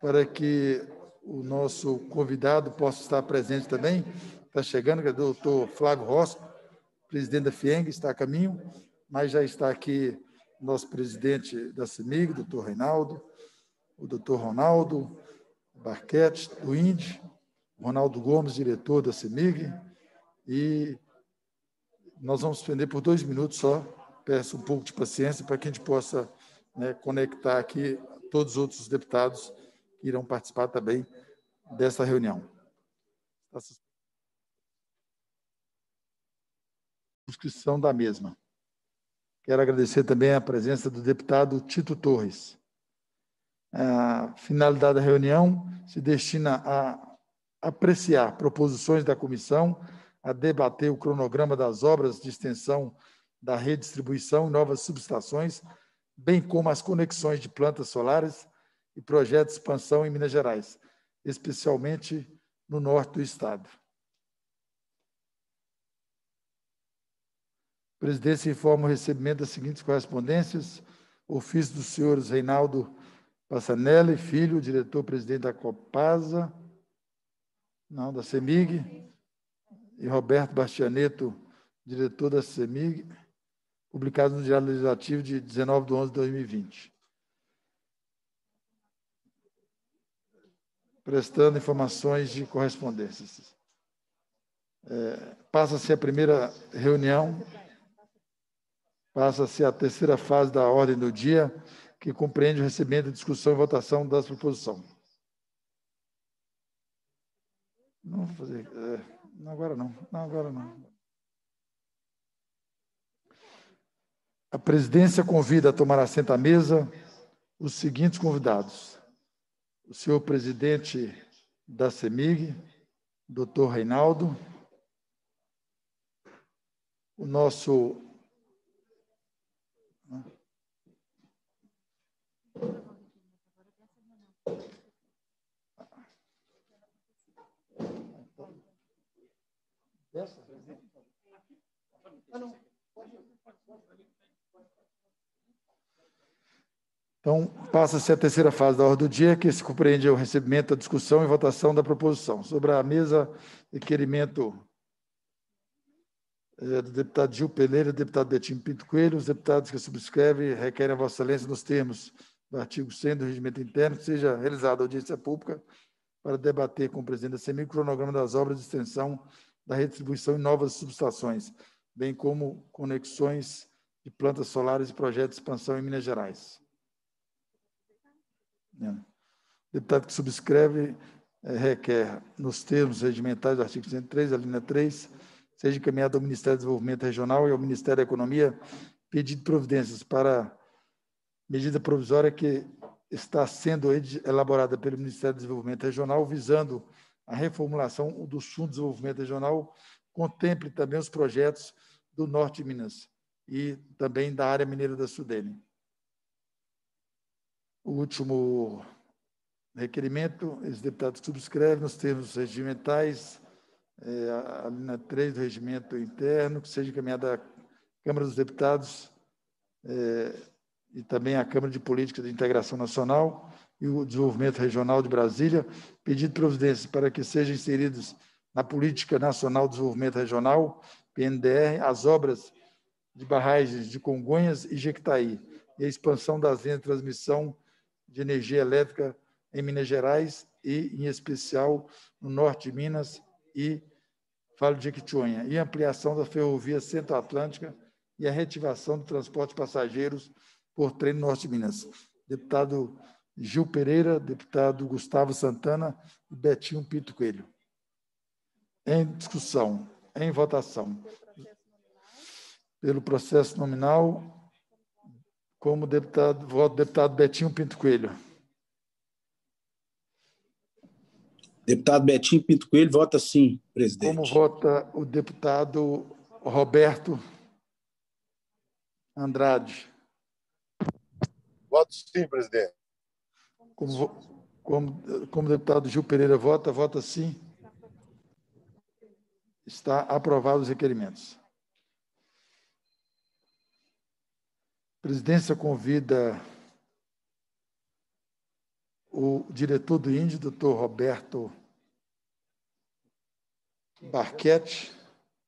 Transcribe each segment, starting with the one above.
para que o nosso convidado possa estar presente também. Está chegando, que é o doutor Flávio Rosco, presidente da FIENG, está a caminho, mas já está aqui nosso presidente da CEMIG, doutor Reinaldo, o doutor Ronaldo Barquete, do INDE, Ronaldo Gomes, diretor da CEMIG, e nós vamos suspender por dois minutos só. Peço um pouco de paciência para que a gente possa né, conectar aqui todos os outros deputados que irão participar também dessa reunião. Inscrição da mesma. Quero agradecer também a presença do deputado Tito Torres. A finalidade da reunião se destina a apreciar proposições da comissão, a debater o cronograma das obras de extensão da redistribuição e novas subestações, bem como as conexões de plantas solares e projetos de expansão em Minas Gerais, especialmente no norte do estado. A presidência informa o recebimento das seguintes correspondências. Ofício dos senhores Reinaldo Passanelli, filho, diretor-presidente da Copasa, não, da CEMIG, e Roberto Bastianeto, diretor da CEMIG, publicado no Diário Legislativo de 19 de 11 de 2020. Prestando informações de correspondências. É, Passa-se a primeira reunião Passa-se a terceira fase da ordem do dia, que compreende o recebimento, discussão e votação das proposições. Não vou fazer. É, não, agora não. Não, agora não. A presidência convida a tomar assento à mesa os seguintes convidados: o senhor presidente da CEMIG, doutor Reinaldo, o nosso Então, passa-se a terceira fase da ordem do dia, que se compreende o recebimento, a discussão e votação da proposição. Sobre a mesa, requerimento é, do deputado Gil Pereira, do deputado Betinho Pinto Coelho, os deputados que subscrevem requerem a Vossa Excelência nos termos do artigo 100 do regimento interno, que seja realizada audiência pública para debater com o presidente da CEMI o cronograma das obras de extensão da redistribuição em novas subestações, bem como conexões de plantas solares e projetos de expansão em Minas Gerais. É. O deputado que subscreve é, requer, nos termos regimentais do artigo 103, a linha 3, seja encaminhado ao Ministério do Desenvolvimento Regional e ao Ministério da Economia pedido providências para medida provisória que está sendo elaborada pelo Ministério do Desenvolvimento Regional, visando a reformulação dos Fundos de Desenvolvimento Regional, contemple também os projetos do Norte de Minas e também da área mineira da Sudene. O último requerimento, esse deputado subscreve nos termos regimentais é, a linha 3 do regimento interno, que seja encaminhada à Câmara dos Deputados é, e também à Câmara de Política de Integração Nacional e o Desenvolvimento Regional de Brasília, pedido de providências para que sejam inseridos na Política Nacional de Desenvolvimento Regional, PNDR, as obras de barragens de Congonhas e Jequitaí e a expansão das linhas de transmissão de energia elétrica em Minas Gerais e, em especial, no norte de Minas e Vale de Jequitinhonha, e ampliação da ferrovia Centro-Atlântica e a reativação do transporte de passageiros por trem no Norte de Minas. Deputado Gil Pereira, deputado Gustavo Santana e Betinho Pinto Coelho. Em discussão, em votação. Pelo processo nominal, como deputado, voto deputado Betinho Pinto Coelho. Deputado Betinho Pinto Coelho vota sim, presidente. Como vota o deputado Roberto Andrade? Voto sim, presidente. Como, como, como deputado Gil Pereira vota, vota sim. Está aprovado os requerimentos. A presidência convida o diretor do INDE, doutor Roberto Barquete,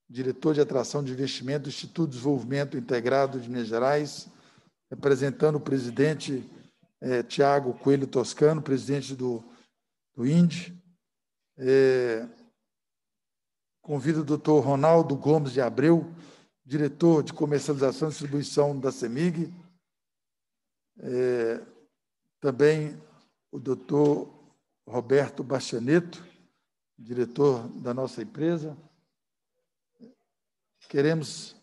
diretor de atração de investimento do Instituto de Desenvolvimento Integrado de Minas Gerais, representando o presidente é, Tiago Coelho Toscano, presidente do, do INDE. É, convido o doutor Ronaldo Gomes de Abreu, diretor de comercialização e distribuição da CEMIG. É, também o doutor Roberto Bastianeto, diretor da nossa empresa. Queremos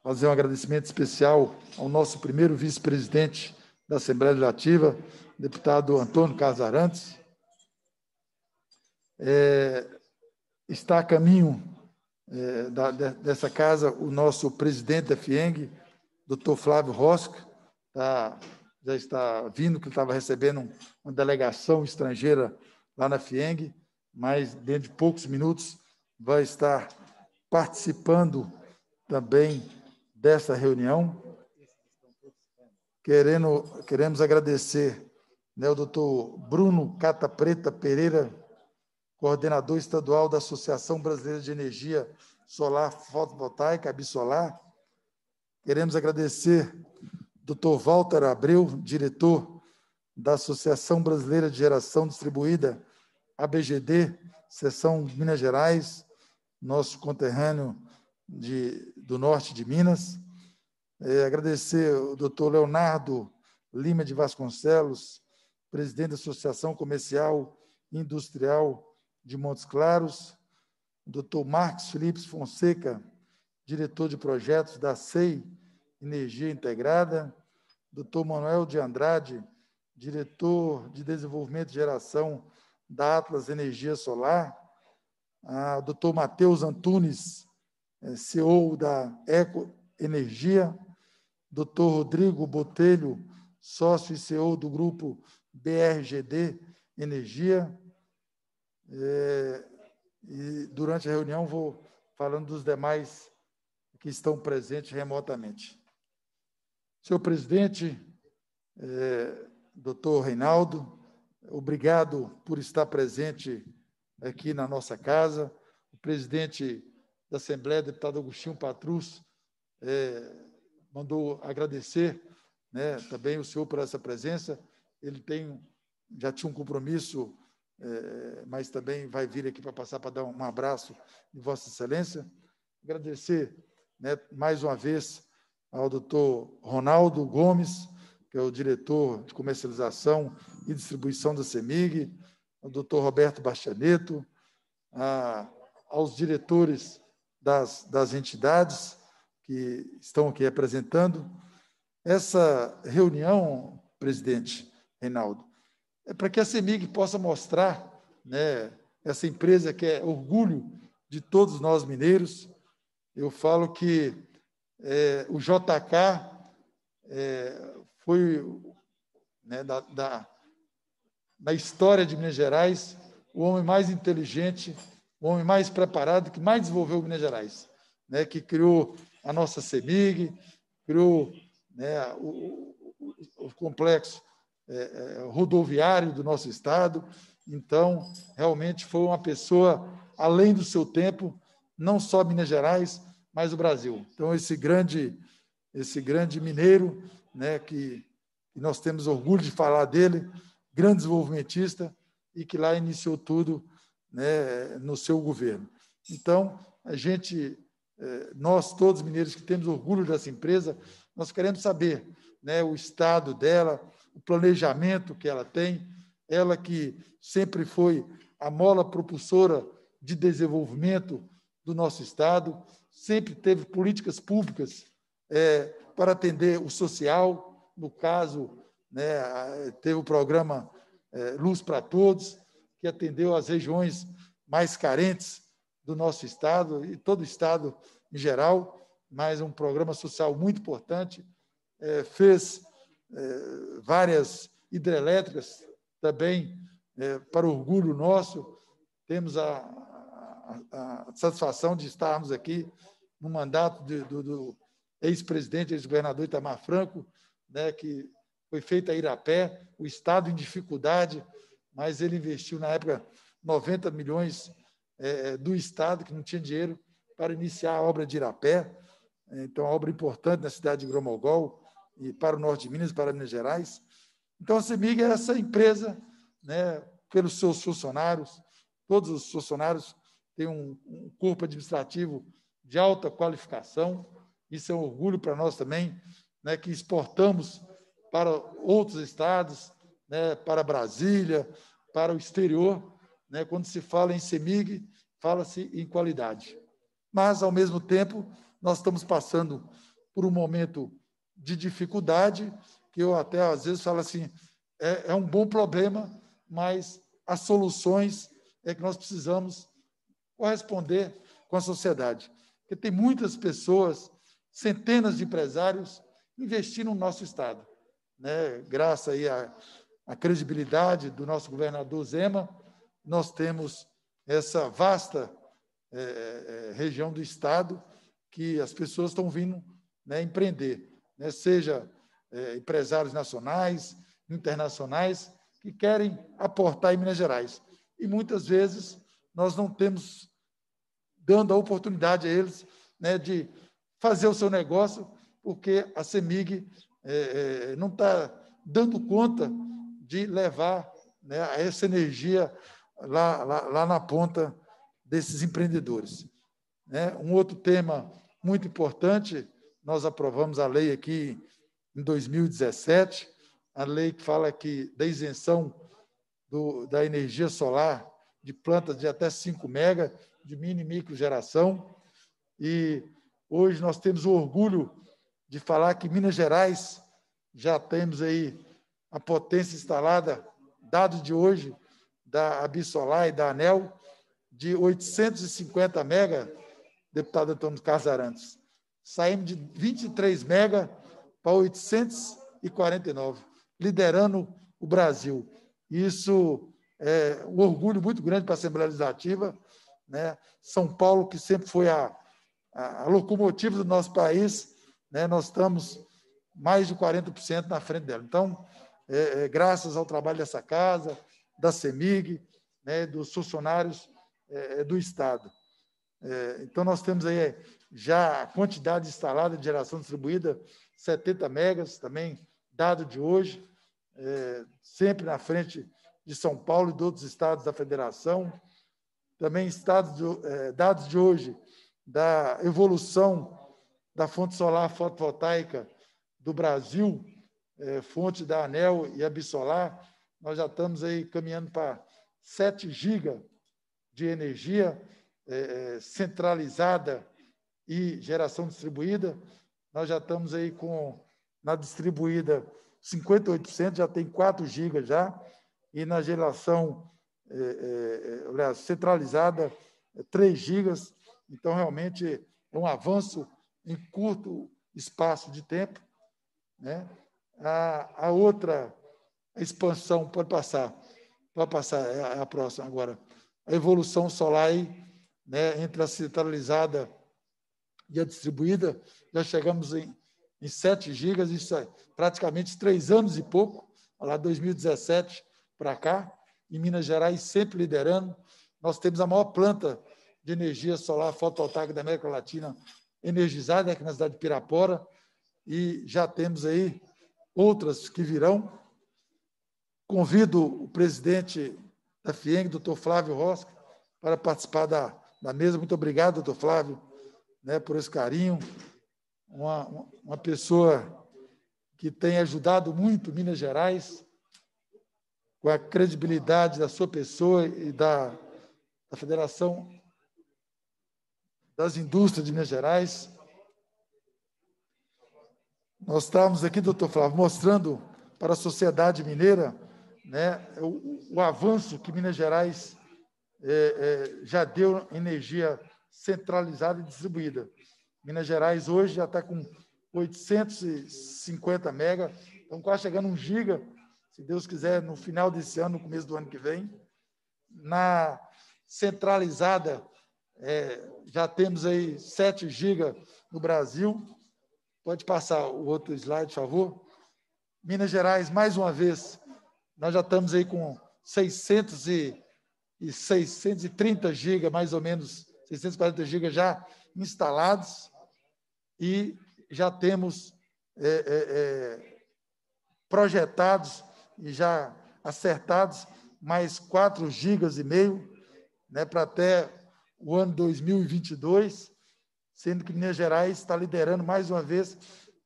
fazer um agradecimento especial ao nosso primeiro vice-presidente da Assembleia Legislativa, deputado Antônio Casarantes. É, está a caminho é, da, dessa casa o nosso presidente da FIENG, doutor Flávio Rosca, tá, já está vindo, que estava recebendo uma delegação estrangeira lá na FIENG, mas dentro de poucos minutos vai estar participando também dessa reunião. Querendo, queremos agradecer né, o doutor Bruno Cata Preta Pereira, coordenador estadual da Associação Brasileira de Energia Solar Fotovoltaica, Absolar. Queremos agradecer doutor Walter Abreu, diretor da Associação Brasileira de Geração Distribuída, ABGD, seção Minas Gerais, nosso conterrâneo de, do norte de Minas. É, agradecer o doutor Leonardo Lima de Vasconcelos, presidente da Associação Comercial Industrial de Montes Claros, doutor Marcos Felipe Fonseca, diretor de projetos da SEI Energia Integrada, doutor Manuel de Andrade, diretor de desenvolvimento e geração da Atlas Energia Solar, doutor Matheus Antunes, é, CEO da Eco Energia, doutor Rodrigo Botelho, sócio e CEO do grupo BRGD Energia. É, e durante a reunião vou falando dos demais que estão presentes remotamente. Senhor presidente, é, doutor Reinaldo, obrigado por estar presente aqui na nossa casa. O presidente da Assembleia, deputado Agostinho Patrus, é, mandou agradecer né, também o senhor por essa presença. Ele tem, já tinha um compromisso, é, mas também vai vir aqui para passar para dar um abraço de Vossa Excelência. Agradecer né, mais uma vez ao doutor Ronaldo Gomes, que é o diretor de comercialização e distribuição da CEMIG, ao doutor Roberto Bastianeto, a, aos diretores das, das entidades, que estão aqui representando. Essa reunião, presidente Reinaldo, é para que a CEMIG possa mostrar né, essa empresa que é orgulho de todos nós mineiros. Eu falo que é, o JK é, foi, né, da, da, da história de Minas Gerais, o homem mais inteligente, o homem mais preparado, que mais desenvolveu Minas Gerais, né, que criou a nossa CEMIG, criou né, o, o, o complexo rodoviário do nosso estado. Então, realmente foi uma pessoa além do seu tempo, não só Minas Gerais, mas o Brasil. Então, esse grande, esse grande mineiro, né, que, que nós temos orgulho de falar dele, grande desenvolvimentista, e que lá iniciou tudo né, no seu governo. Então, a gente é, nós todos mineiros que temos orgulho dessa empresa, nós queremos saber né, o estado dela, o planejamento que ela tem, ela que sempre foi a mola propulsora de desenvolvimento do nosso estado, sempre teve políticas públicas é, para atender o social, no caso, né, teve o programa é, Luz para Todos, que atendeu as regiões mais carentes do nosso estado e todo o estado em geral, mas um programa social muito importante. É, fez é, várias hidrelétricas também é, para orgulho nosso. Temos a, a, a, satisfação de estarmos aqui no mandato de, do, do ex-presidente, ex-governador Itamar Franco, né, que foi feita a Irapé, o Estado em dificuldade, mas ele investiu na época 90 milhões é, do Estado, que não tinha dinheiro, para iniciar a obra de Irapé. Então, uma obra importante na cidade de Gromogol e para o norte de Minas e para Minas Gerais. Então, a CEMIG é essa empresa, né, pelos seus funcionários, todos os funcionários têm um, um corpo administrativo de alta qualificação, isso é um orgulho para nós também, né, que exportamos para outros estados, né, para Brasília, para o exterior. Né, quando se fala em CEMIG, fala-se em qualidade. Mas, ao mesmo tempo, nós estamos passando por um momento de dificuldade, que eu até às vezes falo assim, é, é um bom problema, mas as soluções é que nós precisamos corresponder com a sociedade. Porque tem muitas pessoas, centenas de empresários investindo no nosso Estado. Né? Graças aí à, à credibilidade do nosso governador Zema, nós temos essa vasta é, é, região do Estado que as pessoas estão vindo né, empreender, né? seja é, empresários nacionais, internacionais, que querem aportar em Minas Gerais. E muitas vezes nós não temos dando a oportunidade a eles né, de fazer o seu negócio, porque a CEMIG é, é, não está dando conta de levar né, essa energia lá, lá, lá na ponta desses empreendedores. Né? Um outro tema muito importante, nós aprovamos a lei aqui em 2017, a lei que fala que da isenção do, da energia solar de plantas de até 5 mega de mini e micro geração. E hoje nós temos o orgulho de falar que Minas Gerais já temos aí a potência instalada, dados de hoje, da Absolar e da ANEL, de 850 mega, deputado Antônio Carlos Arantes. Saímos de 23 mega para 849, liderando o Brasil. Isso é um orgulho muito grande para a Assembleia Legislativa. Né? São Paulo, que sempre foi a, a, locomotiva do nosso país, né? nós estamos mais de 40% na frente dela. Então, é, é, graças ao trabalho dessa casa, da CEMIG, né, dos funcionários é, é, do Estado. É, então, nós temos aí já a quantidade instalada de geração distribuída, 70 megas, também dado de hoje, é, sempre na frente de São Paulo e de outros estados da federação. Também de, é, dados de hoje da evolução da fonte solar fotovoltaica do Brasil, é, fonte da ANEL e a Bisolar, nós já estamos aí caminhando para 7 gigas de energia é, é, centralizada e geração distribuída. Nós já estamos aí com, na distribuída, 58%, já tem 4 gigas já, e na geração é, é, centralizada, 3 gigas. Então, realmente, é um avanço em curto espaço de tempo. Né? A, a outra expansão, pode passar, pode passar, é a próxima agora. A evolução solar aí, né, entre a centralizada e a distribuída, já chegamos em, em 7 gigas, isso é praticamente três anos e pouco, lá 2017 para cá, em Minas Gerais sempre liderando. Nós temos a maior planta de energia solar fotovoltaica da América Latina energizada aqui na cidade de Pirapora, e já temos aí outras que virão. Convido o presidente da FIENG, doutor Flávio Rosca, para participar da, da mesa. Muito obrigado, doutor Flávio, né, por esse carinho. Uma, uma pessoa que tem ajudado muito Minas Gerais, com a credibilidade da sua pessoa e da, da Federação das Indústrias de Minas Gerais. Nós estávamos aqui, doutor Flávio, mostrando para a sociedade mineira né, o, o avanço que Minas Gerais é, é, já deu energia centralizada e distribuída. Minas Gerais hoje já está com 850 mega, estão quase chegando a um giga, se Deus quiser, no final desse ano, no começo do ano que vem. Na centralizada, é, já temos aí 7 gigas no Brasil, Pode passar o outro slide, por favor. Minas Gerais, mais uma vez, nós já estamos aí com 600 e, e 630 GB, mais ou menos, 640 GB já instalados e já temos é, é, é, projetados e já acertados mais 4 gigas e meio né, para até o ano 2022, sendo que Minas Gerais está liderando mais uma vez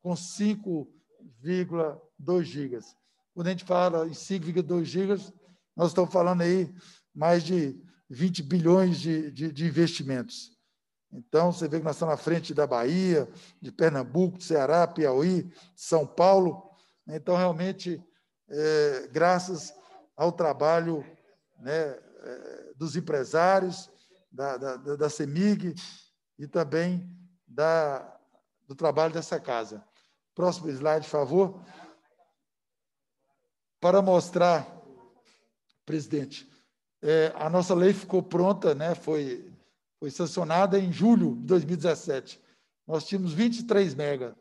com 5,2 gigas. Quando a gente fala em 5,2 gigas, nós estamos falando aí mais de 20 bilhões de, de, de, investimentos. Então, você vê que nós estamos na frente da Bahia, de Pernambuco, de Ceará, Piauí, São Paulo. Então, realmente, é, graças ao trabalho né, é, dos empresários, da, da, da CEMIG e também da, do trabalho dessa casa. Próximo slide, por favor. Para mostrar, presidente, é, a nossa lei ficou pronta, né, foi, foi sancionada em julho de 2017. Nós tínhamos 23 mega.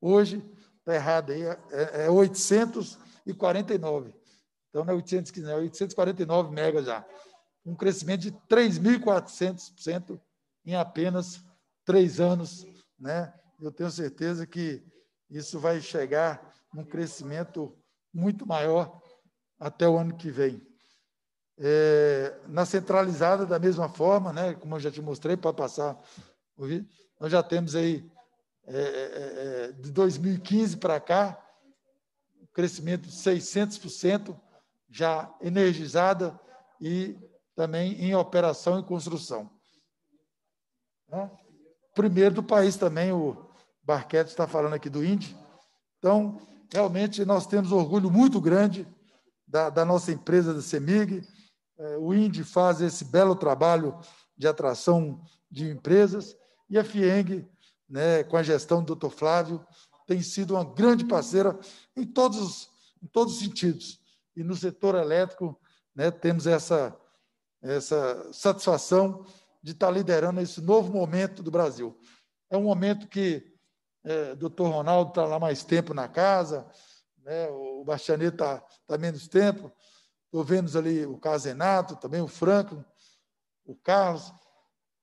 Hoje, está errado aí, é, é 849. Então, não é 815, é 849 megas já. Um crescimento de 3.400% em apenas três anos. Né? Eu tenho certeza que isso vai chegar num crescimento muito maior até o ano que vem. É, na centralizada, da mesma forma, né, como eu já te mostrei, para passar o vídeo, nós já temos aí, é, é, é de 2015 para cá, um crescimento de 600%, já energizada e também em operação e construção. Né? Primeiro do país também, o Barquete está falando aqui do Indy. Então, realmente, nós temos orgulho muito grande da, da nossa empresa da CEMIG. É, o Indy faz esse belo trabalho de atração de empresas e a FIENG, né, com a gestão do Dr. Flávio, tem sido uma grande parceira em todos, em todos os sentidos e no setor elétrico né, temos essa, essa satisfação de estar liderando esse novo momento do Brasil. É um momento que é, o doutor Ronaldo está lá mais tempo na casa, né, o Bastianete está tá menos tempo, vendo ali o Carlos Renato, também o Franco, o Carlos,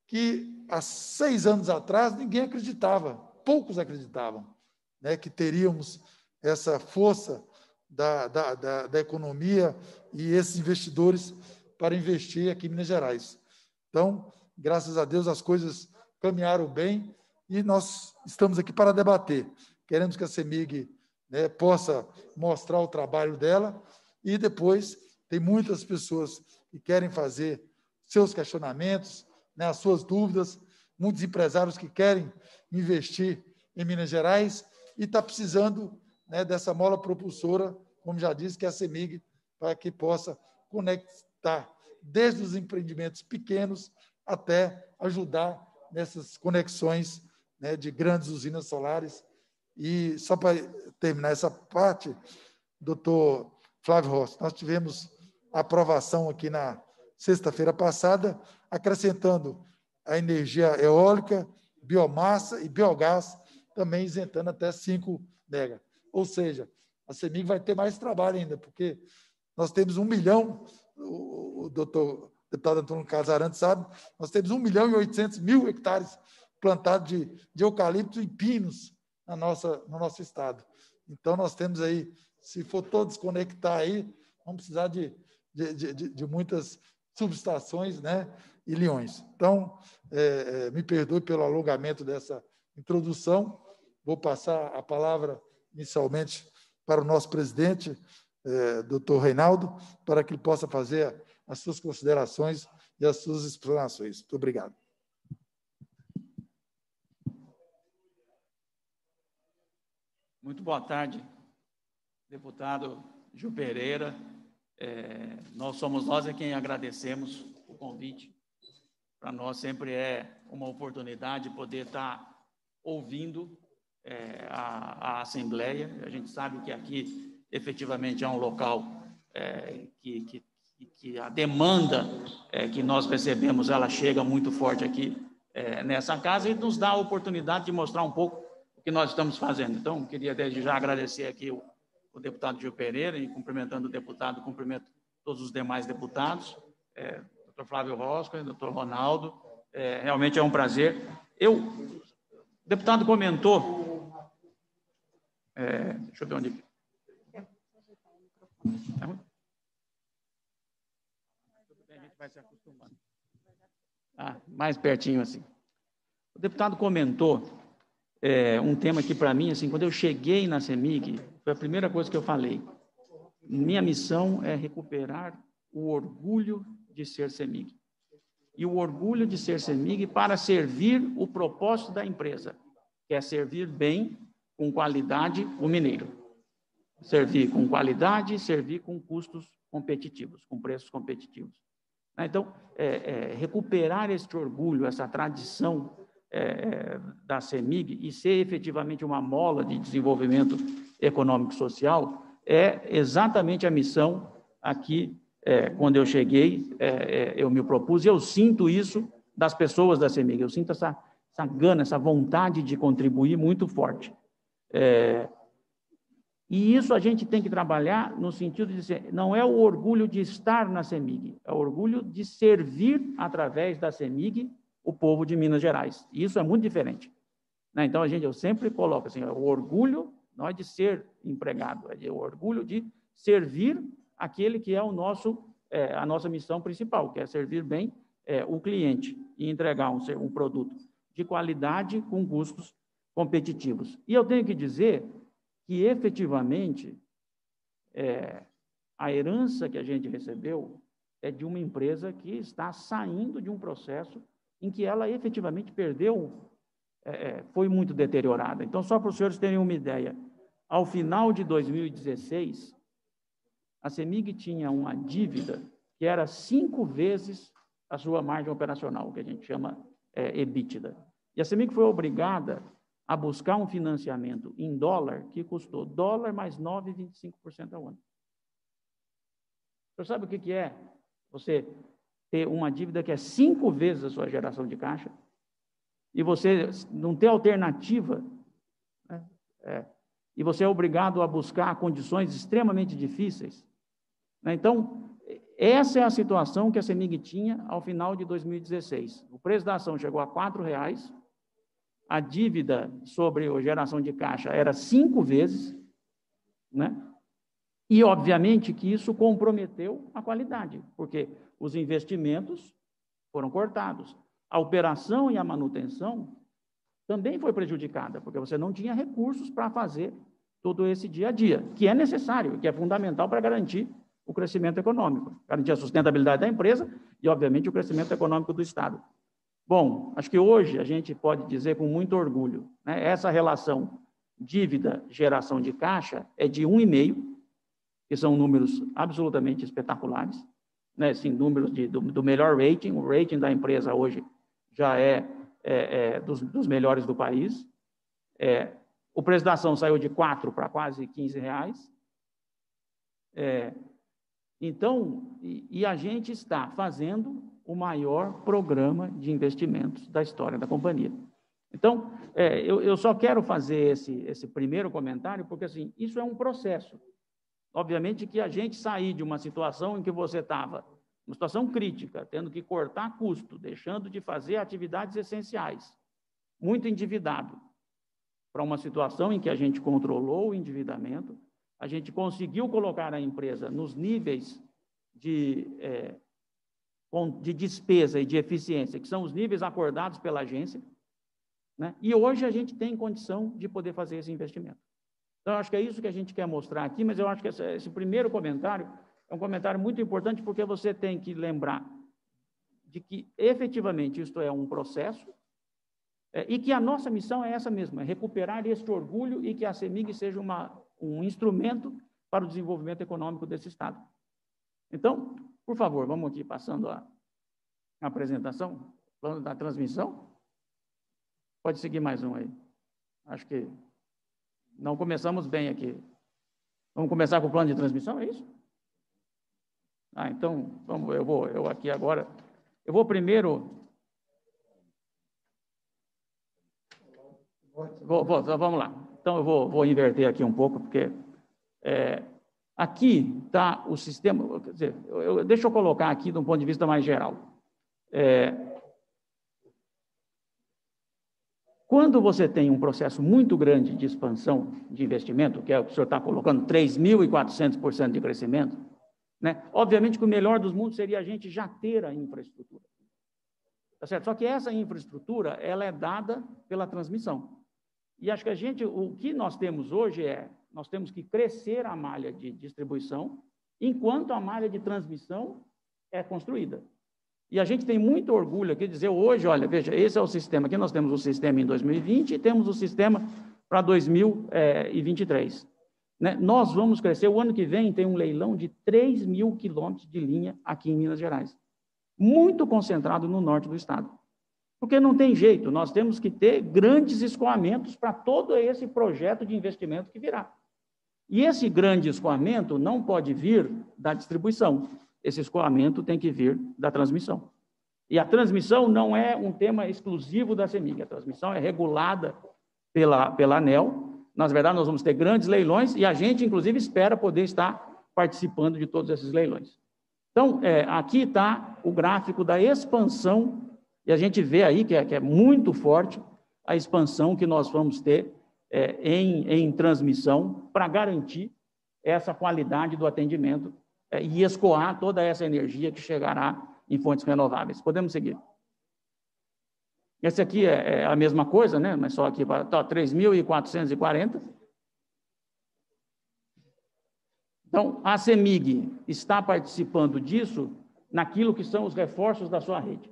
que há seis anos atrás ninguém acreditava, poucos acreditavam, né, que teríamos essa força da, da, da, da economia e esses investidores para investir aqui em Minas Gerais. Então, graças a Deus, as coisas caminharam bem e nós estamos aqui para debater. Queremos que a CEMIG né, possa mostrar o trabalho dela e depois tem muitas pessoas que querem fazer seus questionamentos, né, as suas dúvidas, muitos empresários que querem investir em Minas Gerais e está precisando né, dessa mola propulsora, como já disse, que é a CEMIG, para que possa conectar desde os empreendimentos pequenos até ajudar nessas conexões né, de grandes usinas solares. E só para terminar essa parte, doutor Flávio Rossi, nós tivemos aprovação aqui na sexta-feira passada, acrescentando a energia eólica, biomassa e biogás, também isentando até 5 mega. Ou seja, a CEMIG vai ter mais trabalho ainda, porque nós temos um milhão, o doutor deputado Antônio Casarantes sabe, nós temos um milhão e oitocentos mil hectares plantados de, de eucalipto e pinos na nossa, no nosso estado. Então, nós temos aí, se for todos conectar aí, vamos precisar de, de, de, de muitas subestações né, e leões. Então, é, é, me perdoe pelo alongamento dessa introdução, vou passar a palavra inicialmente para o nosso presidente, é, doutor Reinaldo, para que ele possa fazer as suas considerações e as suas explanações. Muito obrigado. Muito boa tarde, deputado Gil Pereira. É, nós somos nós é quem agradecemos o convite. Para nós sempre é uma oportunidade poder estar ouvindo é, a, a, Assembleia. A gente sabe que aqui efetivamente é um local é, que, que, que, a demanda é, que nós recebemos ela chega muito forte aqui é, nessa casa e nos dá a oportunidade de mostrar um pouco o que nós estamos fazendo. Então, queria desde já agradecer aqui o, o deputado Gil Pereira e cumprimentando o deputado, cumprimento todos os demais deputados, é, doutor Flávio Rosco, doutor Ronaldo, é, realmente é um prazer. Eu, o deputado comentou, é, deixa eu ver onde. Acostumando. Ah, mais pertinho assim. O deputado comentou é, um tema que, para mim, assim, quando eu cheguei na CEMIG, foi a primeira coisa que eu falei. Minha missão é recuperar o orgulho de ser CEMIG. E o orgulho de ser CEMIG para servir o propósito da empresa, que é servir bem, com qualidade, o mineiro. Servir com qualidade, servir com custos competitivos, com preços competitivos. Então, é, é, recuperar este orgulho, essa tradição é, da CEMIG e ser efetivamente uma mola de desenvolvimento econômico social é exatamente a missão aqui, é, quando eu cheguei, é, é, eu me propus, e eu sinto isso das pessoas da CEMIG, eu sinto essa, essa gana, essa vontade de contribuir muito forte. É, e isso a gente tem que trabalhar no sentido de dizer, não é o orgulho de estar na CEMIG, é o orgulho de servir através da CEMIG o povo de Minas Gerais. Isso é muito diferente. Né? Então, a gente, eu sempre coloco assim, o orgulho não é de ser empregado, é o orgulho de servir aquele que é o nosso, é, a nossa missão principal, que é servir bem é, o cliente e entregar um, um produto de qualidade com custos competitivos. E eu tenho que dizer que, efetivamente, é, a herança que a gente recebeu é de uma empresa que está saindo de um processo em que ela efetivamente perdeu, é, é, foi muito deteriorada. Então, só para os senhores terem uma ideia, ao final de 2016, a CEMIG tinha uma dívida que era cinco vezes a sua margem operacional, que a gente chama é, EBITDA. E a CEMIG foi obrigada a buscar um financiamento em dólar que custou dólar mais 9,25% ao ano. Você sabe o que, que é você ter uma dívida que é cinco vezes a sua geração de caixa e você não ter alternativa, né? é, e você é obrigado a buscar condições extremamente difíceis. Né? Então, essa é a situação que a CEMIG tinha ao final de 2016. O preço da ação chegou a R$ reais, a dívida sobre a geração de caixa era cinco vezes, né? E, obviamente, que isso comprometeu a qualidade, porque os investimentos foram cortados. A operação e a manutenção também foi prejudicada, porque você não tinha recursos para fazer todo esse dia a dia, que é necessário, que é fundamental para garantir o crescimento econômico, garantir a sustentabilidade da empresa e, obviamente, o crescimento econômico do Estado. Bom, acho que hoje a gente pode dizer com muito orgulho, né, essa relação dívida-geração de caixa é de 1,5, que são números absolutamente espetaculares né, assim, números de, do, do, melhor rating, o rating da empresa hoje já é, é, é dos, dos, melhores do país. É, o preço da ação saiu de 4 para quase 15 reais. É, então, e, e, a gente está fazendo o maior programa de investimentos da história da companhia. Então, é, eu, eu, só quero fazer esse, esse primeiro comentário, porque assim, isso é um processo. Obviamente que a gente sair de uma situação em que você estava, uma situação crítica, tendo que cortar custo, deixando de fazer atividades essenciais, muito endividado, para uma situação em que a gente controlou o endividamento, a gente conseguiu colocar a empresa nos níveis de, é, de despesa e de eficiência, que são os níveis acordados pela agência, né? e hoje a gente tem condição de poder fazer esse investimento. Então, acho que é isso que a gente quer mostrar aqui, mas eu acho que esse, primeiro comentário é um comentário muito importante, porque você tem que lembrar de que, efetivamente, isto é um processo, é, e que a nossa missão é essa mesma, é recuperar este orgulho e que a CEMIG seja uma, um instrumento para o desenvolvimento econômico desse Estado. Então, por favor, vamos aqui passando a, a apresentação, plano da transmissão. Pode seguir mais um aí. Acho que não começamos bem aqui. Vamos começar com o plano de transmissão, é isso? Ah, então, vamos, eu vou, eu aqui agora. Eu vou primeiro. Vou, vou, vamos lá. Então, eu vou, vou inverter aqui um pouco, porque É, aqui está o sistema, quer dizer, eu, deixa eu colocar aqui de um ponto de vista mais geral. É, quando você tem um processo muito grande de expansão de investimento, que é o que o senhor está colocando, 3.400% de crescimento, né? obviamente que o melhor dos mundos seria a gente já ter a infraestrutura. Tá certo? Só que essa infraestrutura, ela é dada pela transmissão. E acho que a gente, o que nós temos hoje é, nós temos que crescer a malha de distribuição, enquanto a malha de transmissão é construída. E a gente tem muito orgulho aqui de dizer hoje, olha, veja, esse é o sistema. Aqui nós temos o sistema em 2020 e temos o sistema para 2023. Né? Nós vamos crescer, o ano que vem tem um leilão de 3 mil quilômetros de linha aqui em Minas Gerais. Muito concentrado no norte do estado. Porque não tem jeito, nós temos que ter grandes escoamentos para todo esse projeto de investimento que virá. E esse grande escoamento não pode vir da distribuição, esse escoamento tem que vir da transmissão. E a transmissão não é um tema exclusivo da CEMIG, a transmissão é regulada pela, pela ANEL. Na verdade, nós vamos ter grandes leilões e a gente, inclusive, espera poder estar participando de todos esses leilões. Então, é, aqui está o gráfico da expansão e a gente vê aí que é, que é muito forte a expansão que nós vamos ter é, em, em transmissão para garantir essa qualidade do atendimento e escoar toda essa energia que chegará em fontes renováveis. Podemos seguir. Esse aqui é, é a mesma coisa, né? mas só aqui para tá, 3.440. Então, a CEMIG está participando disso naquilo que são os reforços da sua rede.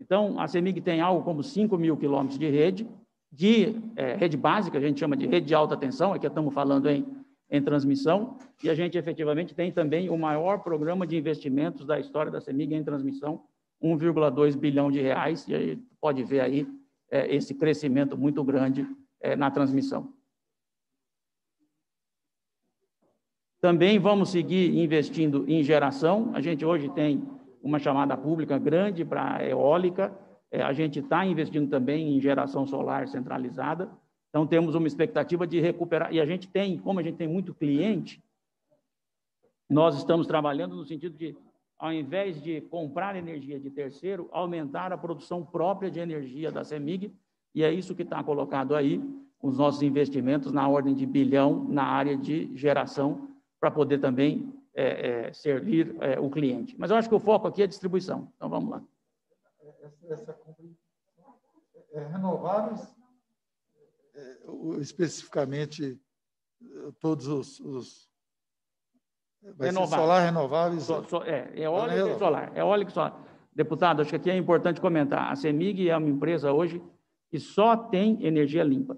Então, a CEMIG tem algo como 5 mil quilômetros de rede, de é, rede básica, a gente chama de rede de alta tensão, aqui estamos falando em, em transmissão, e a gente efetivamente tem também o maior programa de investimentos da história da CEMIG em transmissão, 1,2 bilhão de reais, e aí pode ver aí é, esse crescimento muito grande é, na transmissão. Também vamos seguir investindo em geração. A gente hoje tem uma chamada pública grande para eólica. É, a gente está investindo também em geração solar centralizada. Então, temos uma expectativa de recuperar. E a gente tem, como a gente tem muito cliente, nós estamos trabalhando no sentido de, ao invés de comprar energia de terceiro, aumentar a produção própria de energia da CEMIG. E é isso que está colocado aí, os nossos investimentos na ordem de bilhão na área de geração, para poder também é, é, servir é, o cliente. Mas eu acho que o foco aqui é distribuição. Então, vamos lá. Essa, essa é, renováveis, é, especificamente, todos os, os Vai solar renováveis? So, so, é, eólica e solar. Eólica e solar. Deputado, acho que aqui é importante comentar. A CEMIG é uma empresa hoje que só tem energia limpa.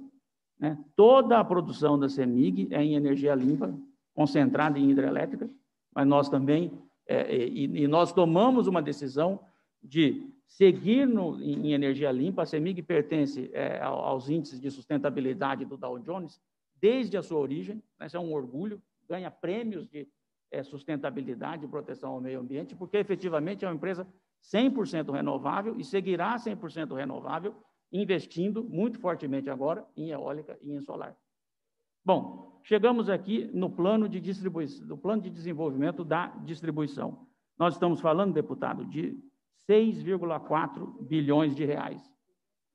Né? Toda a produção da CEMIG é em energia limpa, concentrada em hidrelétrica mas nós também, é, é, e, e, nós tomamos uma decisão de seguir no, em, energia limpa. A CEMIG pertence é, aos índices de sustentabilidade do Dow Jones desde a sua origem, né, isso é um orgulho, ganha prêmios de é, sustentabilidade e proteção ao meio ambiente, porque efetivamente é uma empresa 100% renovável e seguirá 100% renovável, investindo muito fortemente agora em eólica e em solar. Bom, chegamos aqui no plano de distribuição, do plano de desenvolvimento da distribuição. Nós estamos falando, deputado, de 6,4 bilhões de reais.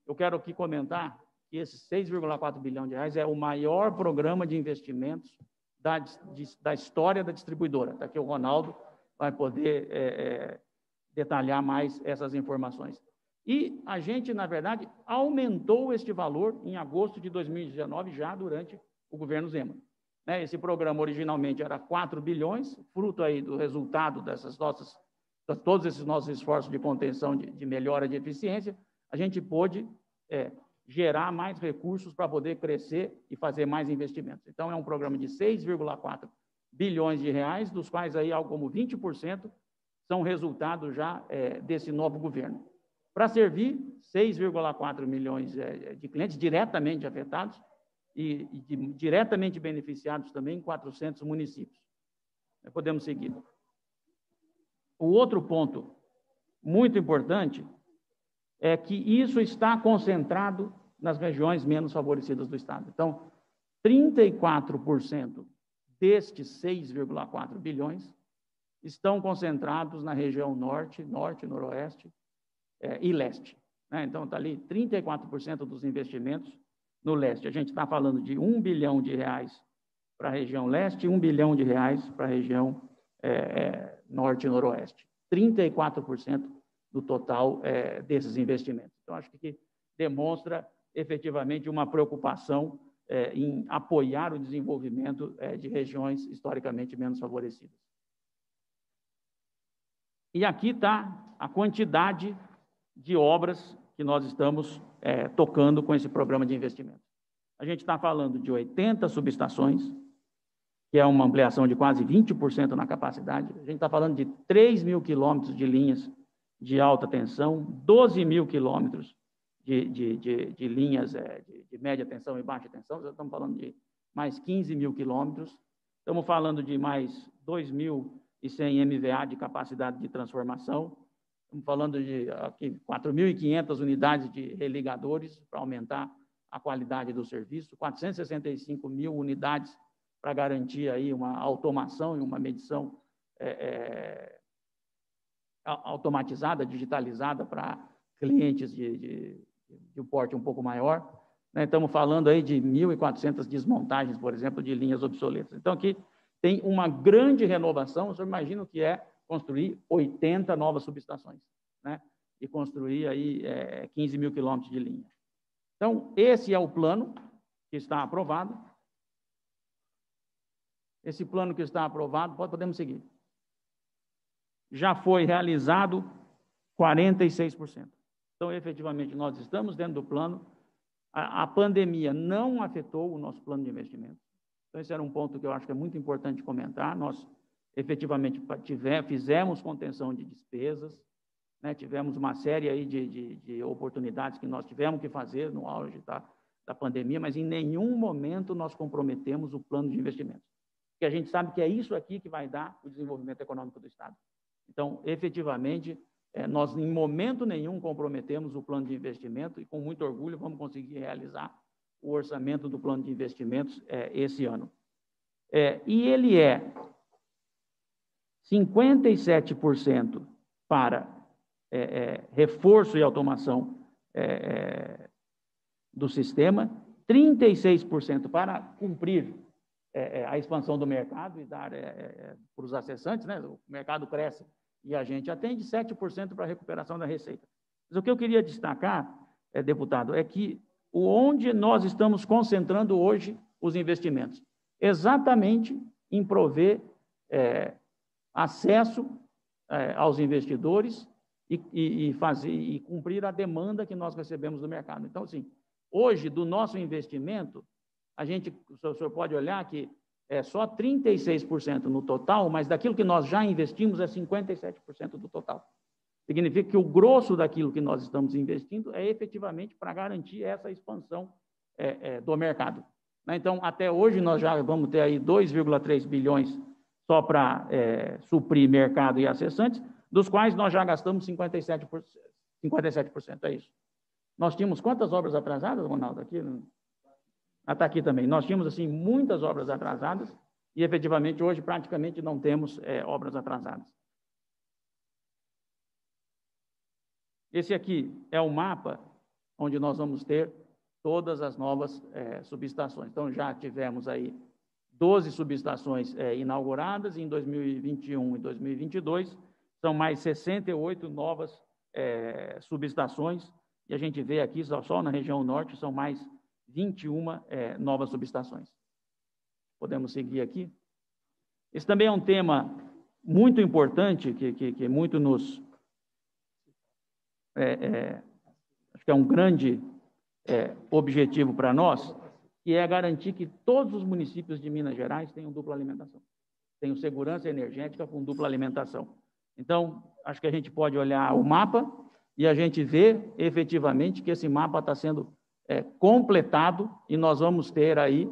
Eu quero aqui comentar que esse 6,4 bilhão de reais é o maior programa de investimentos da, de, da história da distribuidora. Daqui tá o Ronaldo vai poder é, é, detalhar mais essas informações. E a gente, na verdade, aumentou este valor em agosto de 2019, já durante o governo Zema. Né? Esse programa originalmente era 4 bilhões, fruto aí do resultado dessas nossas, todos esses nossos esforços de contenção, de, de melhora de eficiência, a gente pôde é, gerar mais recursos para poder crescer e fazer mais investimentos. Então, é um programa de 6,4 bilhões de reais, dos quais aí algo como 20% são resultado já é, desse novo governo. Para servir 6,4 milhões é, de clientes diretamente afetados, e, e de, diretamente beneficiados também em 400 municípios. Podemos seguir. O outro ponto muito importante é que isso está concentrado nas regiões menos favorecidas do Estado. Então, 34% destes 6,4 bilhões estão concentrados na região norte, norte, noroeste é, e leste. Né? Então, está ali 34% dos investimentos no leste. A gente está falando de 1 bilhão de reais para a região leste e 1 bilhão de reais para a região é, norte e noroeste. 34% do total é, desses investimentos. Então, acho que demonstra efetivamente uma preocupação é, em apoiar o desenvolvimento é, de regiões historicamente menos favorecidas. E aqui está a quantidade de obras que nós estamos é, tocando com esse programa de investimento. A gente está falando de 80 subestações, que é uma ampliação de quase 20% na capacidade. A gente está falando de 3 mil quilômetros de linhas de alta tensão, 12 mil quilômetros de, de, de, de linhas é, de, média tensão e baixa tensão, já estamos falando de mais 15 mil quilômetros, estamos falando de mais 2.100 MVA de capacidade de transformação, estamos falando de 4.500 unidades de religadores para aumentar a qualidade do serviço, 465 mil unidades para garantir aí uma automação e uma medição é, é, automatizada, digitalizada para clientes de, de, de, um porte um pouco maior. Né? Estamos falando aí de 1.400 desmontagens, por exemplo, de linhas obsoletas. Então, aqui tem uma grande renovação. Você imagina o que é construir 80 novas subestações, né? E construir aí é, 15 mil quilômetros de linha. Então, esse é o plano que está aprovado. Esse plano que está aprovado, podemos seguir. Já foi realizado 46%. Então, efetivamente, nós estamos dentro do plano. A, a pandemia não afetou o nosso plano de investimento. Então, esse era um ponto que eu acho que é muito importante comentar. Nós, efetivamente, tiver, fizemos contenção de despesas, né? tivemos uma série aí de, de, de, oportunidades que nós tivemos que fazer no auge da, da pandemia, mas em nenhum momento nós comprometemos o plano de investimento porque a gente sabe que é isso aqui que vai dar o desenvolvimento econômico do Estado. Então, efetivamente, é, nós em momento nenhum comprometemos o plano de investimento e com muito orgulho vamos conseguir realizar o orçamento do plano de investimentos é, esse ano. É, e ele é 57% para reforço e automação do sistema, 36% para cumprir é, é, a expansão do mercado e dar é, é, para os acessantes, né? o mercado cresce e a gente atende 7% para a recuperação da receita. Mas o que eu queria destacar, é, deputado, é que onde nós estamos concentrando hoje os investimentos? Exatamente em prover é, acesso é, aos investidores e, e, e, fazer, e cumprir a demanda que nós recebemos do mercado. Então, assim, hoje, do nosso investimento, a gente, o senhor pode olhar que é só 36% no total, mas daquilo que nós já investimos é 57% do total. Significa que o grosso daquilo que nós estamos investindo é efetivamente para garantir essa expansão é, é, do mercado. Né? Então, até hoje, nós já vamos ter aí 2,3 bilhões só para é, suprir mercado e acessantes, dos quais nós já gastamos 57%, 57%, é isso. Nós tínhamos quantas obras atrasadas, Ronaldo, aqui? Está aqui também. Nós tínhamos, assim, muitas obras atrasadas e, efetivamente, hoje praticamente não temos é, obras atrasadas. Esse aqui é o mapa onde nós vamos ter todas as novas é, subestações. Então, já tivemos aí 12 subestações é, inauguradas em 2021 e 2022, são mais 68 novas é, subestações, e a gente vê aqui, só, só na região norte, são mais 21 é, novas subestações. Podemos seguir aqui. Esse também é um tema muito importante, que, que, que muito nos. É, é, acho que é um grande é, objetivo para nós, que é garantir que todos os municípios de Minas Gerais tenham dupla alimentação. Tenham segurança energética com dupla alimentação. Então, acho que a gente pode olhar o mapa e a gente vê efetivamente que esse mapa está sendo é, completado e nós vamos ter aí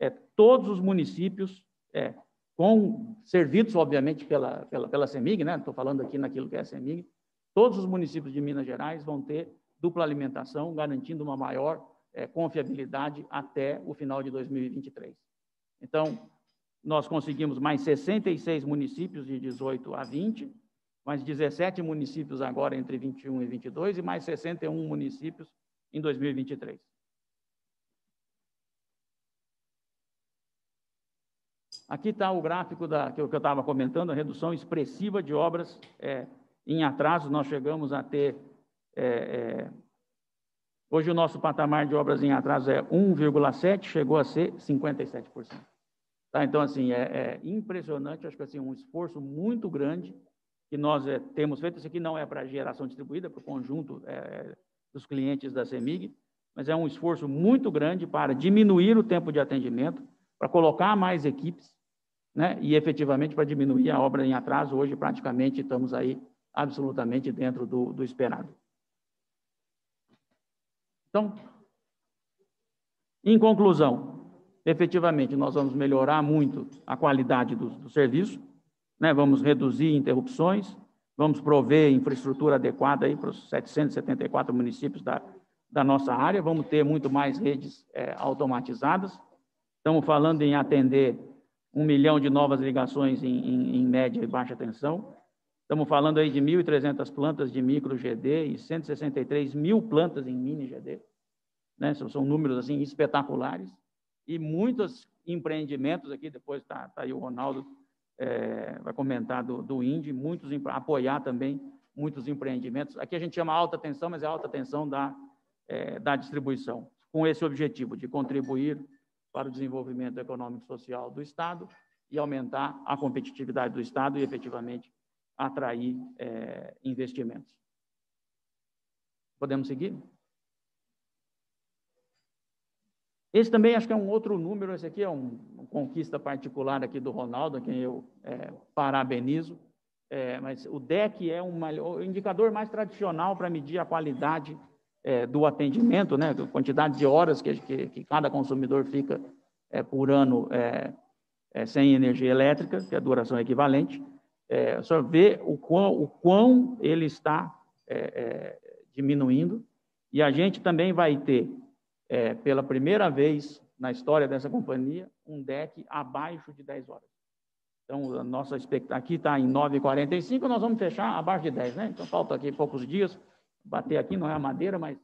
é, todos os municípios é, com servidos, obviamente, pela, pela, pela CEMIG, né? Estou falando aqui naquilo que é a CEMIG. Todos os municípios de Minas Gerais vão ter dupla alimentação, garantindo uma maior é, confiabilidade até o final de 2023. Então, nós conseguimos mais 66 municípios de 18 a 20, mais 17 municípios agora entre 21 e 22 e mais 61 municípios em 2023. Aqui está o gráfico da, que eu estava comentando, a redução expressiva de obras é, em atraso. Nós chegamos a ter. É, é, hoje o nosso patamar de obras em atraso é 1,7, chegou a ser 57%. Tá? Então, assim, é, é, impressionante, acho que assim, um esforço muito grande que nós é, temos feito. Isso aqui não é para geração distribuída, é para o conjunto dos clientes da CEMIG, mas é um esforço muito grande para diminuir o tempo de atendimento, para colocar mais equipes, né? e efetivamente para diminuir a obra em atraso. Hoje, praticamente, estamos aí absolutamente dentro do, do esperado. Então, em conclusão, efetivamente, nós vamos melhorar muito a qualidade do, do serviço, né? vamos reduzir interrupções, vamos prover infraestrutura adequada aí para os 774 municípios da, da nossa área, vamos ter muito mais redes é, automatizadas. Estamos falando em atender um milhão de novas ligações em, em, em média e baixa tensão. Estamos falando aí de 1.300 plantas de micro GD e 163 mil plantas em mini GD. Né? São, números assim espetaculares. E muitos empreendimentos aqui, depois está tá aí o Ronaldo, é, vai comentar do, do INDE, muitos, apoiar também muitos empreendimentos. Aqui a gente chama alta tensão, mas é alta tensão da, é, da distribuição, com esse objetivo de contribuir para o desenvolvimento econômico e social do Estado e aumentar a competitividade do Estado e, efetivamente, atrair é, investimentos. Podemos seguir? Esse também acho que é um outro número, esse aqui é um, conquista particular aqui do Ronaldo, a quem eu é, parabenizo, é, mas o DEC é um, o indicador mais tradicional para medir a qualidade é, do atendimento, né, a quantidade de horas que, que, que cada consumidor fica é, por ano é, é, sem energia elétrica, que a duração equivalente, é, só ver o quão, o quão ele está diminuindo, e a gente também vai ter, pela primeira vez na história dessa companhia, um deck abaixo de 10 horas. Então, a nossa expectativa aqui está em 9h45, nós vamos fechar abaixo de 10, né? Então, falta aqui poucos dias, bater aqui, não é a madeira, mas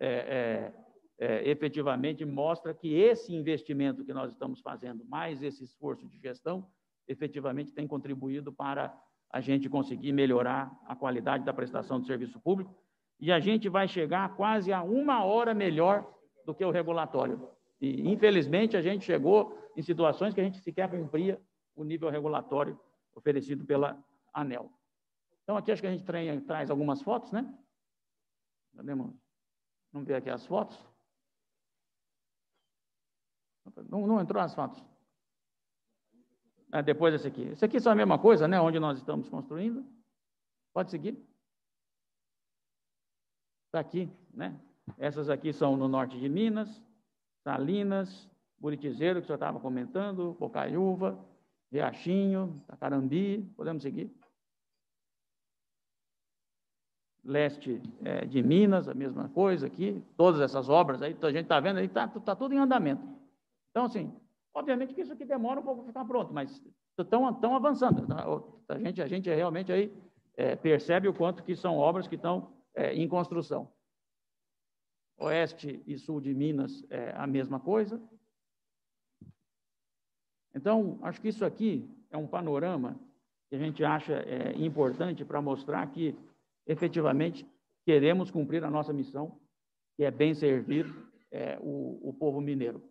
é, é, é, efetivamente mostra que esse investimento que nós estamos fazendo, mais esse esforço de gestão, efetivamente tem contribuído para a gente conseguir melhorar a qualidade da prestação do serviço público e a gente vai chegar quase a uma hora melhor do que o regulatório. E, infelizmente, a gente chegou em situações que a gente sequer cumpria o nível regulatório oferecido pela ANEL. Então, aqui acho que a gente traz algumas fotos, né? Podemos, vamos ver aqui as fotos. Não, não entrou as fotos. É, depois esse aqui. Esse aqui são a mesma coisa, né? Onde nós estamos construindo. Pode seguir. Está aqui, né? Essas aqui são no norte de Minas, Salinas, Buritizeiro, que o senhor estava comentando, Bocaiúva, Riachinho, Tacarambi, podemos seguir leste é, de Minas, a mesma coisa aqui, todas essas obras aí, a gente está vendo aí, está tá tudo em andamento. Então, assim, obviamente que isso aqui demora um pouco para ficar pronto, mas estão avançando. Tá? A gente, a gente realmente aí é, percebe o quanto que são obras que estão é, em construção. Oeste e sul de Minas é a mesma coisa. Então, acho que isso aqui é um panorama que a gente acha é, importante para mostrar que efetivamente queremos cumprir a nossa missão, que é bem servir é, o, o, povo mineiro.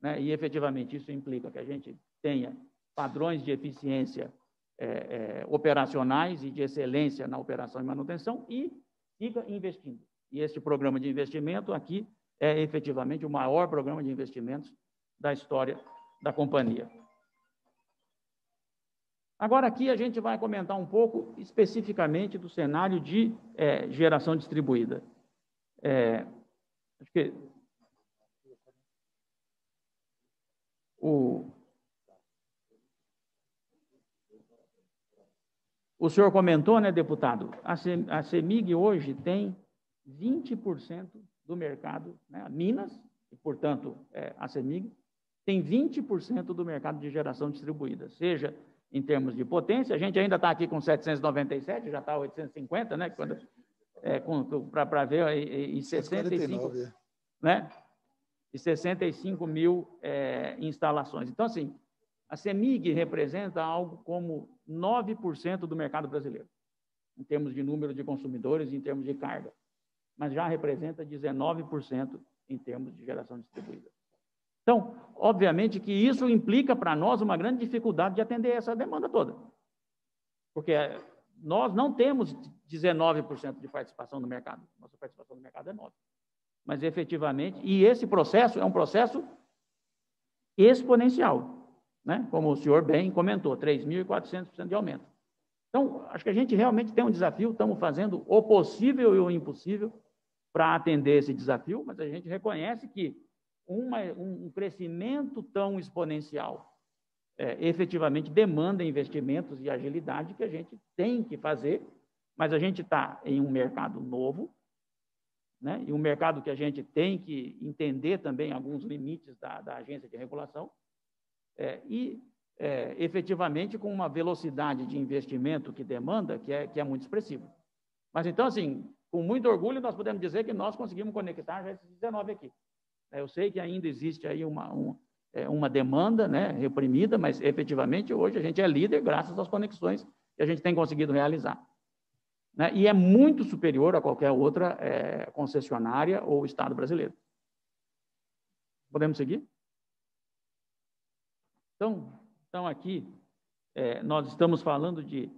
Né? E efetivamente isso implica que a gente tenha padrões de eficiência é, é, operacionais e de excelência na operação e manutenção e siga investindo. E este programa de investimento aqui é efetivamente o maior programa de investimentos da história da companhia. Agora, aqui a gente vai comentar um pouco especificamente do cenário de é, geração distribuída. É, acho que o, o senhor comentou, né, deputado? A, a CEMIG hoje tem 20% do mercado, né, Minas, e, portanto, é, a CEMIG, tem 20% do mercado de geração distribuída, seja em termos de potência, a gente ainda está aqui com 797, já está 850, né? Quando, é, para ver, e, e 65, né? E 65 mil é, instalações. Então, assim, a CEMIG representa algo como 9% do mercado brasileiro, em termos de número de consumidores, em termos de carga, mas já representa 19% em termos de geração distribuída. Então, obviamente que isso implica para nós uma grande dificuldade de atender essa demanda toda. Porque nós não temos 19% de participação no mercado. Nossa participação no mercado é 9%. Mas efetivamente, e esse processo é um processo exponencial, né? como o senhor bem comentou, 3.400% de aumento. Então, acho que a gente realmente tem um desafio, estamos fazendo o possível e o impossível para atender esse desafio, mas a gente reconhece que uma, um crescimento tão exponencial é, efetivamente demanda investimentos e agilidade que a gente tem que fazer, mas a gente está em um mercado novo, né? e um mercado que a gente tem que entender também alguns limites da, da agência de regulação, é, e é, efetivamente com uma velocidade de investimento que demanda que é, que é muito expressiva. Mas então, assim, com muito orgulho, nós podemos dizer que nós conseguimos conectar já esses 19 aqui. É, eu sei que ainda existe aí uma, uma, é, uma demanda né, reprimida, mas efetivamente hoje a gente é líder graças às conexões que a gente tem conseguido realizar. Né? E é muito superior a qualquer outra é, concessionária ou Estado brasileiro. Podemos seguir? Então, então aqui, é, nós estamos falando de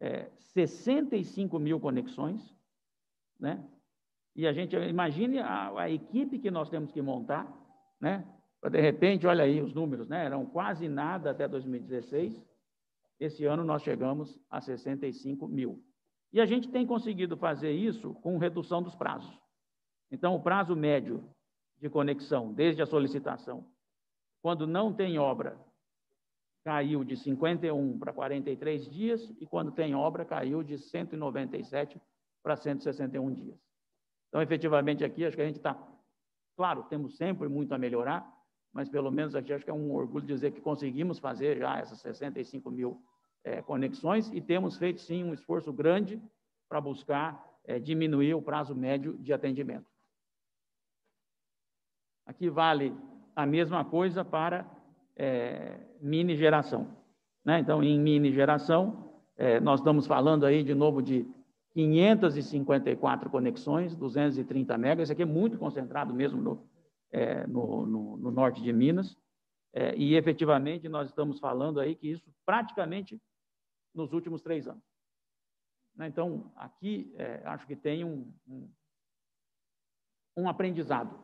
é, 65 mil conexões, né? E a gente imagine a, a equipe que nós temos que montar, né? Para de repente, olha aí os números, né? Eram quase nada até 2016. Esse ano nós chegamos a 65 mil. E a gente tem conseguido fazer isso com redução dos prazos. Então, o prazo médio de conexão, desde a solicitação, quando não tem obra, caiu de 51 para 43 dias, e quando tem obra, caiu de 197 para 161 dias. Então, efetivamente, aqui, acho que a gente está. Claro, temos sempre muito a melhorar, mas pelo menos aqui acho que é um orgulho dizer que conseguimos fazer já essas 65 mil é, conexões e temos feito, sim, um esforço grande para buscar é, diminuir o prazo médio de atendimento. Aqui vale a mesma coisa para é, mini geração. Né? Então, em mini geração, é, nós estamos falando aí de novo de 554 conexões, 230 megas. Isso aqui é muito concentrado mesmo no, é, no, no, no, norte de Minas. É, e, efetivamente, nós estamos falando aí que isso praticamente nos últimos três anos. Né? Então, aqui, é, acho que tem um, um, um aprendizado.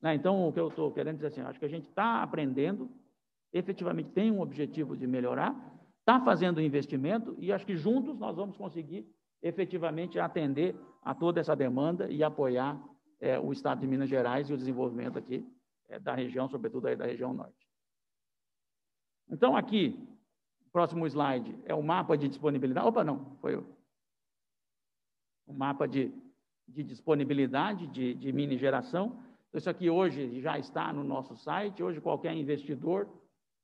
Né? Então, o que eu estou querendo dizer assim, acho que a gente está aprendendo, efetivamente tem um objetivo de melhorar, está fazendo investimento e acho que juntos nós vamos conseguir efetivamente atender a toda essa demanda e apoiar é, o Estado de Minas Gerais e o desenvolvimento aqui é, da região, sobretudo aí da região norte. Então, aqui, próximo slide, é o mapa de disponibilidade. Opa, não, foi o, o mapa de, de disponibilidade de, de mini geração. Isso aqui hoje já está no nosso site. Hoje, qualquer investidor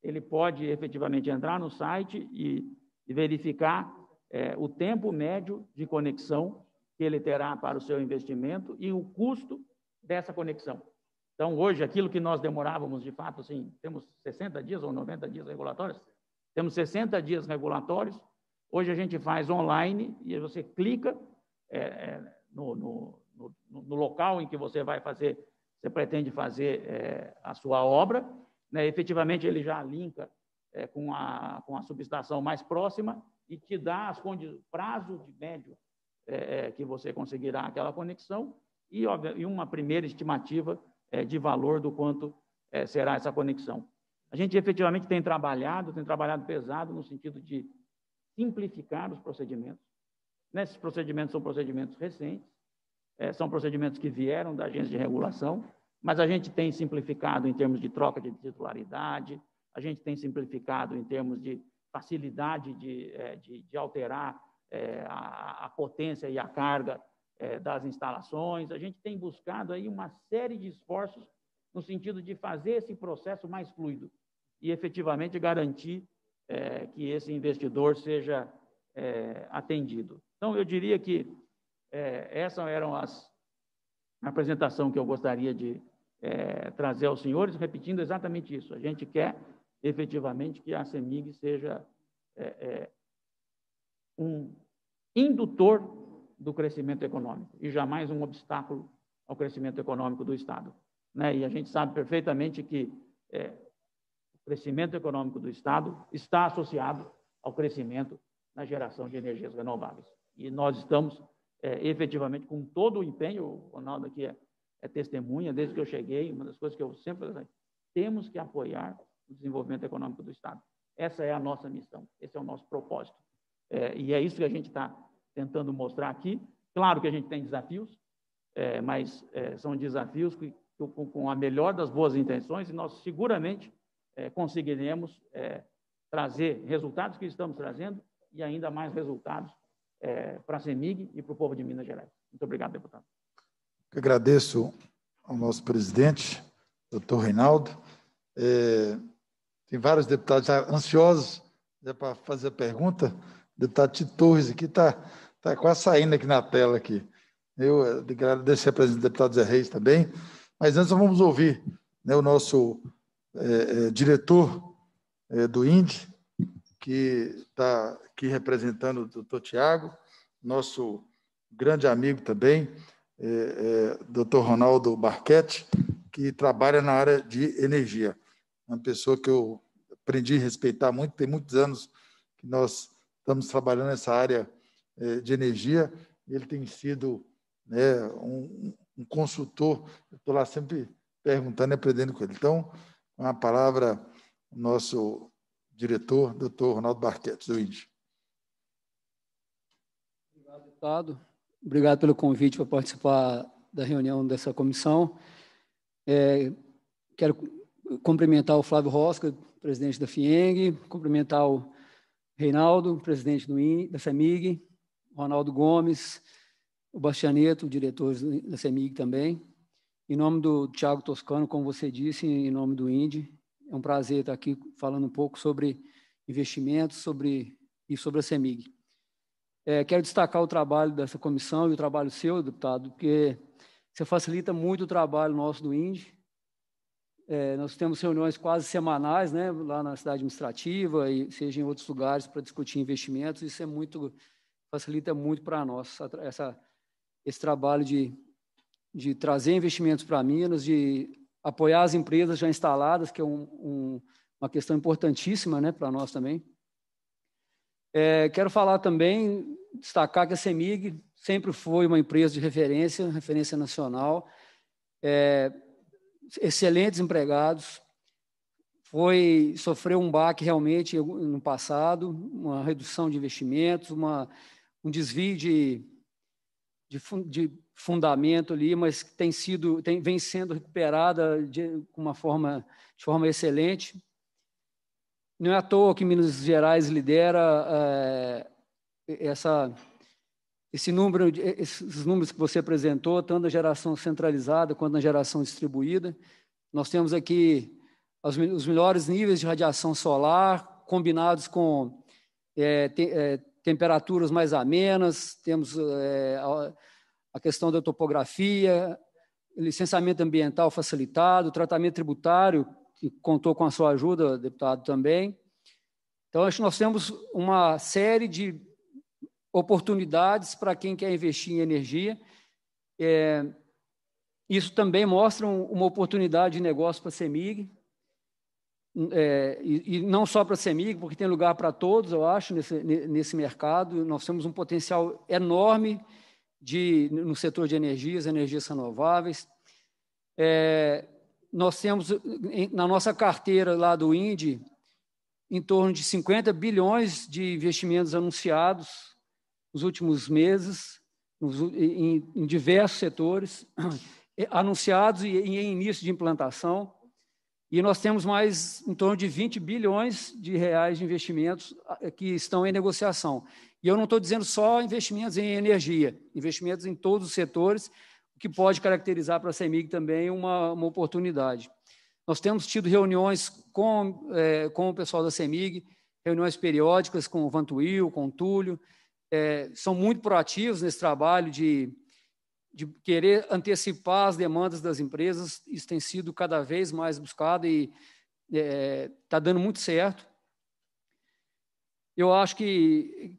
ele pode efetivamente entrar no site e, e verificar é, o tempo médio de conexão que ele terá para o seu investimento e o custo dessa conexão. Então, hoje, aquilo que nós demorávamos, de fato, assim, temos 60 dias ou 90 dias regulatórios, temos 60 dias regulatórios, hoje a gente faz online e você clica é, é no, no, no, no, local em que você vai fazer, você pretende fazer é, a sua obra, né, efetivamente ele já linka é, com, a, com a subestação mais próxima e te dá as prazo de médio é, é, que você conseguirá aquela conexão e, óbvio, e uma primeira estimativa é, de valor do quanto é, será essa conexão. A gente efetivamente tem trabalhado, tem trabalhado pesado no sentido de simplificar os procedimentos. Nesses procedimentos são procedimentos recentes, é, são procedimentos que vieram da agência de regulação, mas a gente tem simplificado em termos de troca de titularidade, a gente tem simplificado em termos de facilidade de, é, de, de alterar é, a, potência e a carga é, das instalações. A gente tem buscado aí uma série de esforços no sentido de fazer esse processo mais fluido e efetivamente garantir que esse investidor seja atendido. Então, eu diria que essas eram as a apresentação que eu gostaria de trazer aos senhores, repetindo exatamente isso. A gente quer efetivamente que a CEMIG seja é, é, um indutor do crescimento econômico e jamais um obstáculo ao crescimento econômico do Estado. Né? E a gente sabe perfeitamente que é, o crescimento econômico do Estado está associado ao crescimento na geração de energias renováveis. E nós estamos é, efetivamente com todo o empenho, o Ronaldo aqui é, é testemunha, desde que eu cheguei, uma das coisas que eu sempre temos que apoiar o desenvolvimento econômico do Estado. Essa é a nossa missão, esse é o nosso propósito. É, e é isso que a gente está tentando mostrar aqui. Claro que a gente tem desafios, é, mas é, são desafios que, com, com, a melhor das boas intenções, e nós seguramente é, conseguiremos é, trazer resultados que estamos trazendo e ainda mais resultados é, para a CEMIG e para o povo de Minas Gerais. Muito obrigado, deputado. Eu agradeço ao nosso presidente, doutor Reinaldo. É, tem vários deputados ansiosos para fazer pergunta. O deputado Tito Torres aqui está tá quase saindo aqui na tela. aqui. Eu agradeço a presença do deputado Zé Reis também. Mas antes vamos ouvir né, o nosso é, é, diretor é, do INDE, que está aqui representando o doutor Tiago, nosso grande amigo também, é, doutor Ronaldo Barquete, que trabalha na área de energia. Uma pessoa que eu aprendi a respeitar muito, tem muitos anos que nós estamos trabalhando nessa área é, de energia, ele tem sido né, um, um consultor, estou lá sempre perguntando e aprendendo com ele. Então, uma palavra, nosso diretor, doutor Ronaldo Barquete, do INDE. Obrigado, deputado. Obrigado pelo convite para participar da reunião dessa comissão. É, quero cumprimentar o Flávio Rosca, presidente da FIENG, cumprimentar o Reinaldo, presidente do IN, da CEMIG, Ronaldo Gomes, o Bastianeto, diretor da CEMIG também. Em nome do Tiago Toscano, como você disse, em nome do INDE, é um prazer estar aqui falando um pouco sobre investimentos sobre, e sobre a CEMIG. É, quero destacar o trabalho dessa comissão e o trabalho seu, deputado, porque você facilita muito o trabalho nosso do INDE. É, nós temos reuniões quase semanais, né, lá na cidade administrativa e seja em outros lugares para discutir investimentos. Isso é muito facilita muito para nós essa, esse trabalho de, de trazer investimentos para Minas, de apoiar as empresas já instaladas, que é um, um, uma questão importantíssima né, para nós também. É, quero falar também, destacar que a CEMIG sempre foi uma empresa de referência, referência nacional, é, excelentes empregados, foi sofreu um baque realmente no passado, uma redução de investimentos, uma, um desvio de, de, de fundamento ali, mas tem sido, tem, vem sendo recuperada de uma forma, de forma excelente. Não é à toa que Minas Gerais lidera é, essa, esse número, esses números que você apresentou, tanto na geração centralizada quanto na geração distribuída. Nós temos aqui os, os melhores níveis de radiação solar, combinados com é, te, é, temperaturas mais amenas, temos é, a questão da topografia, licenciamento ambiental facilitado, tratamento tributário, que contou com a sua ajuda, deputado, também. Então, acho que nós temos uma série de oportunidades para quem quer investir em energia. É, isso também mostra uma oportunidade de negócio para a CEMIG, é, e, e, não só para a CEMIG, porque tem lugar para todos, eu acho, nesse, nesse mercado. Nós temos um potencial enorme de, no setor de energias, energias renováveis. É, nós temos na nossa carteira lá do INDE em torno de 50 bilhões de investimentos anunciados nos últimos meses, nos, em, em, diversos setores, anunciados e, em início de implantação. E nós temos mais em torno de 20 bilhões de reais de investimentos que estão em negociação. E eu não estou dizendo só investimentos em energia, investimentos em todos os setores. que pode caracterizar para a CEMIG também uma, uma oportunidade. Nós temos tido reuniões com, é, com o pessoal da CEMIG, reuniões periódicas com o Vantuil, com o Túlio, é, são muito proativos nesse trabalho de, de querer antecipar as demandas das empresas, isso tem sido cada vez mais buscado e está é, tá dando muito certo. Eu acho que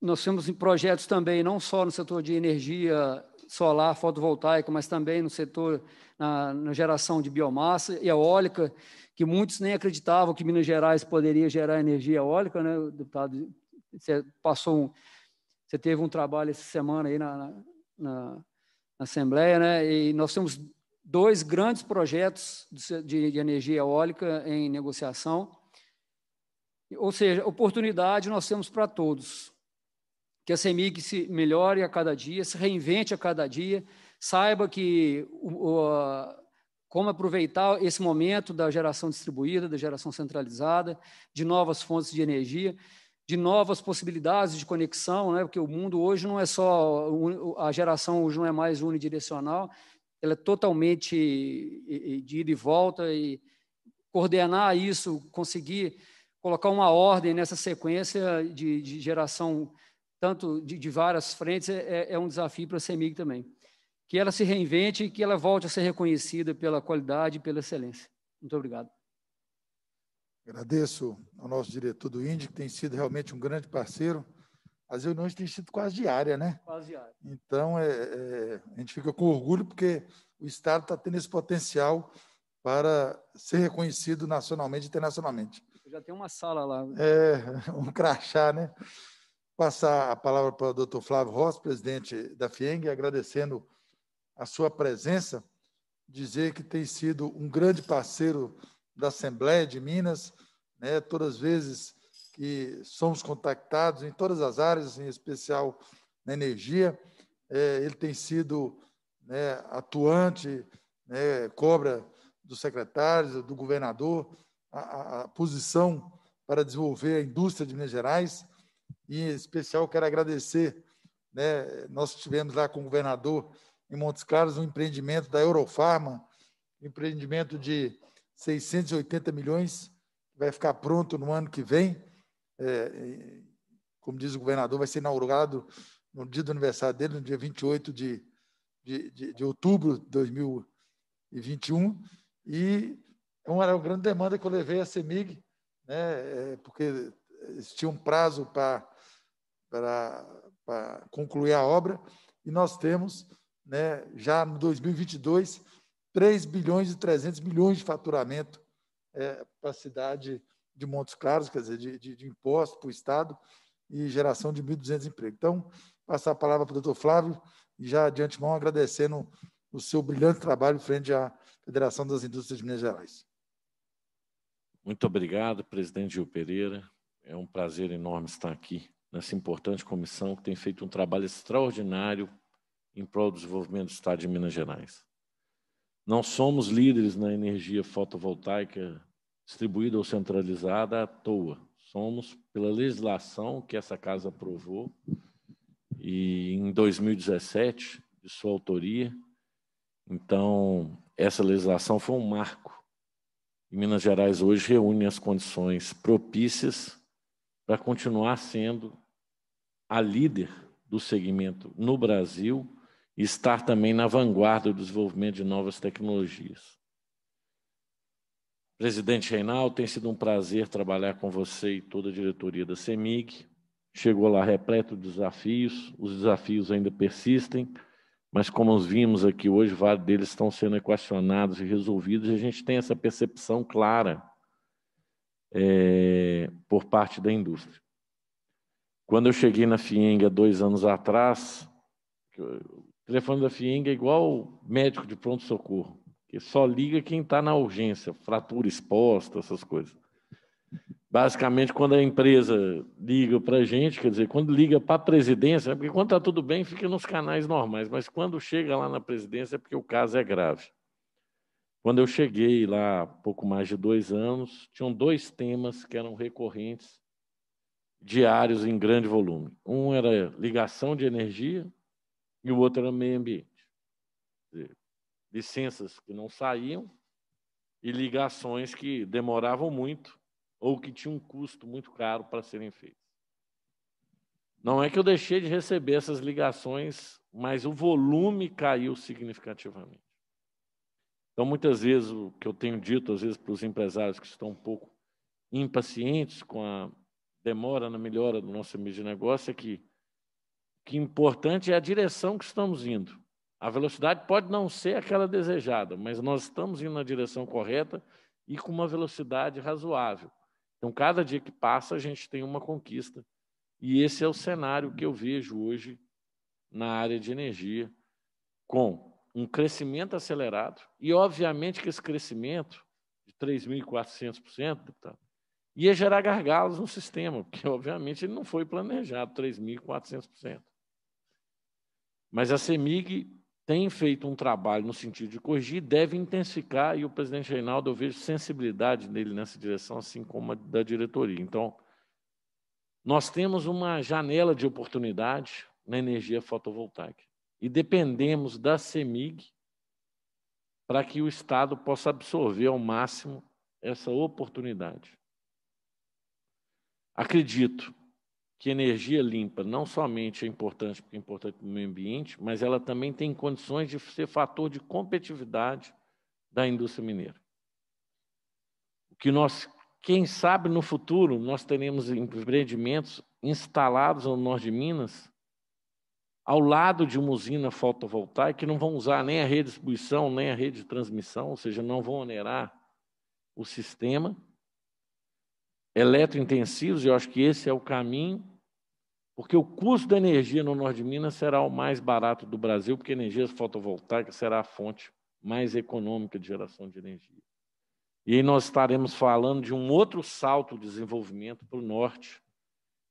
nós temos projetos também, não só no setor de energia solar, fotovoltaica, mas também no setor, na, na geração de biomassa e eólica, que muitos nem acreditavam que Minas Gerais poderia gerar energia eólica, né, deputado? Você passou um, você teve um trabalho essa semana aí na, na, na Assembleia, né? E nós temos dois grandes projetos de, de energia eólica em negociação. Ou seja, oportunidade nós temos para todos. Que a CEMIG se melhore a cada dia, se reinvente a cada dia, saiba que o, o, como aproveitar esse momento da geração distribuída, da geração centralizada, de novas fontes de energia, de novas possibilidades de conexão, né? porque o mundo hoje não é só, a geração hoje não é mais unidirecional, ela é totalmente de ida e volta, e coordenar isso, conseguir colocar uma ordem nessa sequência de, de geração, tanto de, de várias frentes, é, é, é um desafio para a CEMIG também. Que ela se reinvente e que ela volte a ser reconhecida pela qualidade e pela excelência. Muito obrigado. Agradeço ao nosso diretor do INDE, que tem sido realmente um grande parceiro. As reuniões têm sido quase diárias, né? Quase diárias. Então, é, é, a gente fica com orgulho, porque o Estado está tendo esse potencial para ser reconhecido nacionalmente e internacionalmente. Já tem uma sala lá. É, um crachá, né? Passar a palavra para o doutor Flávio Rossi, presidente da FIENG, agradecendo a sua presença, dizer que tem sido um grande parceiro da Assembleia de Minas, né, todas as vezes que somos contactados em todas as áreas, em especial na energia, é, ele tem sido né, atuante, né, cobra dos secretários, do governador, a, a, posição para desenvolver a indústria de Minas Gerais, e em especial quero agradecer, né, nós tivemos lá com o governador em Montes Claros um empreendimento da Eurofarma, empreendimento de 680 milhões, vai ficar pronto no ano que vem. É, como diz o governador, vai ser inaugurado no dia do aniversário dele, no dia 28 de, de, de, de outubro de 2021. E é uma, grande demanda que eu levei à CEMIG, né, é, porque tinha um prazo para, para, para concluir a obra, e nós temos, né, já no 2022, 3 bilhões e 300 milhões de faturamento é, para a cidade de Montes Claros, quer dizer, de, de, de impostos para o Estado e geração de 1.200 empregos. Então, passar a palavra para o doutor Flávio e já de antemão agradecendo o seu brilhante trabalho frente à Federação das Indústrias de Minas Gerais. Muito obrigado, presidente Gil Pereira. É um prazer enorme estar aqui nessa importante comissão que tem feito um trabalho extraordinário em prol do desenvolvimento do Estado de Minas Gerais. Não somos líderes na energia fotovoltaica distribuída ou centralizada à toa. Somos pela legislação que essa casa aprovou e em 2017, de sua autoria. Então, essa legislação foi um marco. E Minas Gerais hoje reúne as condições propícias para continuar sendo a líder do segmento no Brasil e estar também na vanguarda do desenvolvimento de novas tecnologias. Presidente Reinaldo, tem sido um prazer trabalhar com você e toda a diretoria da CEMIG. Chegou lá repleto de desafios, os desafios ainda persistem, mas como nós vimos aqui hoje, vários deles estão sendo equacionados e resolvidos, e a gente tem essa percepção clara é, por parte da indústria. Quando eu cheguei na FIENG dois anos atrás, telefone da FIENG é igual médico de pronto-socorro, que só liga quem está na urgência, fratura exposta, essas coisas. Basicamente, quando a empresa liga para a gente, quer dizer, quando liga para a presidência, porque quando está tudo bem, fica nos canais normais, mas quando chega lá na presidência é porque o caso é grave. Quando eu cheguei lá pouco mais de dois anos, tinham dois temas que eram recorrentes, diários em grande volume. Um era ligação de energia e o outro era meio ambiente. licenças que não saíam e ligações que demoravam muito ou que tinham um custo muito caro para serem feitas. Não é que eu deixei de receber essas ligações, mas o volume caiu significativamente. Então, muitas vezes, o que eu tenho dito, às vezes, para os empresários que estão um pouco impacientes com a demora na melhora do nosso ambiente de negócio, é que que importante é a direção que estamos indo. A velocidade pode não ser aquela desejada, mas nós estamos indo na direção correta e com uma velocidade razoável. Então, cada dia que passa, a gente tem uma conquista. E esse é o cenário que eu vejo hoje na área de energia, com um crescimento acelerado, e obviamente que esse crescimento de 3.400%, deputado, ia gerar gargalos no sistema, porque obviamente ele não foi planejado 3.400%. Mas a CEMIG tem feito um trabalho no sentido de corrigir, deve intensificar, e o presidente Reinaldo, eu vejo sensibilidade dele nessa direção, assim como a da diretoria. Então, nós temos uma janela de oportunidade na energia fotovoltaica e dependemos da CEMIG para que o Estado possa absorver ao máximo essa oportunidade. Acredito que energia limpa não somente é importante porque é importante para o meio ambiente, mas ela também tem condições de ser fator de competitividade da indústria mineira. O que nós, quem sabe no futuro, nós teremos empreendimentos instalados no norte de Minas, ao lado de uma usina fotovoltaica, que não vão usar nem a rede de distribuição, nem a rede de transmissão, ou seja, não vão onerar o sistema eletrointensivos, eu acho que esse é o caminho, porque o custo da energia no norte de Minas será o mais barato do Brasil, porque energia fotovoltaica será a fonte mais econômica de geração de energia. E aí nós estaremos falando de um outro salto de desenvolvimento para o norte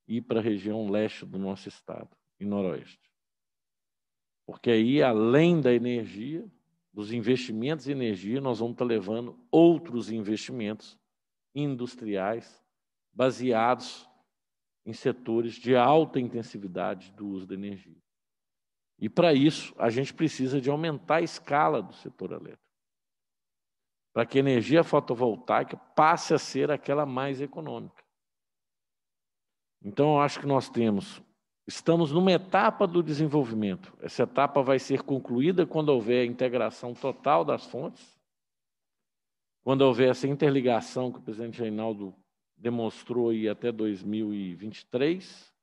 e para a região leste do nosso estado e noroeste. Porque aí, além da energia, dos investimentos em energia, nós vamos estar levando outros investimentos industriais baseados em setores de alta intensividade do uso da energia. E para isso, a gente precisa de aumentar a escala do setor elétrico. Para que a energia fotovoltaica passe a ser aquela mais econômica. Então, eu acho que nós temos, estamos numa etapa do desenvolvimento. Essa etapa vai ser concluída quando houver a integração total das fontes, quando houver essa interligação que o presidente Reinaldo demonstrou aí até 2023.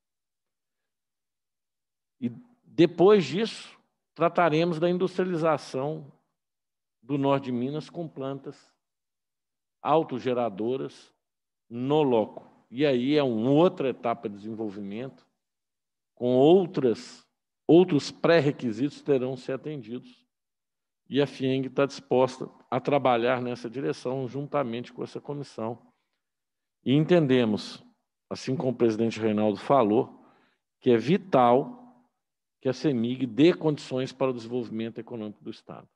E depois disso, trataremos da industrialização do norte de Minas com plantas autogeradoras no loco. E aí é uma outra etapa de desenvolvimento, com outras, outros pré-requisitos terão ser atendidos. E a FIENG está disposta a trabalhar nessa direção, juntamente com essa comissão, e entendemos, assim como o presidente Reinaldo falou, que é vital que a CEMIG dê condições para o desenvolvimento econômico do Estado.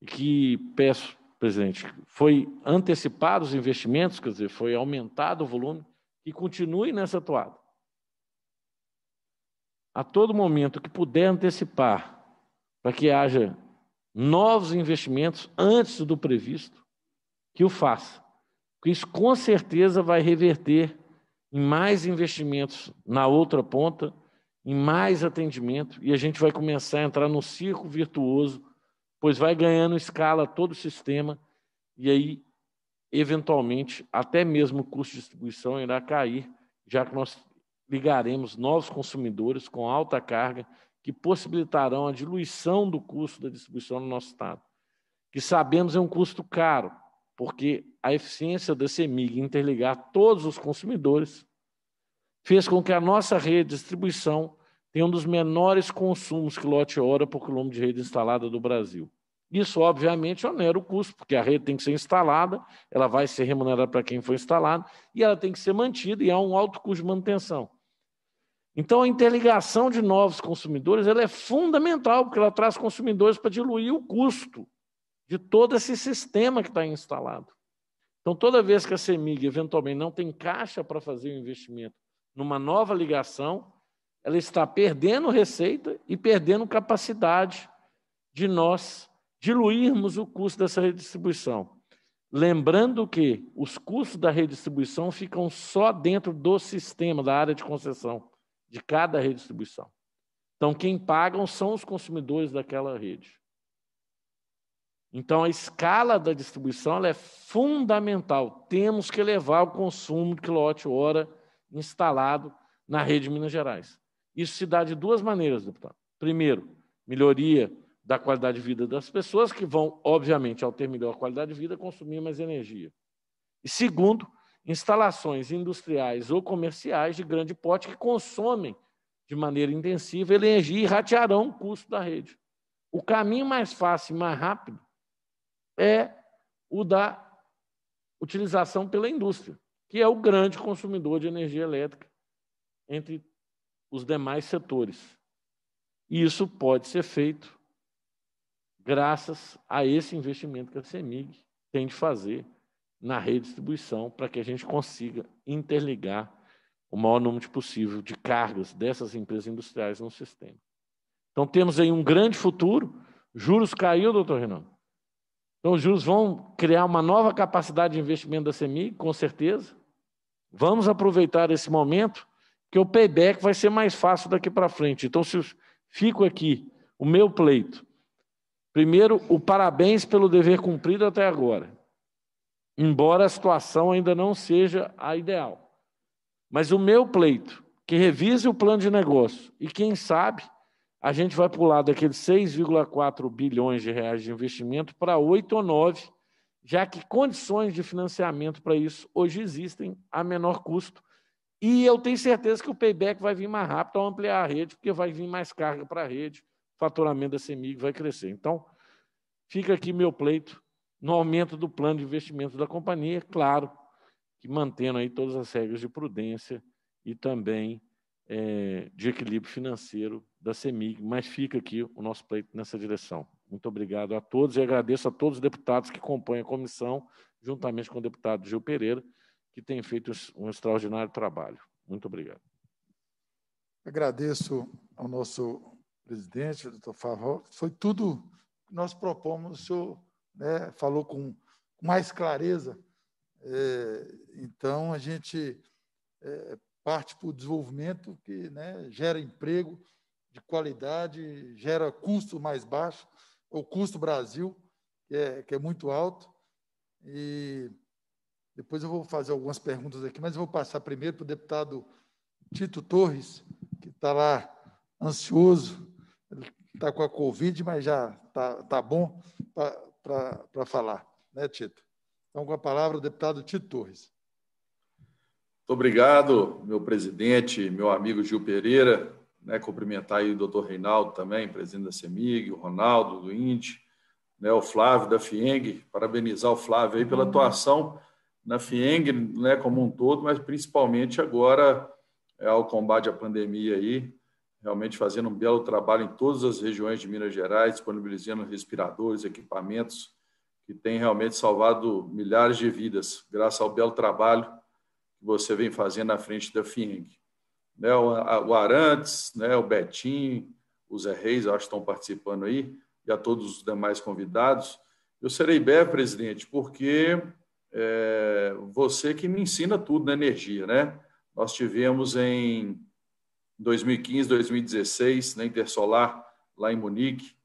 E que, peço, presidente, foi antecipado os investimentos, quer dizer, foi aumentado o volume, e continue nessa toada. A todo momento que puder antecipar, para que haja novos investimentos antes do previsto, que o faça. Isso com certeza vai reverter em mais investimentos na outra ponta, em mais atendimento, e a gente vai começar a entrar no circo virtuoso, pois vai ganhando escala todo o sistema, e aí, eventualmente, até mesmo o custo de distribuição irá cair, já que nós ligaremos novos consumidores com alta carga, que possibilitarão a diluição do custo da distribuição no nosso Estado, que sabemos é um custo caro, porque a eficiência da CEMIG interligar todos os consumidores fez com que a nossa rede de distribuição tenha um dos menores consumos quilowatt-hora por quilômetro de rede instalada do Brasil. Isso, obviamente, onera o custo, porque a rede tem que ser instalada, ela vai ser remunerada para quem foi instalado, e ela tem que ser mantida, e há um alto custo de manutenção. Então, a interligação de novos consumidores ela é fundamental, porque ela traz consumidores para diluir o custo de todo esse sistema que está instalado. Então, toda vez que a CEMIG eventualmente não tem caixa para fazer o investimento numa nova ligação, ela está perdendo receita e perdendo capacidade de nós diluirmos o custo dessa redistribuição. Lembrando que os custos da redistribuição ficam só dentro do sistema, da área de concessão, de cada redistribuição. Então, quem pagam são os consumidores daquela rede. Então, a escala da distribuição é fundamental. Temos que elevar o consumo de quilowatt-hora instalado na rede de Minas Gerais. Isso se dá de duas maneiras, deputado. Primeiro, melhoria da qualidade de vida das pessoas, que vão, obviamente, ao ter melhor qualidade de vida, consumir mais energia. E segundo, instalações industriais ou comerciais de grande porte que consomem de maneira intensiva energia e ratearão o custo da rede. O caminho mais fácil e mais rápido é o da utilização pela indústria, que é o grande consumidor de energia elétrica entre os demais setores. E isso pode ser feito graças a esse investimento que a CEMIG tem de fazer na redistribuição para que a gente consiga interligar o maior número possível de cargas dessas empresas industriais no sistema. Então, temos aí um grande futuro. Juros caiu, doutor Renan. Então, os juros vão criar uma nova capacidade de investimento da CEMIG, com certeza. Vamos aproveitar esse momento, que o payback vai ser mais fácil daqui para frente. Então, se fico aqui, o meu pleito, Primeiro, o parabéns pelo dever cumprido até agora, embora a situação ainda não seja a ideal. Mas o meu pleito, que revise o plano de negócio e quem sabe a gente vai pular daqueles 6,4 bilhões de reais de investimento para 8 ou 9, já que condições de financiamento para isso hoje existem a menor custo. E eu tenho certeza que o payback vai vir mais rápido ao ampliar a rede, porque vai vir mais carga para a rede, faturamento da CEMIG vai crescer. Então, fica aqui meu pleito no aumento do plano de investimento da companhia, claro, que mantendo aí todas as regras de prudência e também é, de equilíbrio financeiro da CEMIG, mas fica aqui o nosso pleito nessa direção. Muito obrigado a todos e agradeço a todos os deputados que compõem a comissão, juntamente com o deputado Gil Pereira, que tem feito um extraordinário trabalho. Muito obrigado. Agradeço ao nosso presidente, doutor Favor, foi tudo que nós propomos, o senhor né, falou com mais clareza. É, então, a gente é, parte para o desenvolvimento que né, gera emprego de qualidade, gera custo mais baixo, o custo Brasil, que é, que é muito alto. E depois eu vou fazer algumas perguntas aqui, mas eu vou passar primeiro para o deputado Tito Torres, que está lá ansioso está com a Covid, mas já está tá bom para falar, né, Tito? Então, com a palavra, o deputado Tito Torres. Muito obrigado, meu presidente, meu amigo Gil Pereira, né, cumprimentar aí o doutor Reinaldo também, presidente da CEMIG, o Ronaldo do INDE, né, o Flávio da FIENG, parabenizar o Flávio aí pela atuação na FIENG, né, como um todo, mas principalmente agora é, ao combate à pandemia aí, realmente fazendo um belo trabalho em todas as regiões de Minas Gerais, disponibilizando respiradores, equipamentos que têm realmente salvado milhares de vidas, graças ao belo trabalho que você vem fazendo na frente da FIENG. Né, o Arantes, né, o Betinho, o Zé Reis, acho que estão participando aí, e a todos os demais convidados. Eu serei breve, presidente, porque é, você que me ensina tudo na energia, né? Nós tivemos em 2015, 2016, na Intersolar, lá em Munique,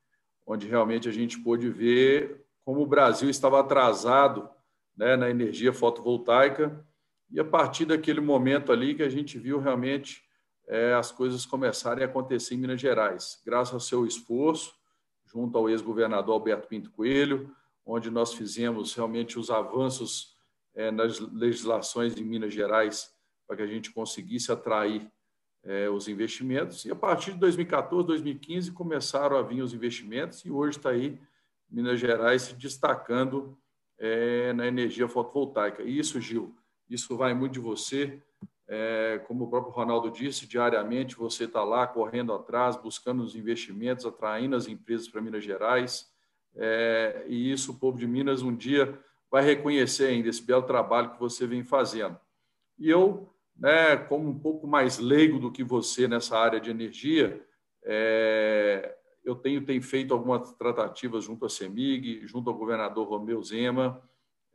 onde realmente a gente pôde ver como o Brasil estava atrasado né, na energia fotovoltaica, e a partir daquele momento ali que a gente viu realmente é, as coisas começarem a acontecer em Minas Gerais, graças ao seu esforço, junto ao ex-governador Alberto Pinto Coelho, onde nós fizemos realmente os avanços é, nas legislações em Minas Gerais para que a gente conseguisse atrair é, os investimentos, e a partir de 2014, 2015 começaram a vir os investimentos, e hoje está aí Minas Gerais se destacando é, na energia fotovoltaica. E isso, Gil, isso vai muito de você. É, como o próprio Ronaldo disse, diariamente você está lá correndo atrás, buscando os investimentos, atraindo as empresas para Minas Gerais. É, e isso o povo de Minas um dia vai reconhecer ainda esse belo trabalho que você vem fazendo. E eu né, como um pouco mais leigo do que você nessa área de energia, é, eu tenho, tenho feito algumas tratativas junto à CEMIG, junto ao governador Romeu Zema,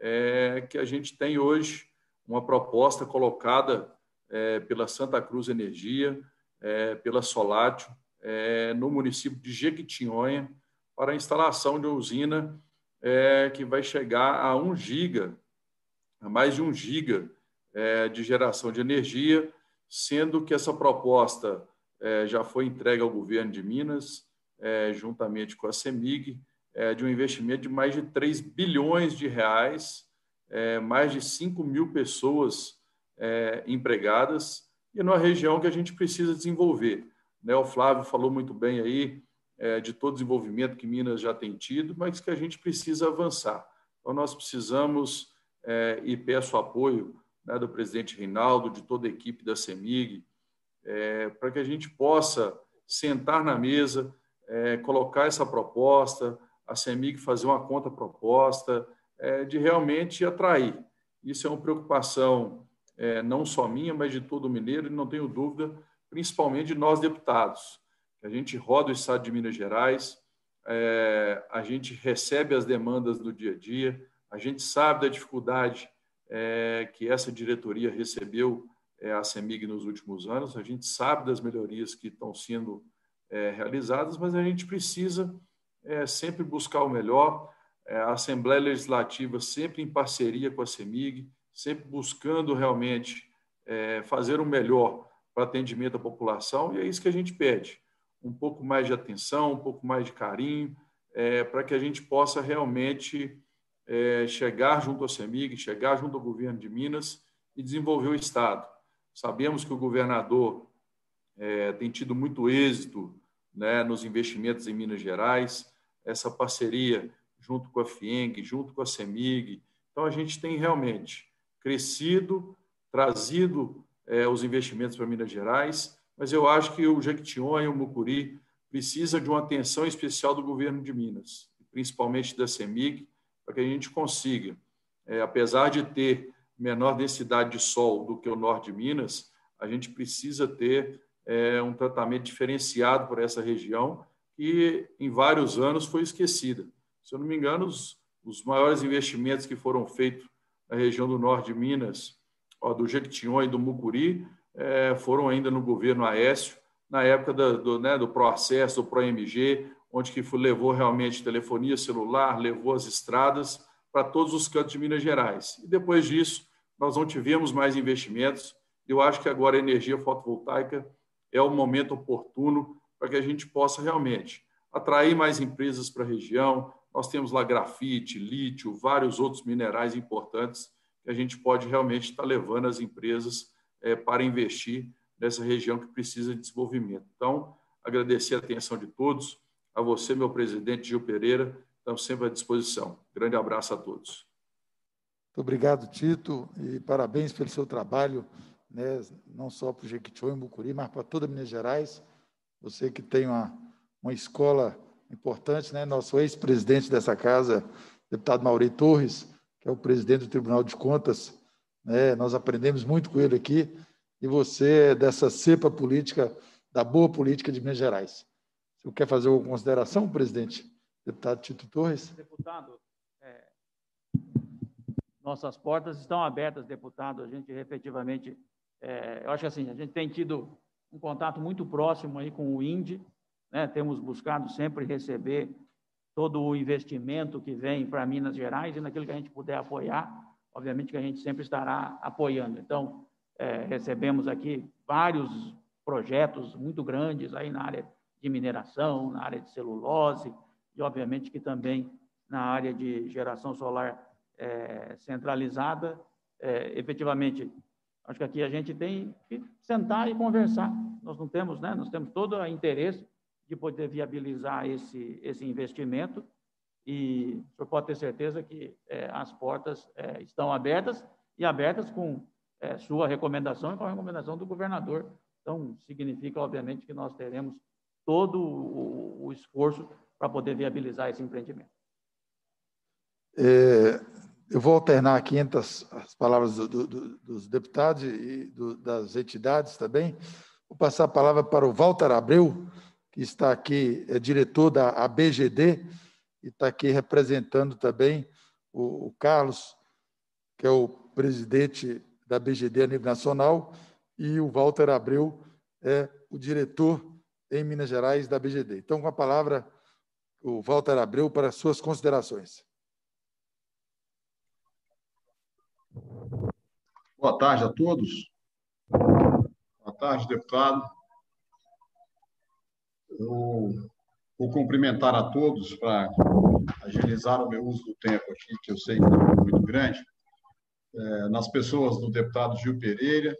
é, que a gente tem hoje uma proposta colocada é, pela Santa Cruz Energia, é, pela Solatio, é, no município de Jequitinhonha, para a instalação de uma usina é, que vai chegar a 1 giga, a mais de 1 giga é, de geração de energia, sendo que essa proposta já foi entregue ao governo de Minas, juntamente com a CEMIG, de um investimento de mais de 3 bilhões de reais, mais de 5 mil pessoas empregadas, e numa região que a gente precisa desenvolver. Né? O Flávio falou muito bem aí é, de todo o desenvolvimento que Minas já tem tido, mas que a gente precisa avançar. Então, nós precisamos, é, e peço apoio né, do presidente Reinaldo, de toda a equipe da CEMIG, é, para que a gente possa sentar na mesa, é, colocar essa proposta, a CEMIG fazer uma conta proposta, é, de realmente atrair. Isso é uma preocupação é, não só minha, mas de todo mineiro, e não tenho dúvida, principalmente de nós deputados a gente roda o estado de Minas Gerais, é, a gente recebe as demandas do dia a dia, a gente sabe da dificuldade é, que essa diretoria recebeu é, a CEMIG nos últimos anos, a gente sabe das melhorias que estão sendo é, realizadas, mas a gente precisa é, sempre buscar o melhor. É, a Assembleia Legislativa sempre em parceria com a CEMIG, sempre buscando realmente fazer o melhor para atendimento à população, e é isso que a gente pede um pouco mais de atenção, um pouco mais de carinho, é, para que a gente possa realmente é, chegar junto ao CEMIG, chegar junto ao governo de Minas e desenvolver o Estado. Sabemos que o governador é, tem tido muito êxito né, nos investimentos em Minas Gerais, essa parceria junto com a FIENG, junto com a CEMIG. Então, a gente tem realmente crescido, trazido é, os investimentos para Minas Gerais mas eu acho que o Jequitinhonha e o Mucuri precisa de uma atenção especial do governo de Minas, principalmente da CEMIG, para que a gente consiga, é, apesar de ter menor densidade de sol do que o norte de Minas, a gente precisa ter é, um tratamento diferenciado para essa região que em vários anos foi esquecida. Se eu não me engano, os, os maiores investimentos que foram feitos na região do norte de Minas, ó, do Jequitinhonha e do Mucuri, é, foram ainda no governo Aécio, na época do, né, do processo, do ProMG, onde que levou realmente telefonia celular, levou as estradas para todos os cantos de Minas Gerais. E depois disso, nós não tivemos mais investimentos. Eu acho que agora a energia fotovoltaica é o momento oportuno para que a gente possa realmente atrair mais empresas para a região. Nós temos lá grafite, lítio, vários outros minerais importantes que a gente pode realmente estar levando as empresas é, para investir nessa região que precisa de desenvolvimento. Então, agradecer a atenção de todos, a você, meu presidente Gil Pereira, estamos sempre à disposição. Grande abraço a todos. Muito obrigado, Tito, e parabéns pelo seu trabalho, né, não só para o Jequitinhonha e Mucuri, mas para toda Minas Gerais. Você que tem uma, uma escola importante, né, nosso ex-presidente dessa casa, deputado Mauri Torres, que é o presidente do Tribunal de Contas, né? Nós aprendemos muito com ele aqui, e você é dessa cepa política, da boa política de Minas Gerais. Você quer fazer alguma consideração, presidente? Deputado Tito Torres? Deputado, é, nossas portas estão abertas, deputado. A gente efetivamente, é, eu acho que assim, a gente tem tido um contato muito próximo aí com o INDE, né? temos buscado sempre receber todo o investimento que vem para Minas Gerais e naquilo que a gente puder apoiar obviamente que a gente sempre estará apoiando. Então, é, recebemos aqui vários projetos muito grandes aí na área de mineração, na área de celulose e, obviamente, que também na área de geração solar é, centralizada. É, efetivamente, acho que aqui a gente tem que sentar e conversar. Nós não temos, né? Nós temos todo o interesse de poder viabilizar esse, esse investimento e o senhor pode ter certeza que é, as portas é, estão abertas e abertas com é, sua recomendação e com a recomendação do governador. Então, significa, obviamente, que nós teremos todo o, o esforço para poder viabilizar esse empreendimento. É, eu vou alternar aqui entre as, as palavras do, do, dos deputados e do, das entidades também. Vou passar a palavra para o Walter Abreu, que está aqui, é diretor da ABGD, e está aqui representando também o, o Carlos, que é o presidente da BGD a nível nacional, e o Walter Abreu é o diretor em Minas Gerais da BGD. Então, com a palavra, o Walter Abreu para suas considerações. Boa tarde a todos. Boa tarde, deputado. Eu vou cumprimentar a todos para agilizar o meu uso do tempo aqui, que eu sei que é muito grande, é, nas pessoas do deputado Gil Pereira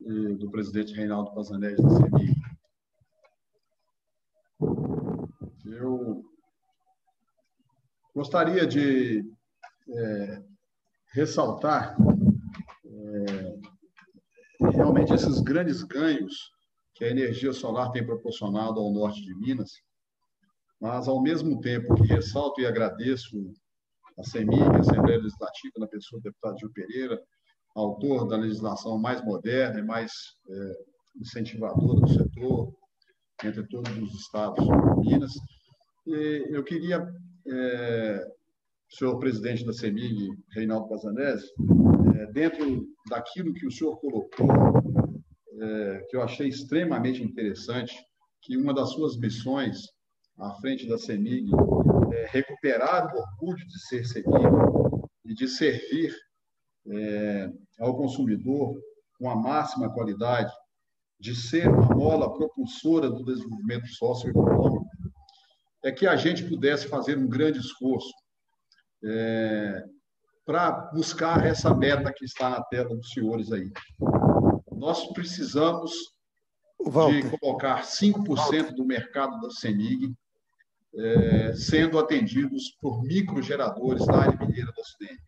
e do presidente Reinaldo Pazanelli da CEMIG. Eu gostaria de é, ressaltar é, realmente esses grandes ganhos que a energia solar tem proporcionado ao norte de Minas, mas, ao mesmo tempo que ressalto e agradeço a CEMIG, a Assembleia Legislativa, na pessoa do deputado Gil Pereira, autor da legislação mais moderna e mais é, incentivadora do setor, entre todos os estados de Minas. E eu queria, é, senhor presidente da CEMIG, Reinaldo Pazanese, é, dentro daquilo que o senhor colocou, é, que eu achei extremamente interessante, que uma das suas missões à frente da CEMIG é recuperar o orgulho de ser CEMIG e de servir é, ao consumidor com a máxima qualidade, de ser uma mola propulsora do desenvolvimento socioeconômico, é que a gente pudesse fazer um grande esforço é, para buscar essa meta que está na tela dos senhores aí. Nós precisamos Walter. de colocar 5% Walter. do mercado da CEMIG é, sendo atendidos por microgeradores da área mineira da Sudene.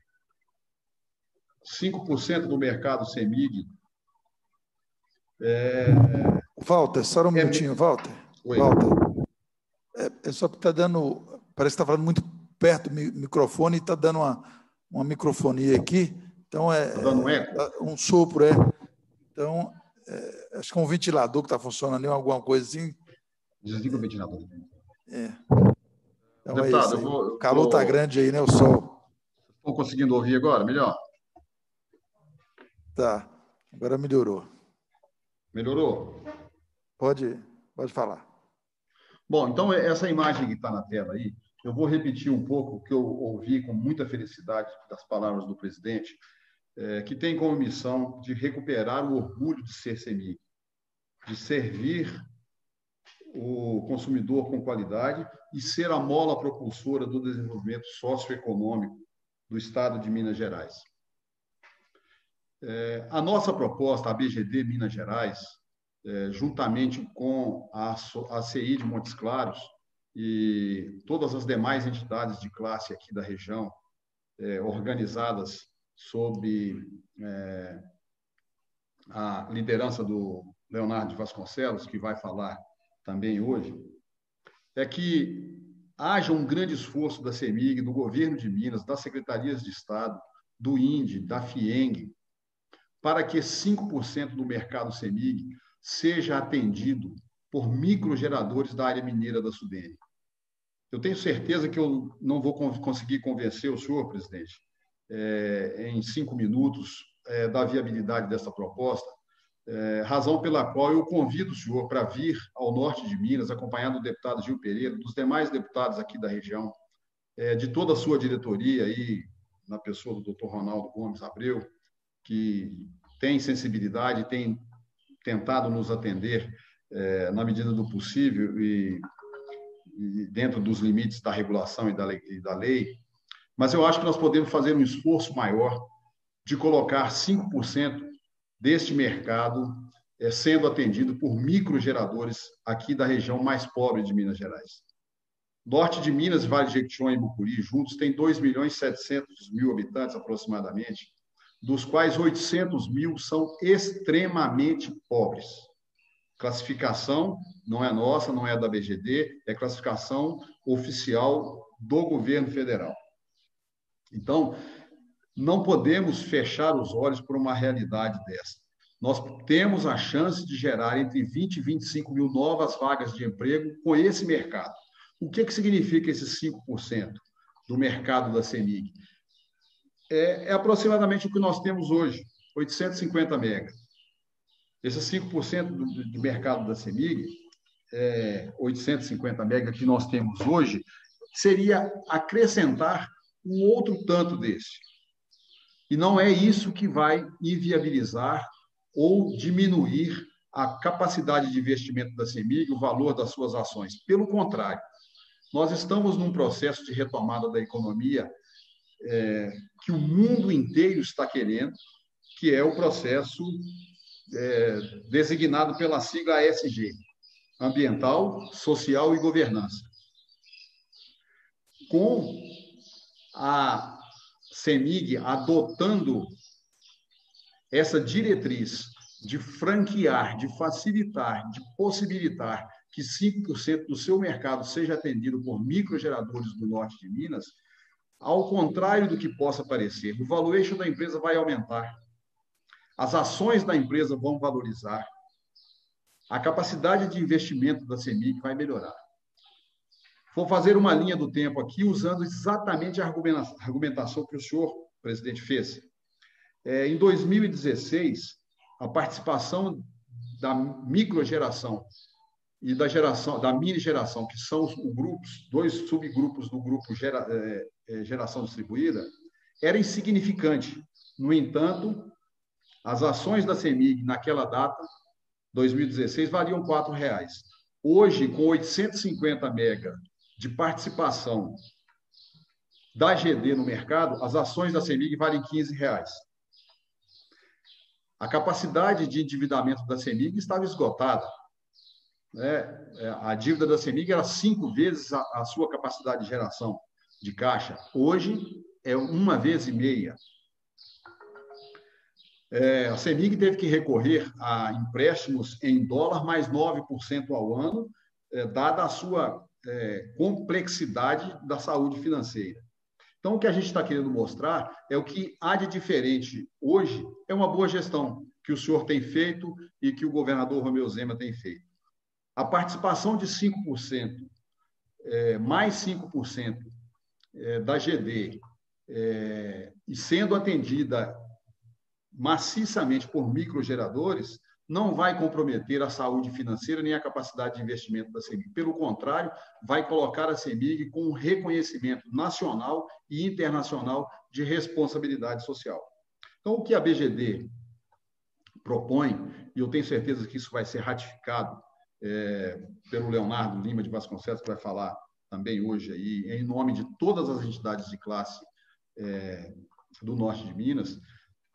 5% do mercado CEMIG. É, Walter, só um é, minutinho, Walter. Oi. Walter. É, é só que está dando. Parece que está falando muito perto do microfone e está dando uma, uma microfonia aqui. Então é. Está dando um eco? É, um sopro, é. Então, é, acho que é um ventilador que está funcionando, alguma coisa assim. Desliga o ventilador. É. Então Deputado, é isso. Vou, o calor está grande aí, né? O sol. Estou conseguindo ouvir agora? Melhor? Tá. Agora melhorou. Melhorou? Pode, pode falar. Bom, então essa imagem que está na tela aí, eu vou repetir um pouco o que eu ouvi com muita felicidade das palavras do presidente, é, que tem como missão de recuperar o orgulho de ser CEMIG, de servir o consumidor com qualidade e ser a mola propulsora do desenvolvimento socioeconômico do Estado de Minas Gerais. É, a nossa proposta, a BGD Minas Gerais, é, juntamente com a, a CI de Montes Claros, e todas as demais entidades de classe aqui da região, é, organizadas sob é, a liderança do Leonardo Vasconcelos, que vai falar também hoje, é que haja um grande esforço da CEMIG, do governo de Minas, das secretarias de Estado, do INDE, da FIENG, para que 5% do mercado CEMIG seja atendido por microgeradores da área mineira da Sudene. Eu tenho certeza que eu não vou conseguir convencer o senhor, presidente, é, em cinco minutos, é, da viabilidade dessa proposta, é, razão pela qual eu convido o senhor para vir ao norte de Minas, acompanhado do deputado Gil Pereira, dos demais deputados aqui da região, é, de toda a sua diretoria, aí, na pessoa do doutor Ronaldo Gomes Abreu, que tem sensibilidade, tem tentado nos atender é, na medida do possível e dentro dos limites da regulação e da, lei, e da lei, mas eu acho que nós podemos fazer um esforço maior de colocar 5% deste mercado é, sendo atendido por microgeradores aqui da região mais pobre de Minas Gerais. Norte de Minas, Vale de Jequitinhonha e Bucuri, juntos, tem 2 milhões e 700 mil habitantes aproximadamente, dos quais 800 mil são extremamente pobres. Classificação não é nossa, não é da BGD, é classificação oficial do governo federal. Então, não podemos fechar os olhos para uma realidade dessa. nós temos a chance de gerar entre 20 e 25 mil novas vagas de emprego com esse mercado. O que, que significa esses 5% do mercado da CEMIG? É, é, aproximadamente o que nós temos hoje, 850 mega. Esses 5% do, do mercado da CEMIG, é, 850 mega que nós temos hoje, seria acrescentar um outro tanto desse. E não é isso que vai inviabilizar ou diminuir a capacidade de investimento da CEMIG, o valor das suas ações. Pelo contrário, nós estamos num processo de retomada da economia é, que o mundo inteiro está querendo, que é o processo é, designado pela sigla ESG, Ambiental, Social e Governança. Com a CEMIG adotando essa diretriz de franquear, de facilitar, de possibilitar que 5% do seu mercado seja atendido por microgeradores do norte de Minas, ao contrário do que possa parecer, o valuation da empresa vai aumentar, as ações da empresa vão valorizar, a capacidade de investimento da CEMIC vai melhorar. Vou fazer uma linha do tempo aqui usando exatamente a argumentação que o senhor, presidente, fez. É, em 2016, a participação da microgeração e da geração da mini geração, que são os grupos, dois subgrupos do grupo gera, é, é, geração distribuída, era insignificante. No entanto, as ações da CEMIG naquela data, 2016, valiam R$ reais. Hoje, com 850 mega de participação da GD no mercado, as ações da CEMIG valem 15 reais. A capacidade de endividamento da CEMIG estava esgotada. Né? É, a dívida da CEMIG era cinco vezes a, a sua capacidade de geração de caixa. Hoje é uma vez e meia. É, a CEMIG teve que recorrer a empréstimos em dólar mais 9% ao ano, é, dada a sua é, complexidade da saúde financeira. Então, o que a gente está querendo mostrar é o que há de diferente hoje é uma boa gestão que o senhor tem feito e que o governador Romeu Zema tem feito. A participação de 5%, é, mais 5% é, da GD, é, e sendo atendida maciçamente por microgeradores, não vai comprometer a saúde financeira nem a capacidade de investimento da CEMIG. Pelo contrário, vai colocar a CEMIG com um reconhecimento nacional e internacional de responsabilidade social. Então, o que a BGD propõe, e eu tenho certeza que isso vai ser ratificado é, pelo Leonardo Lima de Vasconcelos, que vai falar também hoje aí, em nome de todas as entidades de classe é, do norte de Minas,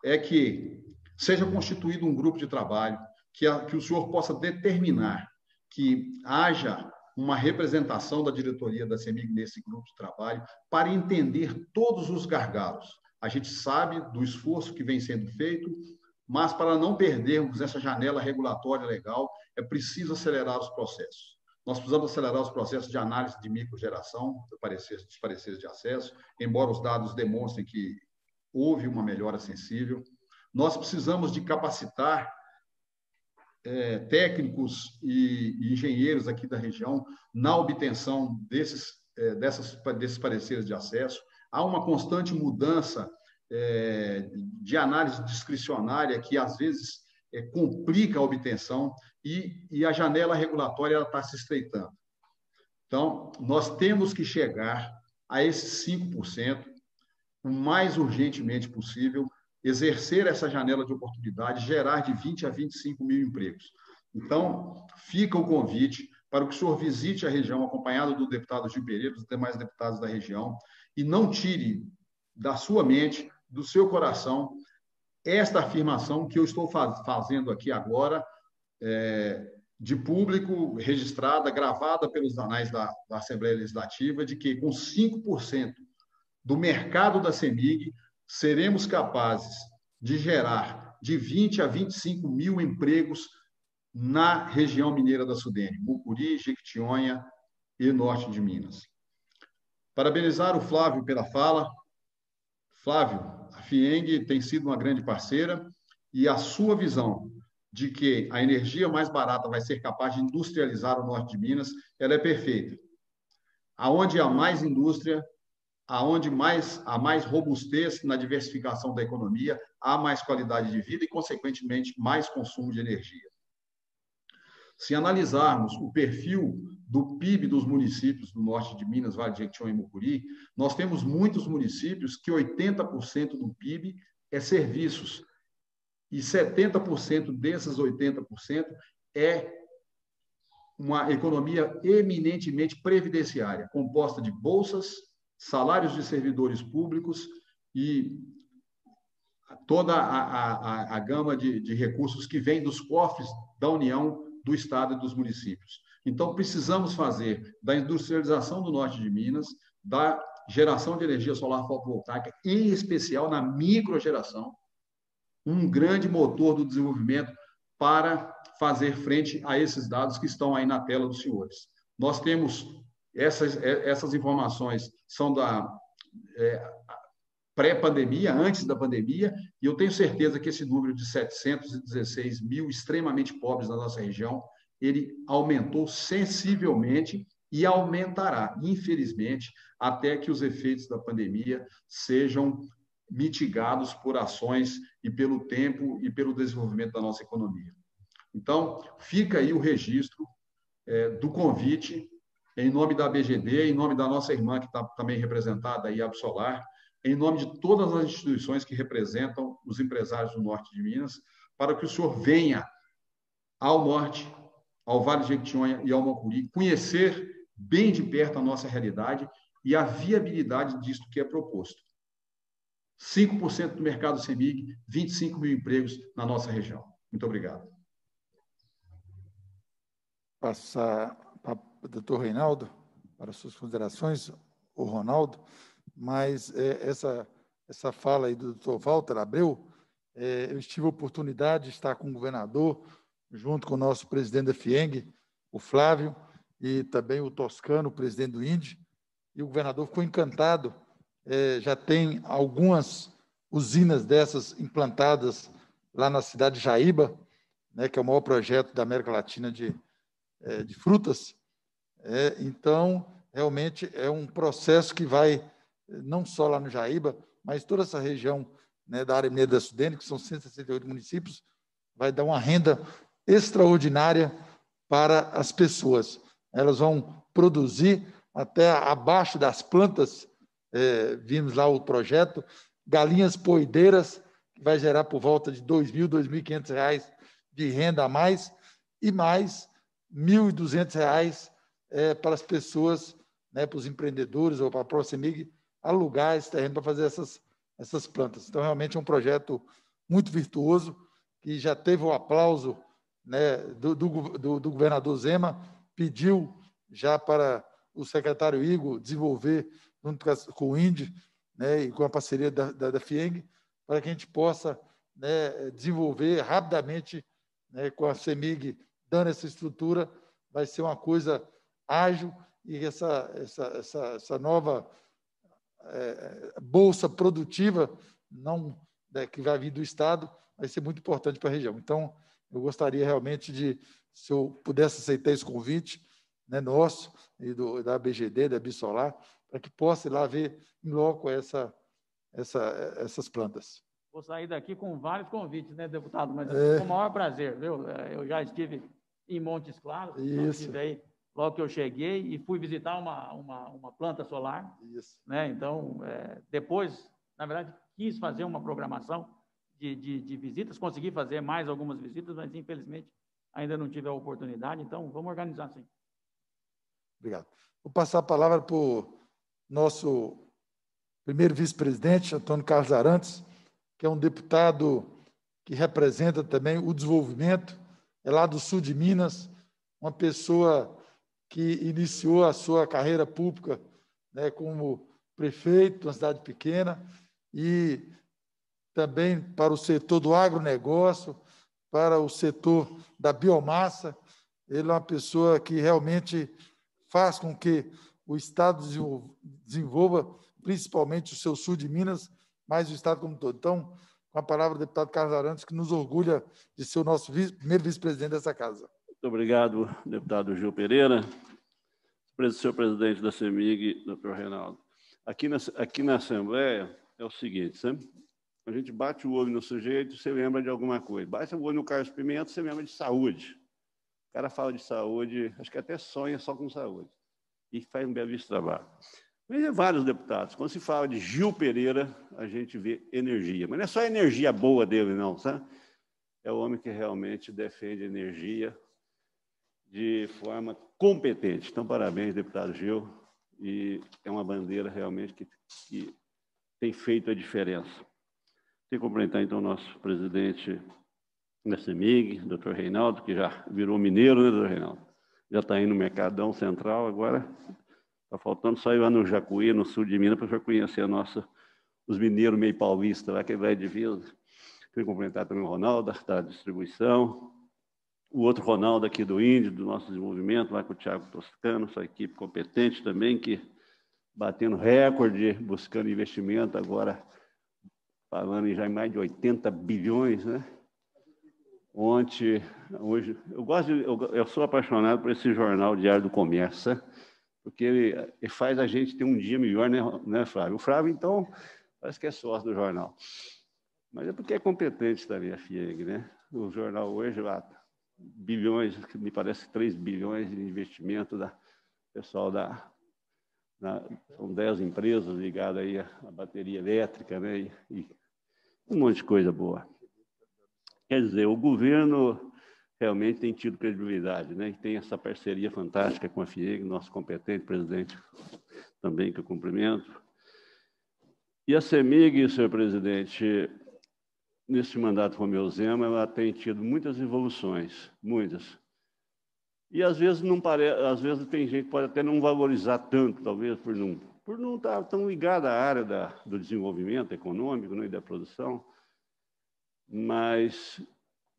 é que seja constituído um grupo de trabalho, que, a, que o senhor possa determinar que haja uma representação da diretoria da CEMIG nesse grupo de trabalho para entender todos os gargalos. A gente sabe do esforço que vem sendo feito, mas para não perdermos essa janela regulatória legal, é preciso acelerar os processos. Nós precisamos acelerar os processos de análise de microgeração, dos pareceres de acesso, embora os dados demonstrem que houve uma melhora sensível. Nós precisamos de capacitar é, técnicos e, e, engenheiros aqui da região na obtenção desses, é, dessas, desses pareceres de acesso. Há uma constante mudança é, de análise discricionária que, às vezes, é, complica a obtenção e, e a janela regulatória está se estreitando. Então, nós temos que chegar a esses 5% o mais urgentemente possível, exercer essa janela de oportunidade, gerar de 20 a 25 mil empregos. Então, fica o convite para que o senhor visite a região, acompanhado do deputado Gil Pereira, dos demais deputados da região, e não tire da sua mente, do seu coração, esta afirmação que eu estou faz, fazendo aqui agora, é, de público, registrada, gravada pelos anais da, da Assembleia Legislativa, de que com 5% do mercado da CEMIG, seremos capazes de gerar de 20 a 25 mil empregos na região mineira da Sudene, Mucuri, Jequitinhonha e norte de Minas. Parabenizar o Flávio pela fala. Flávio, a FIENG tem sido uma grande parceira e a sua visão de que a energia mais barata vai ser capaz de industrializar o norte de Minas, ela é perfeita. Aonde há mais indústria, aonde mais há mais robustez na diversificação da economia, há mais qualidade de vida e, consequentemente, mais consumo de energia. Se analisarmos o perfil do PIB dos municípios do norte de Minas, Vale de Jequitinhonha e Mucuri, nós temos muitos municípios que 80% do PIB é serviços e 70% desses 80% é uma economia eminentemente previdenciária, composta de bolsas, salários de servidores públicos e toda a, a, a gama de, de recursos que vem dos cofres da União do Estado e dos municípios. Então, precisamos fazer da industrialização do norte de Minas, da geração de energia solar fotovoltaica, em especial na microgeração, um grande motor do desenvolvimento para fazer frente a esses dados que estão aí na tela dos senhores. Nós temos essas, essas informações são da é, pré-pandemia, antes da pandemia, e eu tenho certeza que esse número de 716 mil extremamente pobres na nossa região, ele aumentou sensivelmente e aumentará, infelizmente, até que os efeitos da pandemia sejam mitigados por ações e pelo tempo e pelo desenvolvimento da nossa economia. Então, fica aí o registro é, do convite, em nome da BGD, em nome da nossa irmã, que está também representada aí, Absolar, em nome de todas as instituições que representam os empresários do norte de Minas, para que o senhor venha ao norte, ao Vale de Jequitinhonha e ao Mocuri, conhecer bem de perto a nossa realidade e a viabilidade disto que é proposto. 5% do mercado CEMIG, 25 mil empregos na nossa região. Muito obrigado. Passar o doutor Reinaldo, para suas considerações, o Ronaldo mas é, essa, essa fala aí do doutor Walter Abreu, é, eu tive a oportunidade de estar com o governador, junto com o nosso presidente da FIENG, o Flávio, e também o Toscano, o presidente do INDE, e o governador ficou encantado. É, já tem algumas usinas dessas implantadas lá na cidade de Jaíba, né, que é o maior projeto da América Latina de, é, de frutas. É, então, realmente é um processo que vai não só lá no Jaíba, mas toda essa região né, da área mineira da Sudene, que são 168 municípios, vai dar uma renda extraordinária para as pessoas. Elas vão produzir até abaixo das plantas, é, vimos lá o projeto, galinhas poideiras, que vai gerar por volta de R$ 2.000, R$ 2.500 de renda a mais, e mais R$ 1.200 é, para as pessoas, né, para os empreendedores ou para a ProSemig, alugar esse terreno para fazer essas, essas plantas. Então, realmente é um projeto muito virtuoso, que já teve o aplauso né, do, do, do, governador Zema, pediu já para o secretário Igor desenvolver, junto com o INDE né, e com a parceria da, da, da FIENG, para que a gente possa né, desenvolver rapidamente né, com a CEMIG dando essa estrutura, vai ser uma coisa ágil e essa, essa, essa, essa nova é, bolsa produtiva não né, que vai vir do Estado vai ser muito importante para a região. Então, eu gostaria realmente de, se eu pudesse aceitar esse convite né, nosso e do, da BGD, da Bisolar, para que possa ir lá ver em loco essa, essa, essas plantas. Vou sair daqui com vários convites, né, deputado? Mas é. com o maior prazer, viu? É, eu já estive em Montes Claros, Isso. estive aí logo que eu cheguei e fui visitar uma, uma, uma planta solar. Isso. Né? Então, é, depois, na verdade, quis fazer uma programação de, de, de, visitas, consegui fazer mais algumas visitas, mas infelizmente ainda não tive a oportunidade, então vamos organizar sim. Obrigado. Vou passar a palavra para o nosso primeiro vice-presidente, Antônio Carlos Arantes, que é um deputado que representa também o desenvolvimento, é lá do sul de Minas, uma pessoa que iniciou a sua carreira pública né, como prefeito de uma cidade pequena e também para o setor do agronegócio, para o setor da biomassa. Ele é uma pessoa que realmente faz com que o Estado desenvolva, principalmente o seu sul de Minas, mas o Estado como um todo. Então, Com a palavra, o deputado Carlos Arantes, que nos orgulha de ser o nosso vice, primeiro vice-presidente dessa casa. Muito obrigado, deputado Gil Pereira. Senhor presidente da CEMIG, doutor Reinaldo. Aqui na, aqui na Assembleia é o seguinte, sabe? A gente bate o olho no sujeito, você lembra de alguma coisa. Bate o olho no Carlos Pimenta, você lembra de saúde. O cara fala de saúde, acho que até sonha só com saúde. E faz um belíssimo trabalho. Mas é vários deputados. Quando se fala de Gil Pereira, a gente vê energia. Mas não é só a energia boa dele, não, sabe? É o homem que realmente defende energia de forma competente. Então, parabéns, deputado Gil. E é uma bandeira realmente que, que tem feito a diferença. Tem que cumprimentar, então, o nosso presidente da CEMIG, doutor Reinaldo, que já virou mineiro, né, doutor Reinaldo? Já está aí no Mercadão Central agora. Está faltando só ir lá no Jacuí, no sul de Minas, para conhecer a nossa, os mineiros meio paulistas lá, que vai de divisa. Queria cumprimentar também o Ronaldo, da distribuição, o outro Ronaldo aqui do Índio, do nosso desenvolvimento, lá com o Tiago Toscano, sua equipe competente também, que batendo recorde, buscando investimento, agora falando já em mais de 80 bilhões, né? Ontem, hoje, eu gosto de, eu, eu, sou apaixonado por esse jornal Diário do Comércio, né? porque ele, ele, faz a gente ter um dia melhor, né, né, Flávio? O Flávio, então, parece que é sócio do jornal. Mas é porque é competente também a FIEG, né? O jornal hoje lá bilhões, me parece 3 bilhões de investimento da pessoal da, da são 10 empresas ligadas aí à, bateria elétrica, né? E, e, um monte de coisa boa. Quer dizer, o governo realmente tem tido credibilidade, né? E tem essa parceria fantástica com a FIEG, nosso competente presidente também que eu cumprimento. E a CEMIG, senhor presidente, nesse mandato Romeu Zema, ela tem tido muitas evoluções, muitas. E às vezes não parece, às vezes tem gente que pode até não valorizar tanto, talvez por não por não estar tão ligada à área da, do desenvolvimento econômico né, e da produção, mas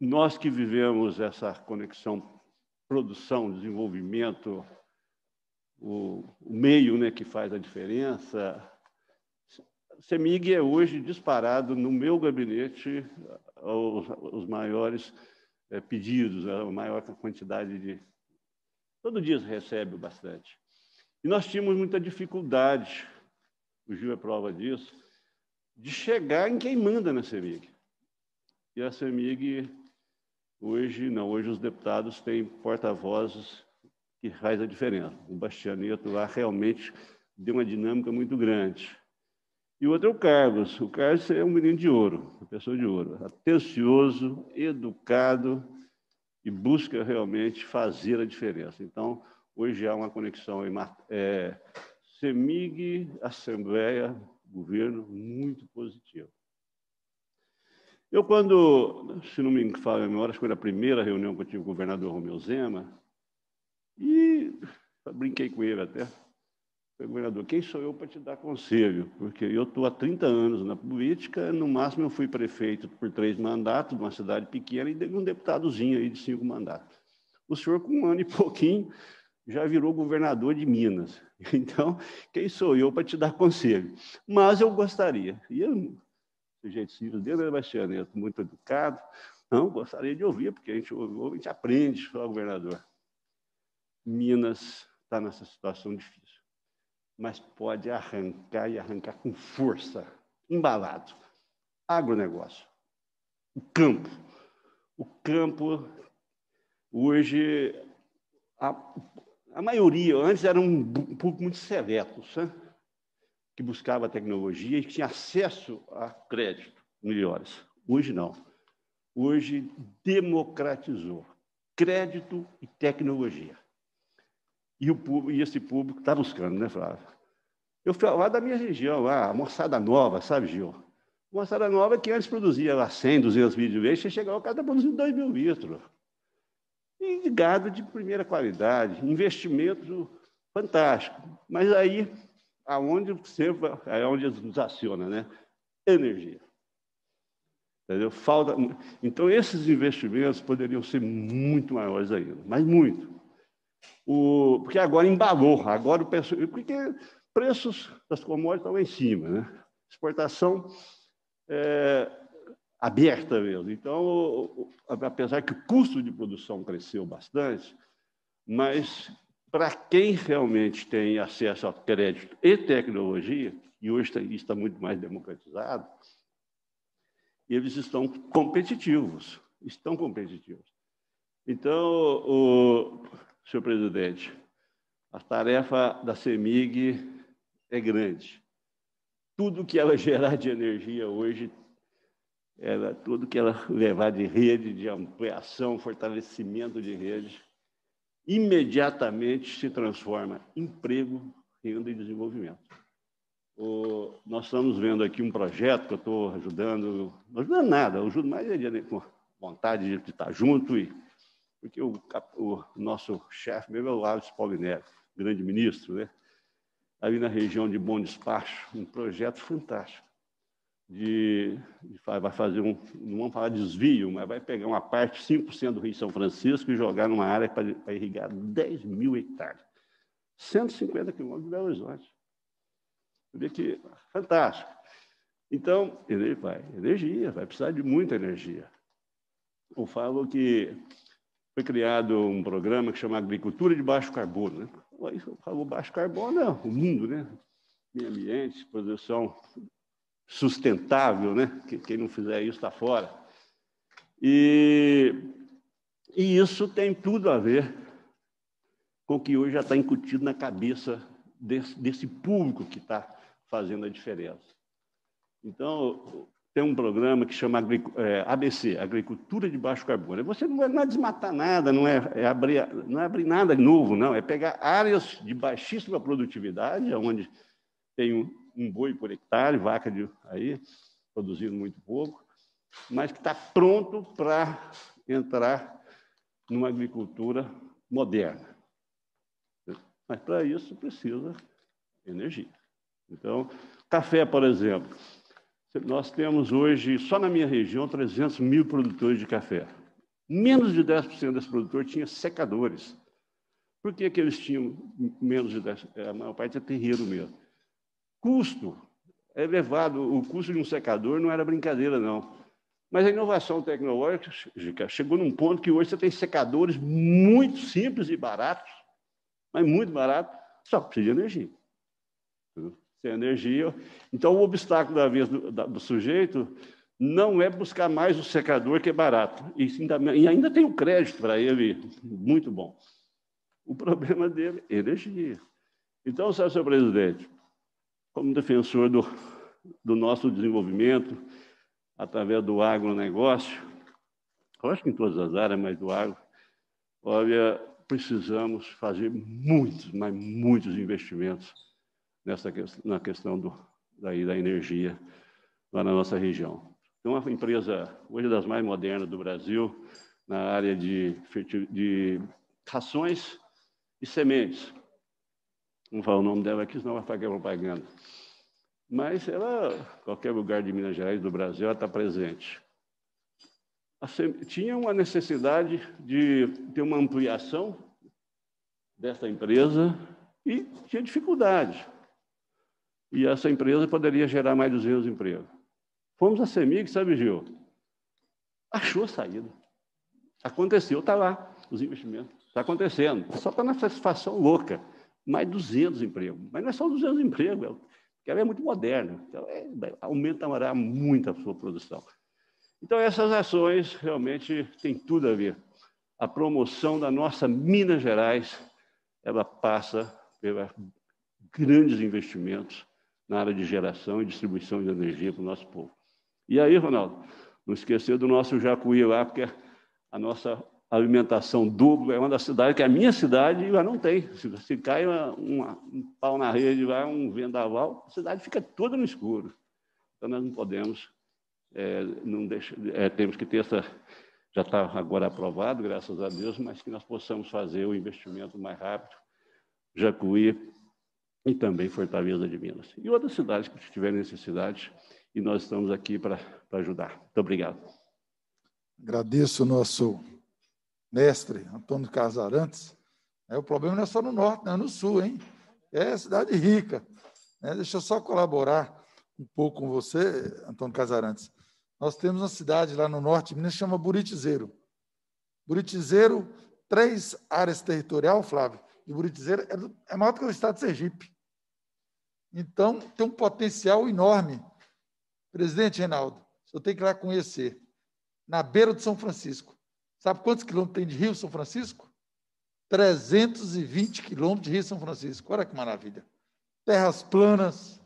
nós que vivemos essa conexão produção, desenvolvimento, o, o meio né, que faz a diferença, CEMIG é hoje disparado no meu gabinete os, maiores é, pedidos, a maior quantidade de. Todo dia se recebe bastante. E nós tínhamos muita dificuldade, o Gil é prova disso, de chegar em quem manda na CEMIG. E a CEMIG, hoje, não, hoje os deputados têm porta-vozes que faz a diferença. O Bastianeto lá realmente deu uma dinâmica muito grande. E o outro é o Carlos. O Carlos é um menino de ouro, uma pessoa de ouro, atencioso, educado e busca realmente fazer a diferença. Então, hoje há uma conexão em é, CEMIG, Assembleia, governo, muito positiva. Eu, quando, se não me falo a memória, acho que foi a primeira reunião que eu tive com o governador Romeu Zema, e brinquei com ele até, governador, quem sou eu para te dar conselho? Porque eu estou há 30 anos na política, no máximo eu fui prefeito por três mandatos, de uma cidade pequena, e um deputadozinho aí de cinco mandatos. O senhor, com um ano e pouquinho, já virou governador de Minas. Então, quem sou eu para te dar conselho? Mas eu gostaria, e eu, o jeito simples dele, Bastiano, muito educado, não, gostaria de ouvir, porque a gente, a gente aprende, só governador. Minas está nessa situação difícil mas pode arrancar e arrancar com força, embalado. Agronegócio. O campo. O campo, hoje, a, a maioria, antes era um público muito seleto, que buscava tecnologia e que tinha acesso a crédito melhores. Hoje não. Hoje democratizou crédito e tecnologia. E, o, e esse público está buscando, né, Flávio? Eu fui lá da minha região, lá, a moçada nova, sabe, Gil? Moçada nova que antes produzia lá 100, 200 litros de leite, chegava, o cara está produzindo 2 mil litros. E gado de primeira qualidade, investimento fantástico. Mas aí, aonde sempre, é onde nos aciona, né? Energia. Entendeu? Falta, então, esses investimentos poderiam ser muito maiores ainda, mas muito. O, porque agora embalou, agora o pessoal. Porque preços das commodities estão em cima. Né? Exportação, é, aberta mesmo. Então, apesar que o custo de produção cresceu bastante, mas para quem realmente tem acesso a crédito e tecnologia, e hoje está muito mais democratizado, eles estão competitivos, estão competitivos. Então, o senhor presidente, a tarefa da CEMIG é grande. Tudo que ela gerar de energia hoje, ela, tudo que ela levar de rede, de ampliação, fortalecimento de rede, imediatamente se transforma em emprego, renda e desenvolvimento. O, nós estamos vendo aqui um projeto que eu estou ajudando, não ajudando nada, eu ajudo mais é com vontade de estar junto, e, porque o, o nosso chefe mesmo é o Alves Paulinelli, grande ministro, né? ali na região de Bom Despacho, um projeto fantástico. De, de, vai fazer um, não vamos falar desvio, mas vai pegar uma parte, 5% do Rio São Francisco, e jogar numa área para irrigar 10 mil hectares. 150 quilômetros de Belo Horizonte. Vê que fantástico. Então, ele vai, energia, vai precisar de muita energia. Eu falo que foi criado um programa que chama Agricultura de Baixo Carbono. Né? Falou baixo carbono, é o mundo, né? Meio ambiente, produção sustentável, né? Quem não fizer isso está fora. E, e isso tem tudo a ver com o que hoje já está incutido na cabeça desse, desse público que está fazendo a diferença. Então, tem um programa que chama é, ABC, Agricultura de Baixo Carbono. Você não vai desmatar nada, não é, é, abrir, não é abrir nada novo, não. É pegar áreas de baixíssima produtividade, onde tem um, um boi por hectare, vaca de, aí, produzindo muito pouco, mas que está pronto para entrar numa agricultura moderna. Mas para isso precisa energia. Então, café, por exemplo. Nós temos hoje, só na minha região, 300 mil produtores de café. Menos de 10% desses produtores tinha secadores. Por que, que eles tinham menos de 10%? É, a maior parte é terreiro mesmo. Custo é elevado. O custo de um secador não era brincadeira, não. Mas a inovação tecnológica chegou num ponto que hoje você tem secadores muito simples e baratos, mas muito baratos, só precisa de energia sem energia. Então, o obstáculo da vez do, do, sujeito não é buscar mais o secador, que é barato, e, e ainda tem o crédito para ele muito bom. O problema dele é energia. Então, senhor presidente, como defensor do, do nosso desenvolvimento, através do agronegócio, eu acho que em todas as áreas, mas do agro, olha, precisamos fazer muitos, mas muitos investimentos nessa na questão do, daí, da energia lá na nossa região. Então, uma empresa, hoje das mais modernas do Brasil, na área de, de rações e sementes. Não falar o nome dela aqui, senão vai fazer propaganda. Mas ela, qualquer lugar de Minas Gerais, do Brasil, ela está presente. Tinha uma necessidade de ter uma ampliação dessa empresa e tinha dificuldade e essa empresa poderia gerar mais 200 empregos. Fomos a CEMIG, sabe, Gil? Achou a saída. Aconteceu, está lá, os investimentos. Está acontecendo. Só está na satisfação louca. Mais 200 empregos. Mas não é só 200 empregos, é ela é muito moderna. Então, é, aumenta muito a sua produção. Então, essas ações realmente têm tudo a ver. A promoção da nossa Minas Gerais, ela passa pelos grandes investimentos na área de geração e distribuição de energia para o nosso povo. E aí, Ronaldo, não esquecer do nosso Jacuí lá, porque a nossa alimentação dupla é uma das cidades que é a minha cidade lá não tem. Se, se cai uma, uma, um pau na rede, vai um vendaval, a cidade fica toda no escuro. Então, nós não podemos, é, não deixa, é, temos que ter essa, já está agora aprovado, graças a Deus, mas que nós possamos fazer o investimento mais rápido. Jacuí e também Fortaleza de Minas. E outras cidades que tiverem necessidade, e nós estamos aqui para ajudar. Muito obrigado. Agradeço o nosso mestre, Antônio Casarantes. É, o problema não é só no norte, não é no sul, hein? É cidade rica. É, deixa eu só colaborar um pouco com você, Antônio Casarantes. nós temos uma cidade lá no norte de Minas que chama Buritizeiro. Buritizeiro, três áreas territorial, Flávio, de Buritizeiro é, é maior do que o estado de Sergipe. Então, tem um potencial enorme. Presidente Reinaldo, eu tenho que ir lá conhecer. Na beira de São Francisco. Sabe quantos quilômetros tem de Rio São Francisco? 320 quilômetros de Rio São Francisco. Olha que maravilha. Terras planas.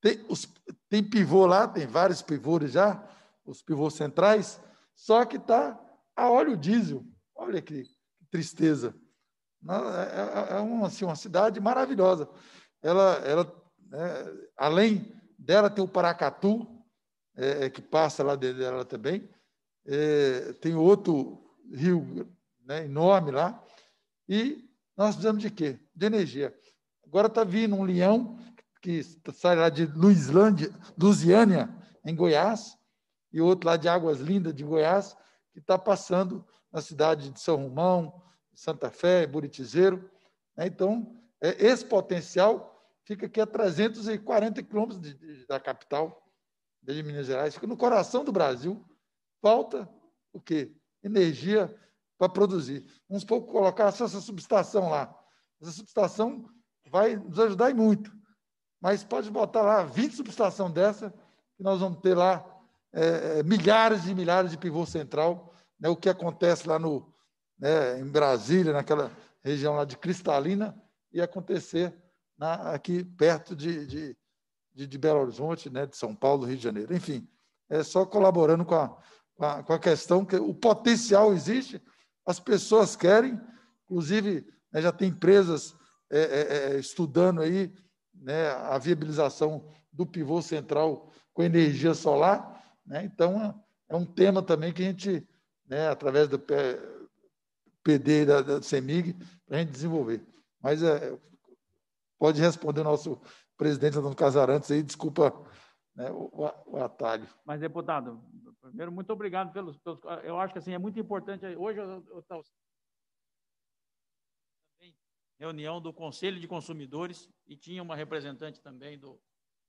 Tem, os, tem pivô lá, tem vários pivôs já, os pivôs centrais, só que está a óleo diesel. Olha que tristeza. É, é, é uma, assim, uma cidade maravilhosa. Ela, ela é, além dela, tem o Paracatu, é, é que passa lá dela também. É, tem outro rio né, enorme lá. E nós precisamos de quê? De energia. Agora está vindo um leão que sai lá de Luislândia, Lusiânia, em Goiás, e outro lá de Águas Lindas, de Goiás, que está passando na cidade de São Romão, Santa Fé, Buritizeiro. Né? Então, é, esse potencial fica aqui a 340 quilômetros da capital de Minas Gerais, fica no coração do Brasil. Falta o quê? Energia para produzir. Vamos pouco colocar essa subestação lá. Essa subestação vai nos ajudar e muito. Mas pode botar lá 20 subestação dessa, que nós vamos ter lá é, é, milhares e milhares de pivô central. Né, o que acontece lá no, né, em Brasília, naquela região lá de Cristalina, e acontecer na, aqui perto de, de, de, de, Belo Horizonte, né, de São Paulo, Rio de Janeiro. Enfim, é só colaborando com a, com a, com a questão que o potencial existe, as pessoas querem, inclusive né, já tem empresas é, é, é, estudando aí né, a viabilização do pivô central com energia solar. Né? Então, é um tema também que a gente, né, através do PD da, da CEMIG, para a gente desenvolver. Mas é, pode responder o nosso presidente Antônio Casarantes aí, desculpa né, o, o, atalho. Mas, deputado, primeiro, muito obrigado pelos, pelos. Eu acho que assim, é muito importante. Hoje eu estou reunião do Conselho de Consumidores e tinha uma representante também do,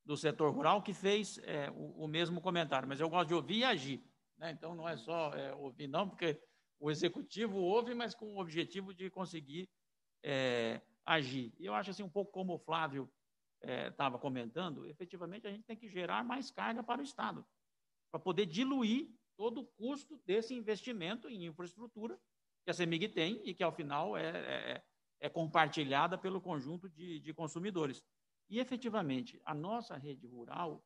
do setor rural que fez é, o, o, mesmo comentário. Mas eu gosto de ouvir e agir. Né? Então, não é só é, ouvir, não, porque o executivo ouve, mas com o objetivo de conseguir é, agir. E eu acho assim, um pouco como o Flávio estava é, comentando, efetivamente a gente tem que gerar mais carga para o Estado, para poder diluir todo o custo desse investimento em infraestrutura que a CEMIG tem e que, ao final, é, é, é compartilhada pelo conjunto de, de consumidores. E, efetivamente, a nossa rede rural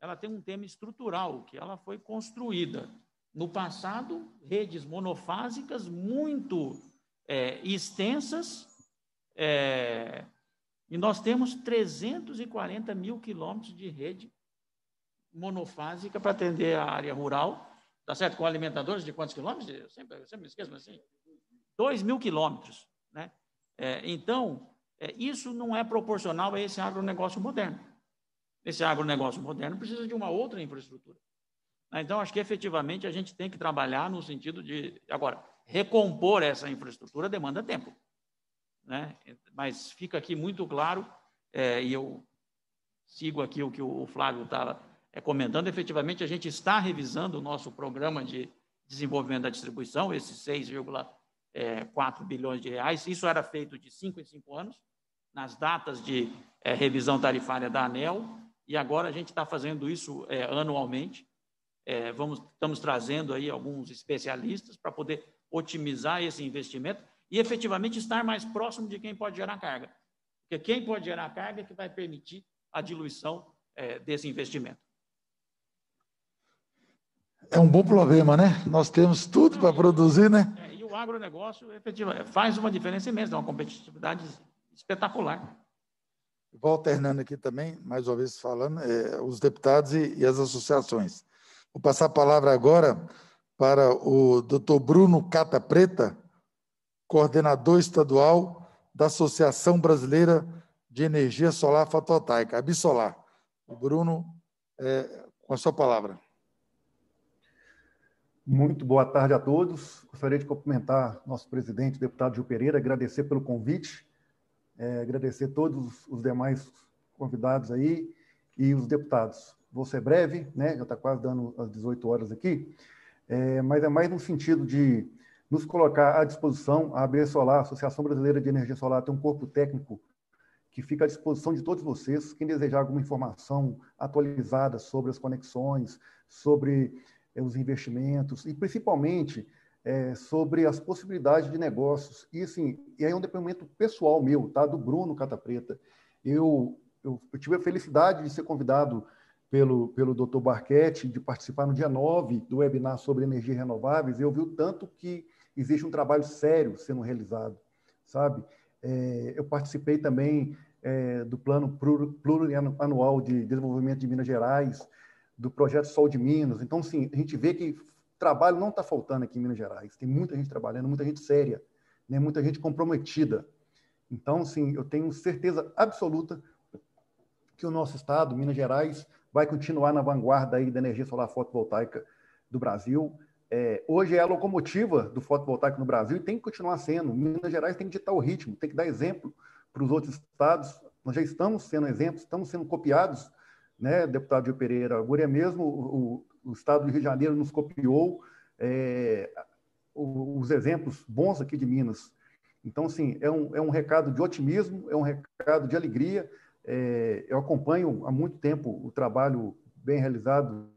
ela tem um tema estrutural, que ela foi construída no passado, redes monofásicas muito é, extensas, é, e nós temos 340 mil quilômetros de rede monofásica para atender a área rural, tá certo? Com alimentadores de quantos quilômetros? Eu sempre, eu sempre me esqueço, mas assim, 2 mil quilômetros, né? É, então, é, isso não é proporcional a esse agronegócio moderno. Esse agronegócio moderno precisa de uma outra infraestrutura. Então, acho que efetivamente a gente tem que trabalhar no sentido de. Agora, recompor essa infraestrutura demanda tempo. Né? Mas fica aqui muito claro, é, e eu sigo aqui o que o Flávio estava é, comentando, efetivamente a gente está revisando o nosso programa de desenvolvimento da distribuição, esses 6,4 é, bilhões de reais. Isso era feito de cinco em cinco anos, nas datas de é, revisão tarifária da ANEL, e agora a gente está fazendo isso é, anualmente. É, vamos, estamos trazendo aí alguns especialistas para poder otimizar esse investimento e efetivamente estar mais próximo de quem pode gerar carga. Porque quem pode gerar carga é que vai permitir a diluição é, desse investimento. É um bom problema, né? Nós temos tudo para produzir, né? É, e o agronegócio efetivamente faz uma diferença imensa, é uma competitividade espetacular. Vou alternando aqui também, mais uma vez falando, é, os deputados e, e as associações. Vou passar a palavra agora para o doutor Bruno Cata Preta, coordenador estadual da Associação Brasileira de Energia Solar Fotovoltaica, a Bisolar. O Bruno, é, com a sua palavra. Muito boa tarde a todos. Gostaria de cumprimentar nosso presidente, deputado Gil Pereira, agradecer pelo convite, é, agradecer todos os demais convidados aí e os deputados. vou ser breve, né? já está quase dando as 18 horas aqui, é, mas é mais no sentido de nos colocar à disposição. A AB Solar, a Associação Brasileira de Energia Solar, tem um corpo técnico que fica à disposição de todos vocês. Quem desejar alguma informação atualizada sobre as conexões, sobre é, os investimentos e, principalmente, é, sobre as possibilidades de negócios. E, assim, e aí é um depoimento pessoal meu, tá? do Bruno Cata Preta. Eu, eu, eu tive a felicidade de ser convidado pelo, pelo Dr. Barquete, de participar no dia 9 do webinar sobre energias renováveis, e eu vi o tanto que existe um trabalho sério sendo realizado, sabe? É, eu participei também é, do Plano Plurianual de Desenvolvimento de Minas Gerais, do Projeto Sol de Minas. Então, sim, a gente vê que trabalho não está faltando aqui em Minas Gerais. Tem muita gente trabalhando, muita gente séria, né? muita gente comprometida. Então, sim, eu tenho certeza absoluta que o nosso estado, Minas Gerais, vai continuar na vanguarda aí da energia solar fotovoltaica do Brasil. É, hoje é a locomotiva do fotovoltaico no Brasil e tem que continuar sendo. Minas Gerais tem que ditar o ritmo, tem que dar exemplo para os outros estados. Nós já estamos sendo exemplos, estamos sendo copiados, né, deputado Gil Pereira? Agora é mesmo o, o, estado do Rio de Janeiro nos copiou é, os exemplos bons aqui de Minas. Então, assim, é um, é um recado de otimismo, é um recado de alegria, é, eu acompanho há muito tempo o trabalho bem realizado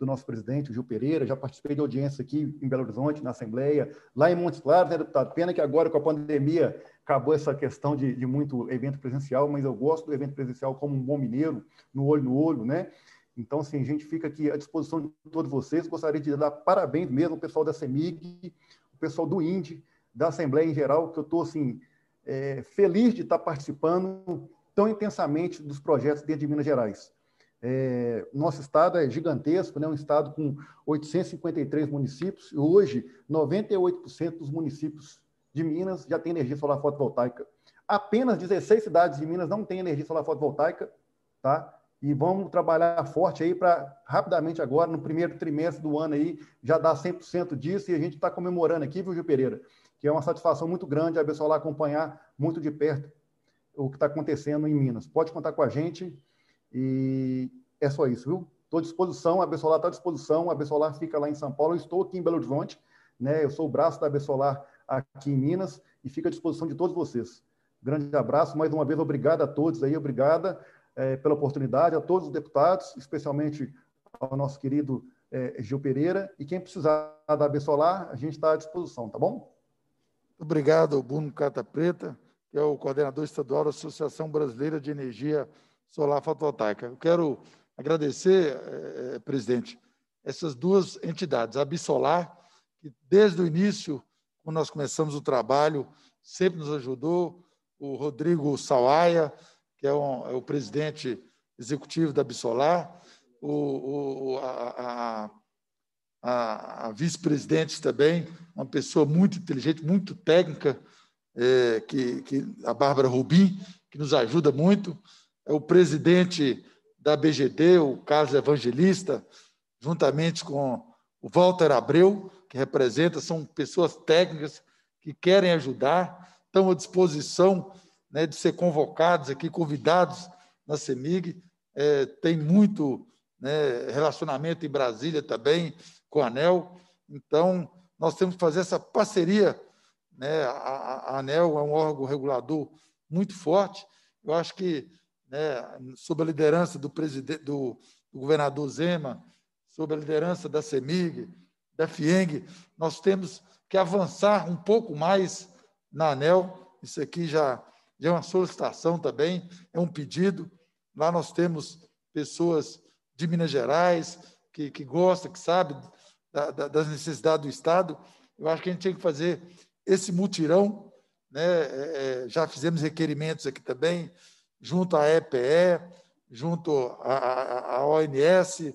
do nosso presidente, o Gil Pereira, já participei de audiência aqui em Belo Horizonte, na Assembleia, lá em Montes Claros, né, deputado? Pena que agora, com a pandemia, acabou essa questão de, de muito evento presencial, mas eu gosto do evento presencial como um bom mineiro, no olho no olho, né? Então, assim, a gente fica aqui à disposição de todos vocês. Gostaria de dar parabéns mesmo ao pessoal da CEMIG, o pessoal do INDE, da Assembleia em geral, que eu estou, assim, é, feliz de estar participando tão intensamente dos projetos dentro de Minas Gerais. É, nosso estado é gigantesco, né? um estado com 853 municípios, e hoje 98% dos municípios de Minas já tem energia solar fotovoltaica. Apenas 16 cidades de Minas não têm energia solar fotovoltaica, tá? E vamos trabalhar forte aí para rapidamente agora, no primeiro trimestre do ano aí, já dar 100% disso, e a gente está comemorando aqui, viu, Gil Pereira? Que é uma satisfação muito grande a Solar acompanhar muito de perto o que está acontecendo em Minas. Pode contar com a gente e é só isso, viu? Estou à disposição, a Bessolar está à disposição, a Bessolar fica lá em São Paulo, eu estou aqui em Belo Horizonte, né? Eu sou o braço da Bessolar aqui em Minas e fico à disposição de todos vocês. Grande abraço, mais uma vez, obrigado a todos aí, obrigada é, pela oportunidade, a todos os deputados, especialmente ao nosso querido é, Gil Pereira, e quem precisar da Bessolar, a gente está à disposição, tá bom? Obrigado, Bruno Cata Preta que é o coordenador estadual da Associação Brasileira de Energia Solar Fotovoltaica. Eu quero agradecer, eh, presidente, essas duas entidades, a Bisolar, que desde o início, quando nós começamos o trabalho, sempre nos ajudou, o Rodrigo Sawaia, que é, um, é o presidente executivo da Bisolar, o, o, a, a, a vice-presidente também, uma pessoa muito inteligente, muito técnica, é, que, que, a Bárbara Rubim, que nos ajuda muito, é o presidente da BGD, o Carlos Evangelista, juntamente com o Walter Abreu, que representa, são pessoas técnicas que querem ajudar, estão à disposição né, de ser convocados aqui, convidados na CEMIG, é, tem muito né, relacionamento em Brasília também com a ANEL, então nós temos que fazer essa parceria né? A, a ANEL é um órgão regulador muito forte. Eu acho que, né, sob a liderança do, presidente, do, do governador Zema, sob a liderança da CEMIG, da FIENG, nós temos que avançar um pouco mais na ANEL. Isso aqui já, já é uma solicitação também, é um pedido. Lá nós temos pessoas de Minas Gerais que, que gostam, que sabem da, da, das necessidades do Estado. Eu acho que a gente tem que fazer esse mutirão, né, é, é já fizemos requerimentos aqui também, junto à EPE, junto à, à ONS,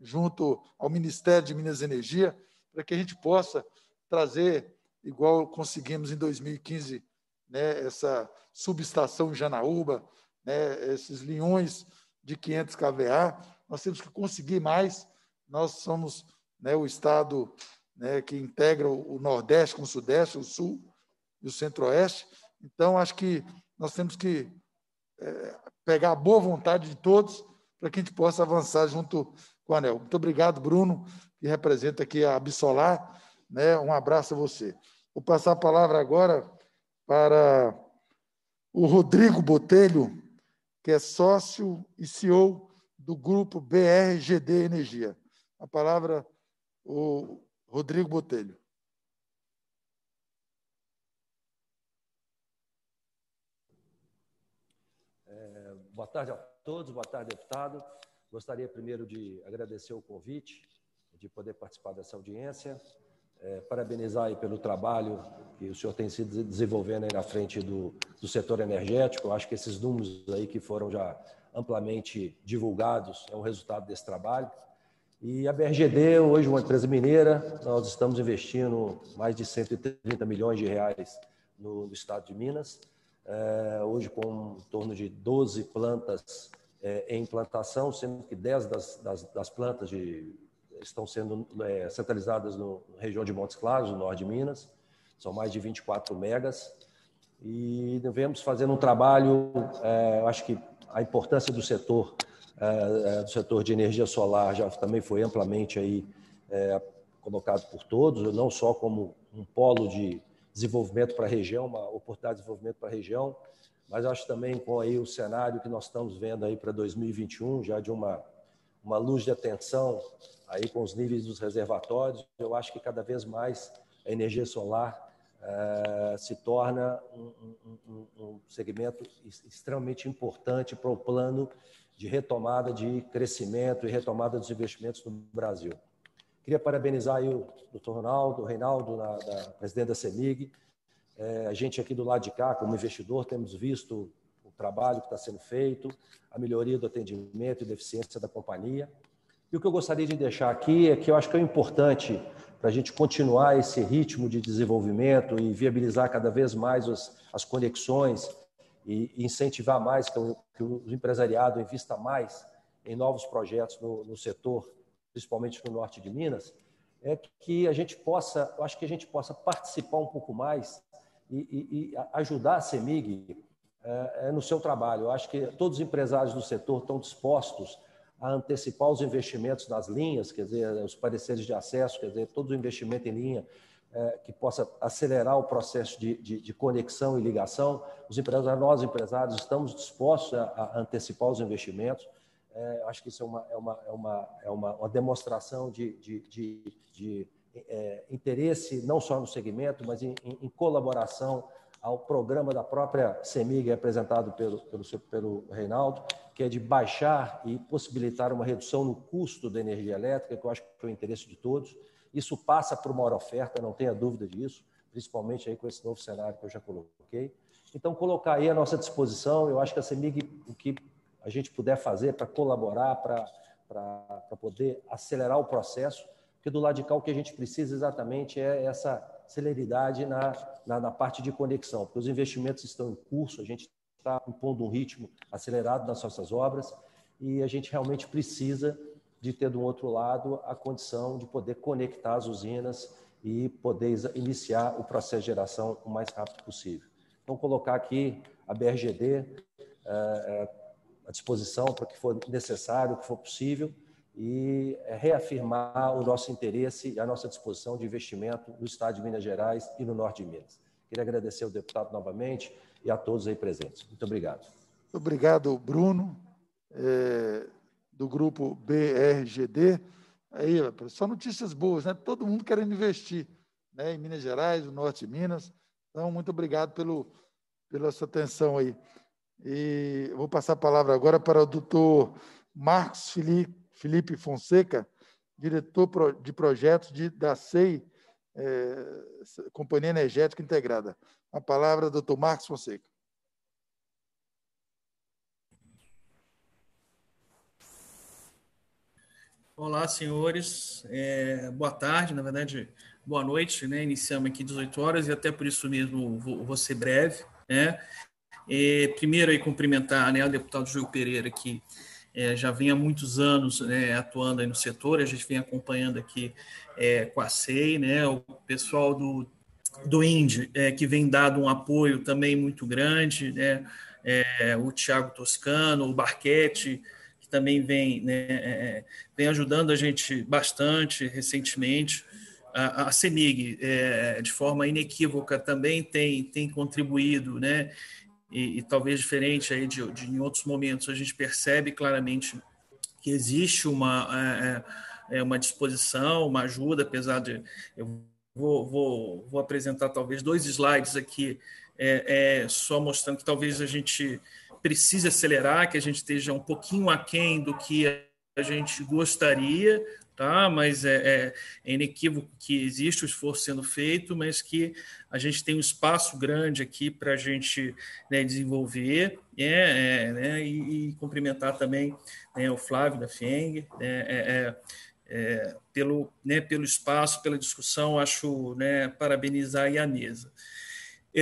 junto ao Ministério de Minas e Energia, para que a gente possa trazer, igual conseguimos em 2015, né, essa subestação em Janaúba, né, esses linhões de 500 kVA, nós temos que conseguir mais. Nós somos né, o estado né, que integra o Nordeste com o Sudeste, o Sul e o Centro-Oeste. Então, acho que nós temos que é, pegar a boa vontade de todos para que a gente possa avançar junto com a ANEL. Muito obrigado, Bruno, que representa aqui a Absolar. Né? Um abraço a você. Vou passar a palavra agora para o Rodrigo Botelho, que é sócio e CEO do grupo BRGD Energia. A palavra, o Rodrigo Botelho. É, boa tarde a todos, boa tarde, deputado. Gostaria primeiro de agradecer o convite, de poder participar dessa audiência, é, parabenizar aí pelo trabalho que o senhor tem sido desenvolvendo aí na frente do, do setor energético. Eu acho que esses números aí que foram já amplamente divulgados é um resultado desse trabalho. E a BRGD, hoje uma empresa mineira, nós estamos investindo mais de 130 milhões de reais no, no estado de Minas, é, hoje com em torno de 12 plantas é, em implantação, sendo que 10 das, das, das plantas de, estão sendo é, centralizadas no, na região de Montes Claros, no norte de Minas, são mais de 24 megas, e vemos fazendo um trabalho, é, eu acho que a importância do setor do setor de energia solar já também foi amplamente aí é, colocado por todos, não só como um polo de desenvolvimento para a região, uma oportunidade de desenvolvimento para a região, mas acho também com aí o cenário que nós estamos vendo aí para 2021, já de uma, uma luz de atenção aí com os níveis dos reservatórios, eu acho que cada vez mais a energia solar é, se torna um, um, um, segmento extremamente importante para o plano de retomada de crescimento e retomada dos investimentos no Brasil. Queria parabenizar aí o doutor Ronaldo, o Reinaldo, na, da, presidente da CEMIG. É, a gente aqui do lado de cá, como investidor, temos visto o trabalho que está sendo feito, a melhoria do atendimento e da eficiência da companhia. E o que eu gostaria de deixar aqui é que eu acho que é importante para a gente continuar esse ritmo de desenvolvimento e viabilizar cada vez mais as, as conexões e incentivar mais que o, que o empresariado invista mais em novos projetos no, no setor, principalmente no norte de Minas, é que a gente possa, eu acho que a gente possa participar um pouco mais e, e, e ajudar a CEMIG é, é, no seu trabalho. Eu acho que todos os empresários do setor estão dispostos a antecipar os investimentos nas linhas, quer dizer, os pareceres de acesso, quer dizer, todo o investimento em linha que possa acelerar o processo de, de, de, conexão e ligação. Os empresários, nós empresários, estamos dispostos a, a antecipar os investimentos. É, acho que isso é uma, é uma, é uma, é uma, uma demonstração de, de, de, é, interesse não só no segmento, mas em, em, em colaboração ao programa da própria CEMIG, apresentado pelo, pelo, pelo Reinaldo, que é de baixar e possibilitar uma redução no custo da energia elétrica, que eu acho que é o interesse de todos. Isso passa por uma oferta, não tenha dúvida disso, principalmente aí com esse novo cenário que eu já coloquei. Então, colocar aí à nossa disposição, eu acho que a CEMIG, o que a gente puder fazer para colaborar, para poder acelerar o processo, porque do lado de cá o que a gente precisa exatamente é essa celeridade na, na, na, parte de conexão, porque os investimentos estão em curso, a gente está impondo um ritmo acelerado nas nossas obras e a gente realmente precisa de ter do outro lado a condição de poder conectar as usinas e poder iniciar o processo de geração o mais rápido possível. Então, colocar aqui a BRGD é, é, à disposição para o que for necessário, o que for possível, e reafirmar o nosso interesse e a nossa disposição de investimento no estado de Minas Gerais e no norte de Minas. Queria agradecer ao deputado novamente e a todos aí presentes. Muito obrigado. Obrigado, Bruno, é, do grupo BRGD. Aí, só notícias boas, né? Todo mundo querendo investir né? em Minas Gerais, no norte de Minas. Então, muito obrigado pelo, pela sua atenção aí. E vou passar a palavra agora para o doutor Marcos Felipe Fonseca, diretor de projetos de, da SEI, é, Companhia Energética Integrada. A palavra, doutor Marcos Fonseca. Olá, senhores. É, boa tarde, na verdade, boa noite. Né? Iniciamos aqui 18 horas e até por isso mesmo vou, vou ser breve. Né? É, primeiro, aí, cumprimentar né, o deputado Júlio Pereira, que é, já vem há muitos anos né, atuando no setor, a gente vem acompanhando aqui é, com a SEI, né, o pessoal do, do INDE, é, que vem dado um apoio também muito grande, né, é, o Tiago Toscano, o Barquete, que também vem, né, é, vem ajudando a gente bastante recentemente. A, a CEMIG, é, de forma inequívoca, também tem, tem contribuído, né? E, e talvez diferente aí de, de, em outros momentos, a gente percebe claramente que existe uma, é, é, é uma disposição, uma ajuda, apesar de. Eu vou, vou, vou apresentar talvez dois slides aqui, é, é, só mostrando que talvez a gente precise acelerar, que a gente esteja um pouquinho aquém do que a gente gostaria, tá? mas é, é, é inequívoco que existe o esforço sendo feito, mas que a gente tem um espaço grande aqui para a gente né, desenvolver é, é, né, e, e, cumprimentar também né, o Flávio da FIENG, né, é, é, pelo, né, pelo espaço, pela discussão, acho né, parabenizar a mesa.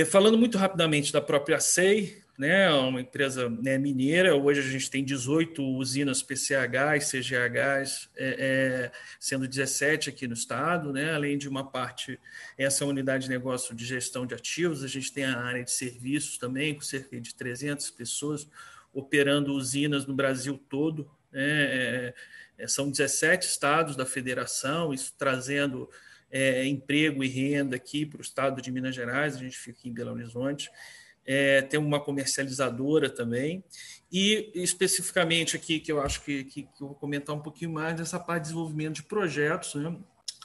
falando muito rapidamente da própria SEI, né, uma empresa né, mineira. Hoje a gente tem 18 usinas PCHs, CGHs, é, é, sendo 17 aqui no estado, né, além de uma parte, essa unidade de negócio de gestão de ativos. A gente tem a área de serviços também, com cerca de 300 pessoas operando usinas no Brasil todo. Né, é, é são 17 estados da federação, isso trazendo é, emprego e renda aqui para o estado de Minas Gerais, a gente fica em Belo Horizonte é, tem uma comercializadora também, e especificamente aqui, que eu acho que, que, que eu vou comentar um pouquinho mais dessa parte de desenvolvimento de projetos, né?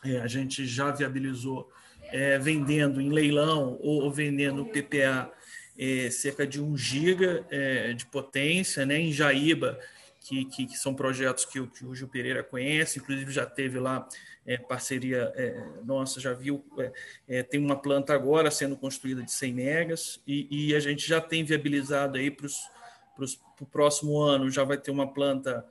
É, a gente já viabilizou é, vendendo em leilão ou, ou vendendo PPA é, cerca de 1 giga é, de potência, né? em Jaíba, que, que, que, são projetos que, que o Gil Pereira conhece, inclusive já teve lá é, parceria é, nossa, já viu, é, é tem uma planta agora sendo construída de 100 megas e, e a gente já tem viabilizado aí para o próximo ano, já vai ter uma planta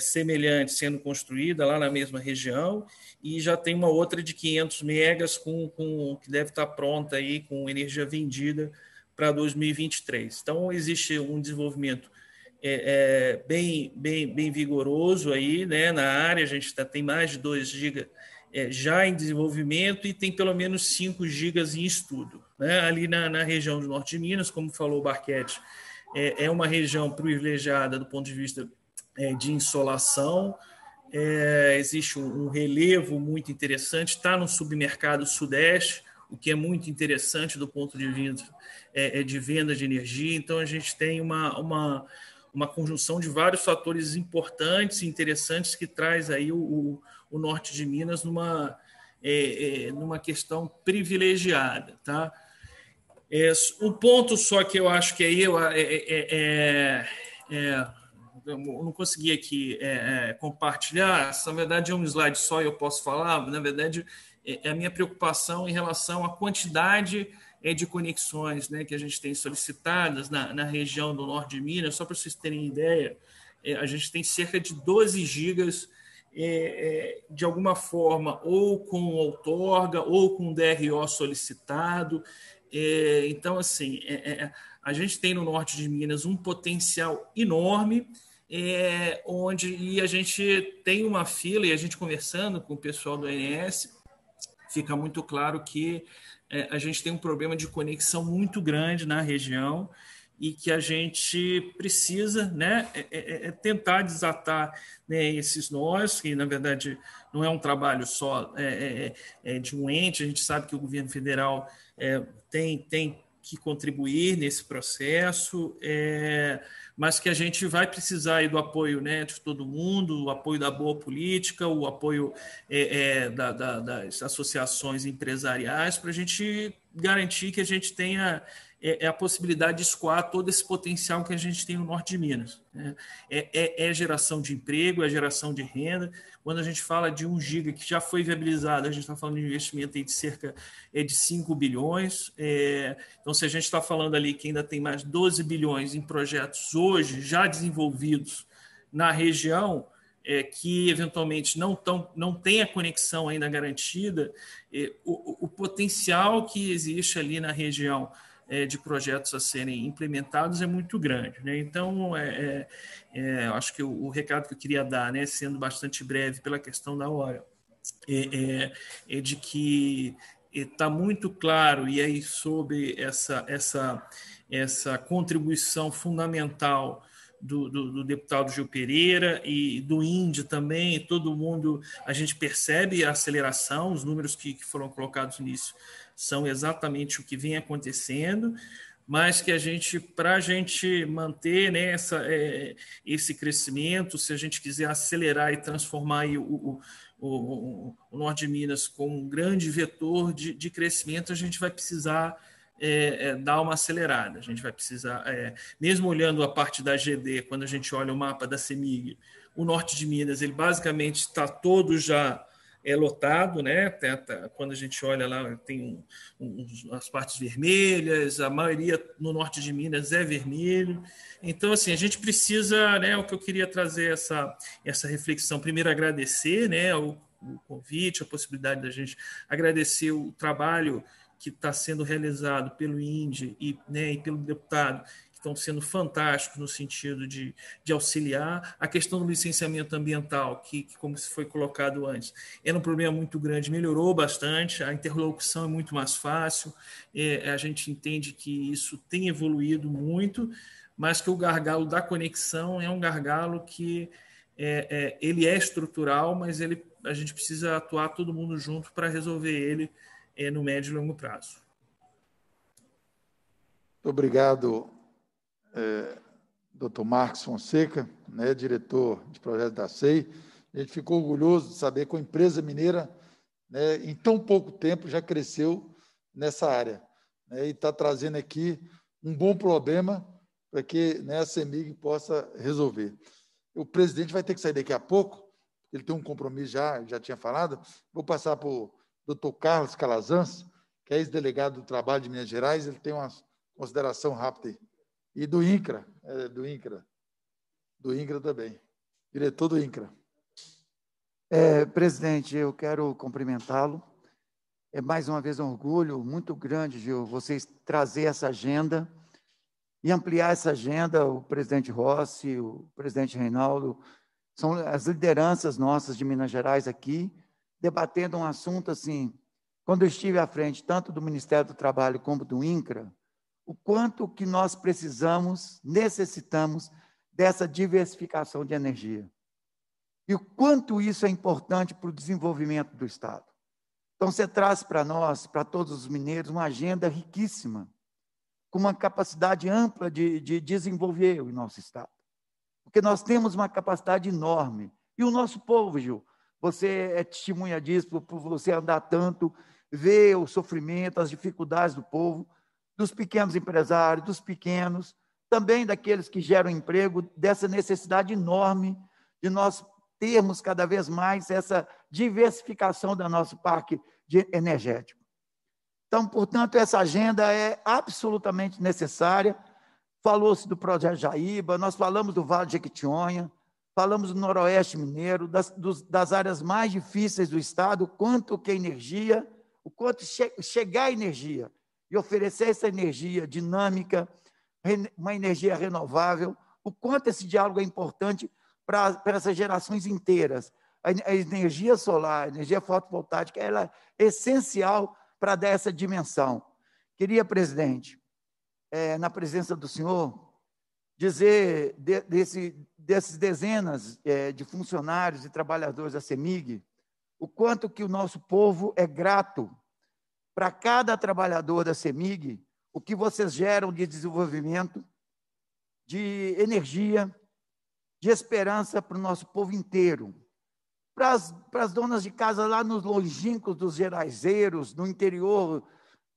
semelhante sendo construída lá na mesma região e já tem uma outra de 500 megas com, com que deve estar pronta aí com energia vendida para 2023. Então existe um desenvolvimento é, é, bem, bem, bem vigoroso aí né, na área. A gente tá, tem mais de 2 GB é, já em desenvolvimento e tem pelo menos 5 GB em estudo. Né? Ali na, na, região do norte de Minas, como falou o Barquete, é, é uma região privilegiada do ponto de vista é, de insolação. É, existe um, um, relevo muito interessante, está no submercado sudeste, o que é muito interessante do ponto de vista é, de venda de energia. Então, a gente tem uma, uma, uma conjunção de vários fatores importantes e interessantes que traz aí o, o, o norte de Minas numa, é, é, numa questão privilegiada. Tá? É, um ponto só que eu acho que aí eu, é, é, é, é eu não consegui aqui compartilhar, na verdade é um slide só e eu posso falar, na verdade é a minha preocupação em relação à quantidade é de conexões né, que a gente tem solicitadas na, na região do norte de Minas, só para vocês terem ideia, é, a gente tem cerca de 12 gigas é, é, de alguma forma, ou com outorga, ou com DRO solicitado. É, então, assim, é, é, a gente tem no norte de Minas um potencial enorme, onde e a gente tem uma fila, e a gente conversando com o pessoal do ANS, fica muito claro que é, a gente tem um problema de conexão muito grande na região e que a gente precisa né, é, é, é, é tentar desatar né, esses nós, que na verdade não é um trabalho só é, é, de um ente, a gente sabe que o governo federal tem, tem que contribuir nesse processo, mas que a gente vai precisar do apoio né, de todo mundo, o apoio da boa política, o apoio da, da, das associações empresariais, para a gente garantir que a gente tenha é, é, a possibilidade de escoar todo esse potencial que a gente tem no norte de Minas. Né? É, é, é, geração de emprego, é geração de renda. Quando a gente fala de um giga que já foi viabilizado, a gente está falando de investimento de cerca é, de 5 bilhões. É, então, se a gente está falando ali que ainda tem mais 12 bilhões em projetos hoje já desenvolvidos na região, é, que eventualmente não, tão, não tem a conexão ainda garantida, é, o, o, potencial que existe ali na região é, de projetos a serem implementados é muito grande. Né? Então, é, é, é acho que o, o, recado que eu queria dar, né, sendo bastante breve pela questão da hora, é, é, é de que está muito claro, e aí sobre essa, essa, essa contribuição fundamental do, do, do, deputado Gil Pereira e do Índio também, todo mundo, a gente percebe a aceleração, os números que, que foram colocados nisso são exatamente o que vem acontecendo, mas que a gente, para a gente manter né, essa, é, esse crescimento, se a gente quiser acelerar e transformar o, o, o, o Norte de Minas como um grande vetor de, de crescimento, a gente vai precisar é, é, dar uma acelerada. A gente vai precisar, é, mesmo olhando a parte da GD, quando a gente olha o mapa da CEMIG, o norte de Minas, ele basicamente está todo já é lotado, né? Quando a gente olha lá, tem um, um, as partes vermelhas, a maioria no norte de Minas é vermelho. Então, assim, a gente precisa, né? O que eu queria trazer essa, essa reflexão, primeiro agradecer, né? O, o convite, a possibilidade da gente agradecer o trabalho que está sendo realizado pelo INDE e, né, e pelo deputado, estão sendo fantásticos no sentido de, de auxiliar. A questão do licenciamento ambiental, que, que, como foi colocado antes, era um problema muito grande, melhorou bastante, a interlocução é muito mais fácil, é, a gente entende que isso tem evoluído muito, mas que o gargalo da conexão é um gargalo que é, é, ele é estrutural, mas ele, a gente precisa atuar todo mundo junto para resolver ele é, no médio e longo prazo. Obrigado, é, doutor Marcos Fonseca, né, diretor de projeto da SEI. A gente ficou orgulhoso de saber que a empresa mineira, né, em tão pouco tempo, já cresceu nessa área né, e está trazendo aqui um bom problema para que né, a CEMIG possa resolver. O presidente vai ter que sair daqui a pouco, ele tem um compromisso já, já tinha falado. Vou passar para o doutor Carlos Calazans, que é ex-delegado do Trabalho de Minas Gerais, ele tem uma consideração rápida. E do INCRA, é, do INCRA, do INCRA também, diretor do INCRA. É, presidente, eu quero cumprimentá-lo. É mais uma vez um orgulho muito grande de vocês trazer essa agenda e ampliar essa agenda. O presidente Rossi, o presidente Reinaldo, são as lideranças nossas de Minas Gerais aqui, debatendo um assunto assim, quando eu estive à frente tanto do Ministério do Trabalho como do INCRA, o quanto que nós precisamos, necessitamos dessa diversificação de energia. E o quanto isso é importante para o desenvolvimento do Estado. Então, você traz para nós, para todos os mineiros, uma agenda riquíssima, com uma capacidade ampla de, de desenvolver o nosso Estado. Porque nós temos uma capacidade enorme. E o nosso povo, Gil, você é testemunha disso, por, você andar tanto, ver o sofrimento, as dificuldades do povo, dos pequenos empresários, dos pequenos, também daqueles que geram emprego, dessa necessidade enorme de nós termos cada vez mais essa diversificação do nosso parque energético. Então, portanto, essa agenda é absolutamente necessária. Falou-se do projeto Jaíba, nós falamos do Vale de Jequitinhonha, falamos do Noroeste Mineiro, das, dos, das áreas mais difíceis do Estado, quanto que a energia, o quanto che, chegar a energia e oferecer essa energia dinâmica, uma energia renovável, o quanto esse diálogo é importante para, para essas gerações inteiras. A, energia solar, a energia fotovoltaica, ela é essencial para dar essa dimensão. Queria, presidente, é, na presença do senhor, dizer de, desse, dezenas é, de funcionários e trabalhadores da CEMIG, o quanto que o nosso povo é grato para cada trabalhador da CEMIG, o que vocês geram de desenvolvimento, de energia, de esperança para o nosso povo inteiro. Para as, para as donas de casa lá nos longínquos dos Geraizeiros, no interior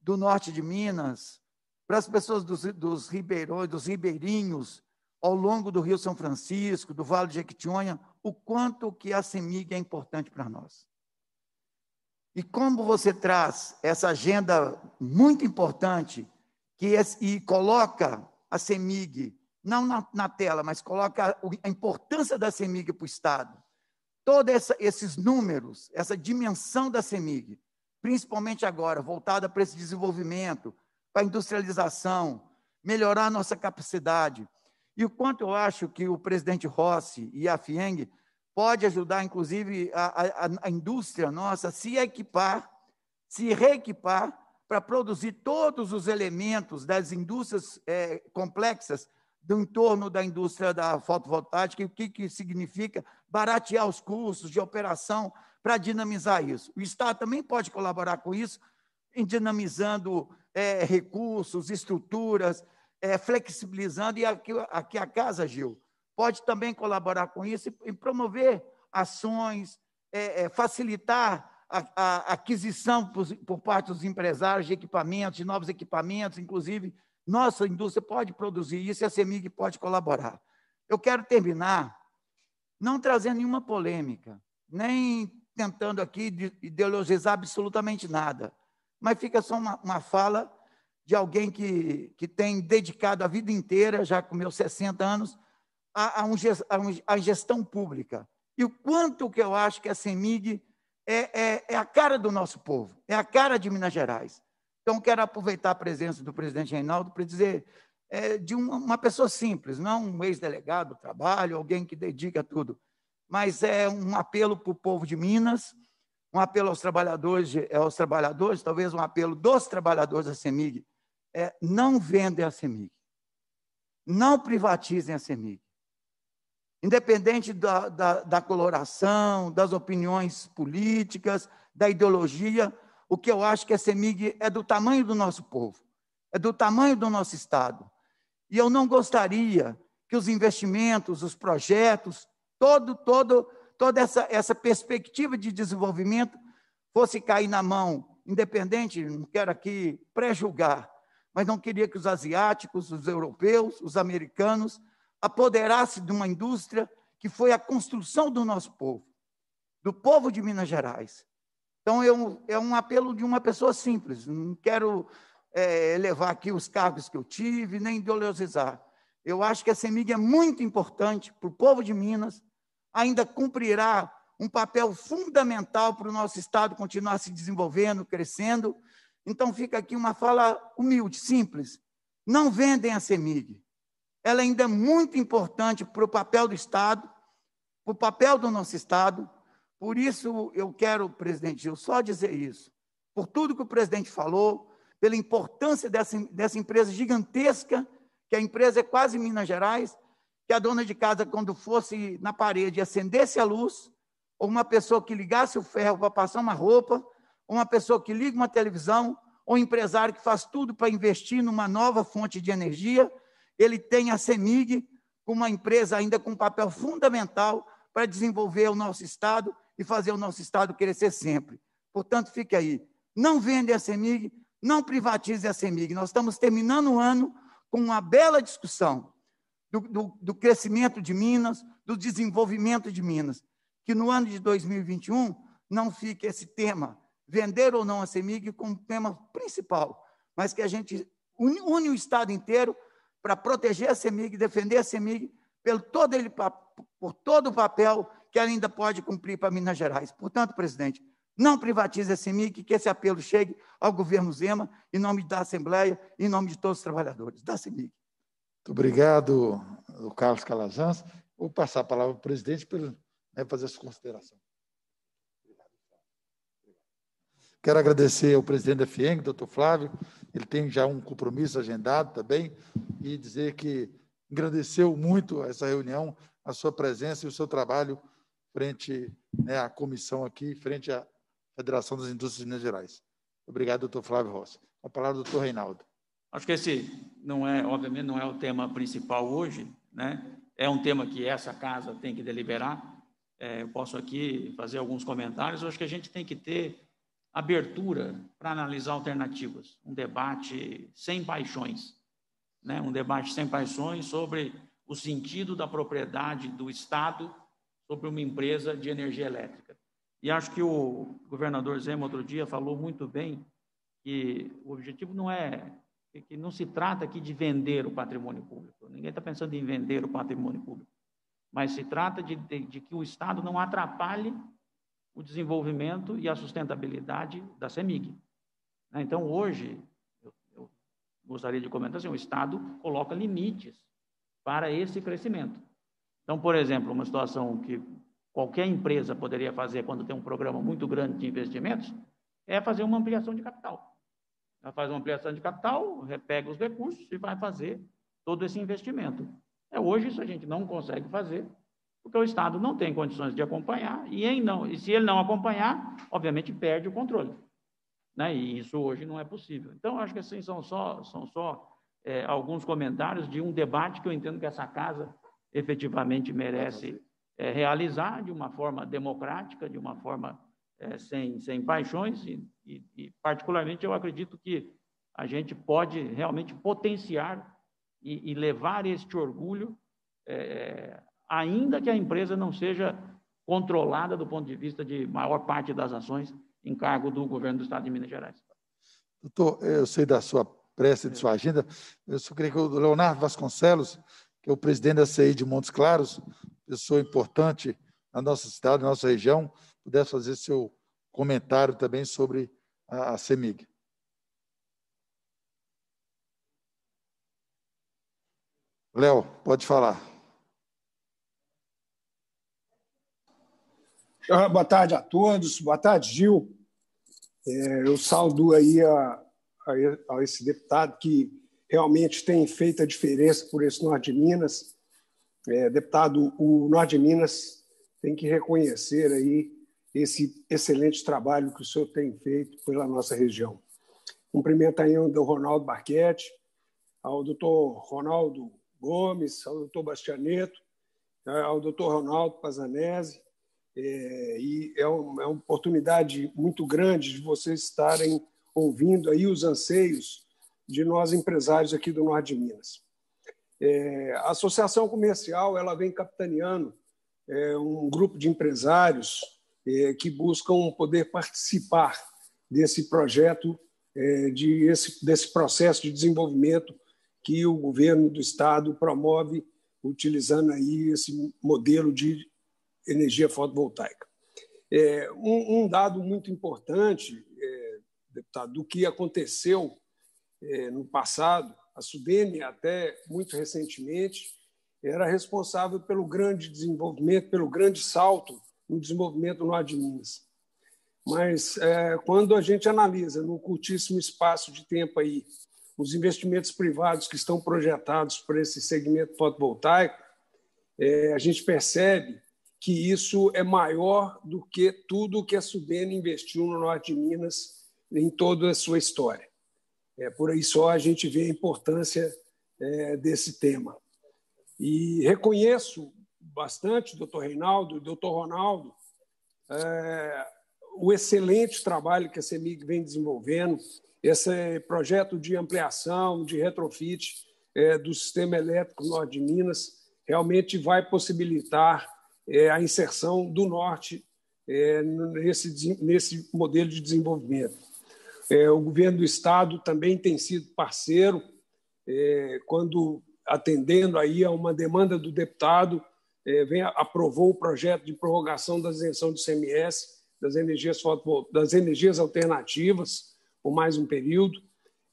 do norte de Minas, para as pessoas dos, dos ribeirões, dos ribeirinhos, ao longo do Rio São Francisco, do Vale de Jequitinhonha, o quanto que a CEMIG é importante para nós. E como você traz essa agenda muito importante que é, e coloca a CEMIG, não na, na tela, mas coloca a importância da CEMIG para o Estado, todos esses números, essa dimensão da CEMIG, principalmente agora, voltada para esse desenvolvimento, para a industrialização, melhorar a nossa capacidade. E o quanto eu acho que o presidente Rossi e a FIENG pode ajudar, inclusive, a, a, a indústria nossa a se equipar, se reequipar para produzir todos os elementos das indústrias é, complexas do entorno da indústria da fotovoltaica o que, que significa baratear os custos de operação para dinamizar isso. O Estado também pode colaborar com isso, em dinamizando é, recursos, estruturas, é, flexibilizando, e aqui, aqui a Casa, Gil, pode também colaborar com isso e, promover ações, é, é, facilitar a, a, aquisição por, por parte dos empresários de equipamentos, de novos equipamentos, inclusive nossa indústria pode produzir isso e a CEMIG pode colaborar. Eu quero terminar não trazendo nenhuma polêmica, nem tentando aqui ideologizar absolutamente nada, mas fica só uma, uma fala de alguém que, que tem dedicado a vida inteira, já com meus 60 anos, a, a, um, a, gestão pública. E o quanto que eu acho que a CEMIG é, é, é a cara do nosso povo, é a cara de Minas Gerais. Então, quero aproveitar a presença do presidente Reinaldo para dizer é, de uma, uma, pessoa simples, não um ex-delegado do trabalho, alguém que dedica tudo, mas é um apelo para o povo de Minas, um apelo aos trabalhadores, é, aos trabalhadores, talvez um apelo dos trabalhadores da CEMIG, é não vendem a CEMIG, não privatizem a CEMIG. Independente da, da, da coloração, das opiniões políticas, da ideologia, o que eu acho que a CEMIG é do tamanho do nosso povo, é do tamanho do nosso Estado. E eu não gostaria que os investimentos, os projetos, todo, todo, toda essa, essa perspectiva de desenvolvimento fosse cair na mão, independente, não quero aqui pré-julgar, mas não queria que os asiáticos, os europeus, os americanos apoderassem de uma indústria que foi a construção do nosso povo, do povo de Minas Gerais. Então, eu, é um apelo de uma pessoa simples. Não quero é, elevar aqui os cargos que eu tive, nem ideologizar. Eu acho que a CEMIG é muito importante para o povo de Minas, ainda cumprirá um papel fundamental para o nosso Estado continuar se desenvolvendo, crescendo. Então, fica aqui uma fala humilde, simples. Não vendem a CEMIG. Ela ainda é muito importante para o papel do Estado, para o papel do nosso Estado, por isso, eu quero, presidente Gil, só dizer isso. Por tudo que o presidente falou, pela importância dessa, dessa empresa gigantesca, que a empresa é quase Minas Gerais, que a dona de casa, quando fosse na parede, acendesse a luz, ou uma pessoa que ligasse o ferro para passar uma roupa, ou uma pessoa que liga uma televisão, ou um empresário que faz tudo para investir numa nova fonte de energia, ele tem a CEMIG, uma empresa ainda com um papel fundamental para desenvolver o nosso Estado e fazer o nosso Estado crescer sempre. Portanto, fique aí. Não vende a CEMIG, não privatize a CEMIG. Nós estamos terminando o ano com uma bela discussão do, do, do crescimento de Minas, do desenvolvimento de Minas. Que no ano de 2021 não fique esse tema, vender ou não a CEMIG, como tema principal, mas que a gente une, une o Estado inteiro para proteger a CEMIG, defender a CEMIG pelo todo ele, por todo o papel que ela ainda pode cumprir para Minas Gerais. Portanto, presidente, não privatize a CEMIG, que esse apelo chegue ao governo Zema, em nome da Assembleia, em nome de todos os trabalhadores da CEMIG. Muito obrigado, Carlos Calazans. Vou passar a palavra para o presidente para né, fazer as considerações. Quero agradecer ao presidente da FIENG, doutor Flávio, ele tem já um compromisso agendado também, e dizer que engrandeceu muito essa reunião, a sua presença e o seu trabalho frente né, à comissão aqui, frente à Federação das Indústrias de Minas Gerais. Obrigado, doutor Flávio Rossi. A palavra do doutor Reinaldo. Acho que esse não é, obviamente, não é o tema principal hoje, né? É um tema que essa casa tem que deliberar. É, eu posso aqui fazer alguns comentários. Eu acho que a gente tem que ter abertura para analisar alternativas, um debate sem paixões, né? Um debate sem paixões sobre o sentido da propriedade do Estado sobre uma empresa de energia elétrica. E acho que o governador Zema outro dia falou muito bem que o objetivo não é que não se trata aqui de vender o patrimônio público. Ninguém está pensando em vender o patrimônio público, mas se trata de, de, de que o Estado não atrapalhe o desenvolvimento e a sustentabilidade da CEMIG. Né? Então, hoje, eu, gostaria de comentar assim, o Estado coloca limites para esse crescimento. Então, por exemplo, uma situação que qualquer empresa poderia fazer quando tem um programa muito grande de investimentos é fazer uma ampliação de capital. Ela faz uma ampliação de capital, repega os recursos e vai fazer todo esse investimento. É, hoje isso a gente não consegue fazer, porque o Estado não tem condições de acompanhar, e, em não, e se ele não acompanhar, obviamente perde o controle. Né? E isso hoje não é possível. Então, acho que assim, são só, são só é, alguns comentários de um debate que eu entendo que essa casa efetivamente merece é, realizar de uma forma democrática, de uma forma é, sem, sem paixões, e, e, e, particularmente eu acredito que a gente pode realmente potenciar e, e levar este orgulho é, ainda que a empresa não seja controlada do ponto de vista de maior parte das ações em cargo do governo do Estado de Minas Gerais. Doutor, eu sei da sua pressa, de sua agenda, eu só queria que o Leonardo Vasconcelos, que é o presidente da CI de Montes Claros, pessoa importante na nossa cidade, na nossa região, pudesse fazer seu comentário também sobre a CEMIG. Léo, pode falar. Boa tarde a todos. Boa tarde, Gil. É, eu saldo aí a, a, a, esse deputado que realmente tem feito a diferença por esse Norte de Minas. É, deputado, o Norte de Minas tem que reconhecer aí esse excelente trabalho que o senhor tem feito pela nossa região. Cumprimento aí o Ronaldo Barquete, ao doutor Ronaldo Gomes, ao doutor Bastianeto, ao doutor Ronaldo Pazanese, é, e é, uma, é uma oportunidade muito grande de vocês estarem ouvindo aí os anseios de nós empresários aqui do Norte de Minas. É, a associação comercial ela vem capitaneando é, um grupo de empresários é, que buscam poder participar desse projeto, é, de esse, desse processo de desenvolvimento que o governo do estado promove, utilizando aí esse modelo de energia fotovoltaica. É, um, um, dado muito importante, é, deputado, do que aconteceu é, no passado, a Sudene, até muito recentemente, era responsável pelo grande desenvolvimento, pelo grande salto no desenvolvimento no de Minas. Mas é, quando a gente analisa no curtíssimo espaço de tempo aí os investimentos privados que estão projetados para esse segmento fotovoltaico, é, a gente percebe que isso é maior do que tudo que a Sudene investiu no norte de Minas em toda a sua história. É, por aí só a gente vê a importância é, desse tema. E reconheço bastante, doutor Reinaldo, doutor Ronaldo, é, o excelente trabalho que a CEMIG vem desenvolvendo, esse projeto de ampliação, de retrofit é, do sistema elétrico norte de Minas, realmente vai possibilitar é, a inserção do Norte é, nesse, nesse modelo de desenvolvimento. É, o governo do Estado também tem sido parceiro, é, quando atendendo aí a uma demanda do deputado, é, vem, aprovou o projeto de prorrogação da isenção do CMS das energias, das energias alternativas por mais um período.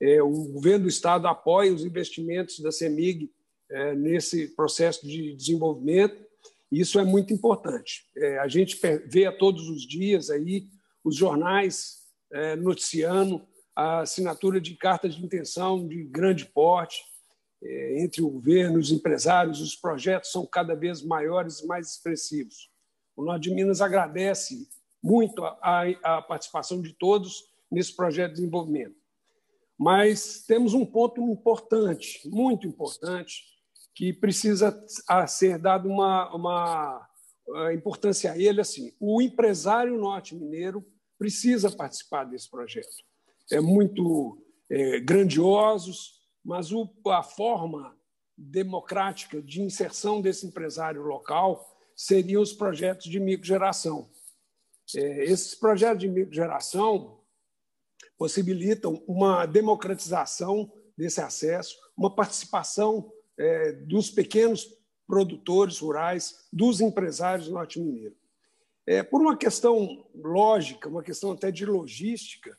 É, o governo do Estado apoia os investimentos da CEMIG nesse processo de desenvolvimento isso é muito importante. É, a gente vê todos os dias aí os jornais é, noticiando a assinatura de cartas de intenção de grande porte é, entre o governo, os empresários, os projetos são cada vez maiores e mais expressivos. O Norte de Minas agradece muito a, a participação de todos nesse projeto de desenvolvimento. Mas temos um ponto importante, muito importante, que precisa ser dado uma, uma importância a ele. Assim, o empresário norte-mineiro precisa participar desse projeto. É muito é, grandiosos, mas o, a forma democrática de inserção desse empresário local seriam os projetos de microgeração. É, esses projetos de microgeração possibilitam uma democratização desse acesso, uma participação é, dos pequenos produtores rurais, dos empresários norte-mineiros. É, por uma questão lógica, uma questão até de logística,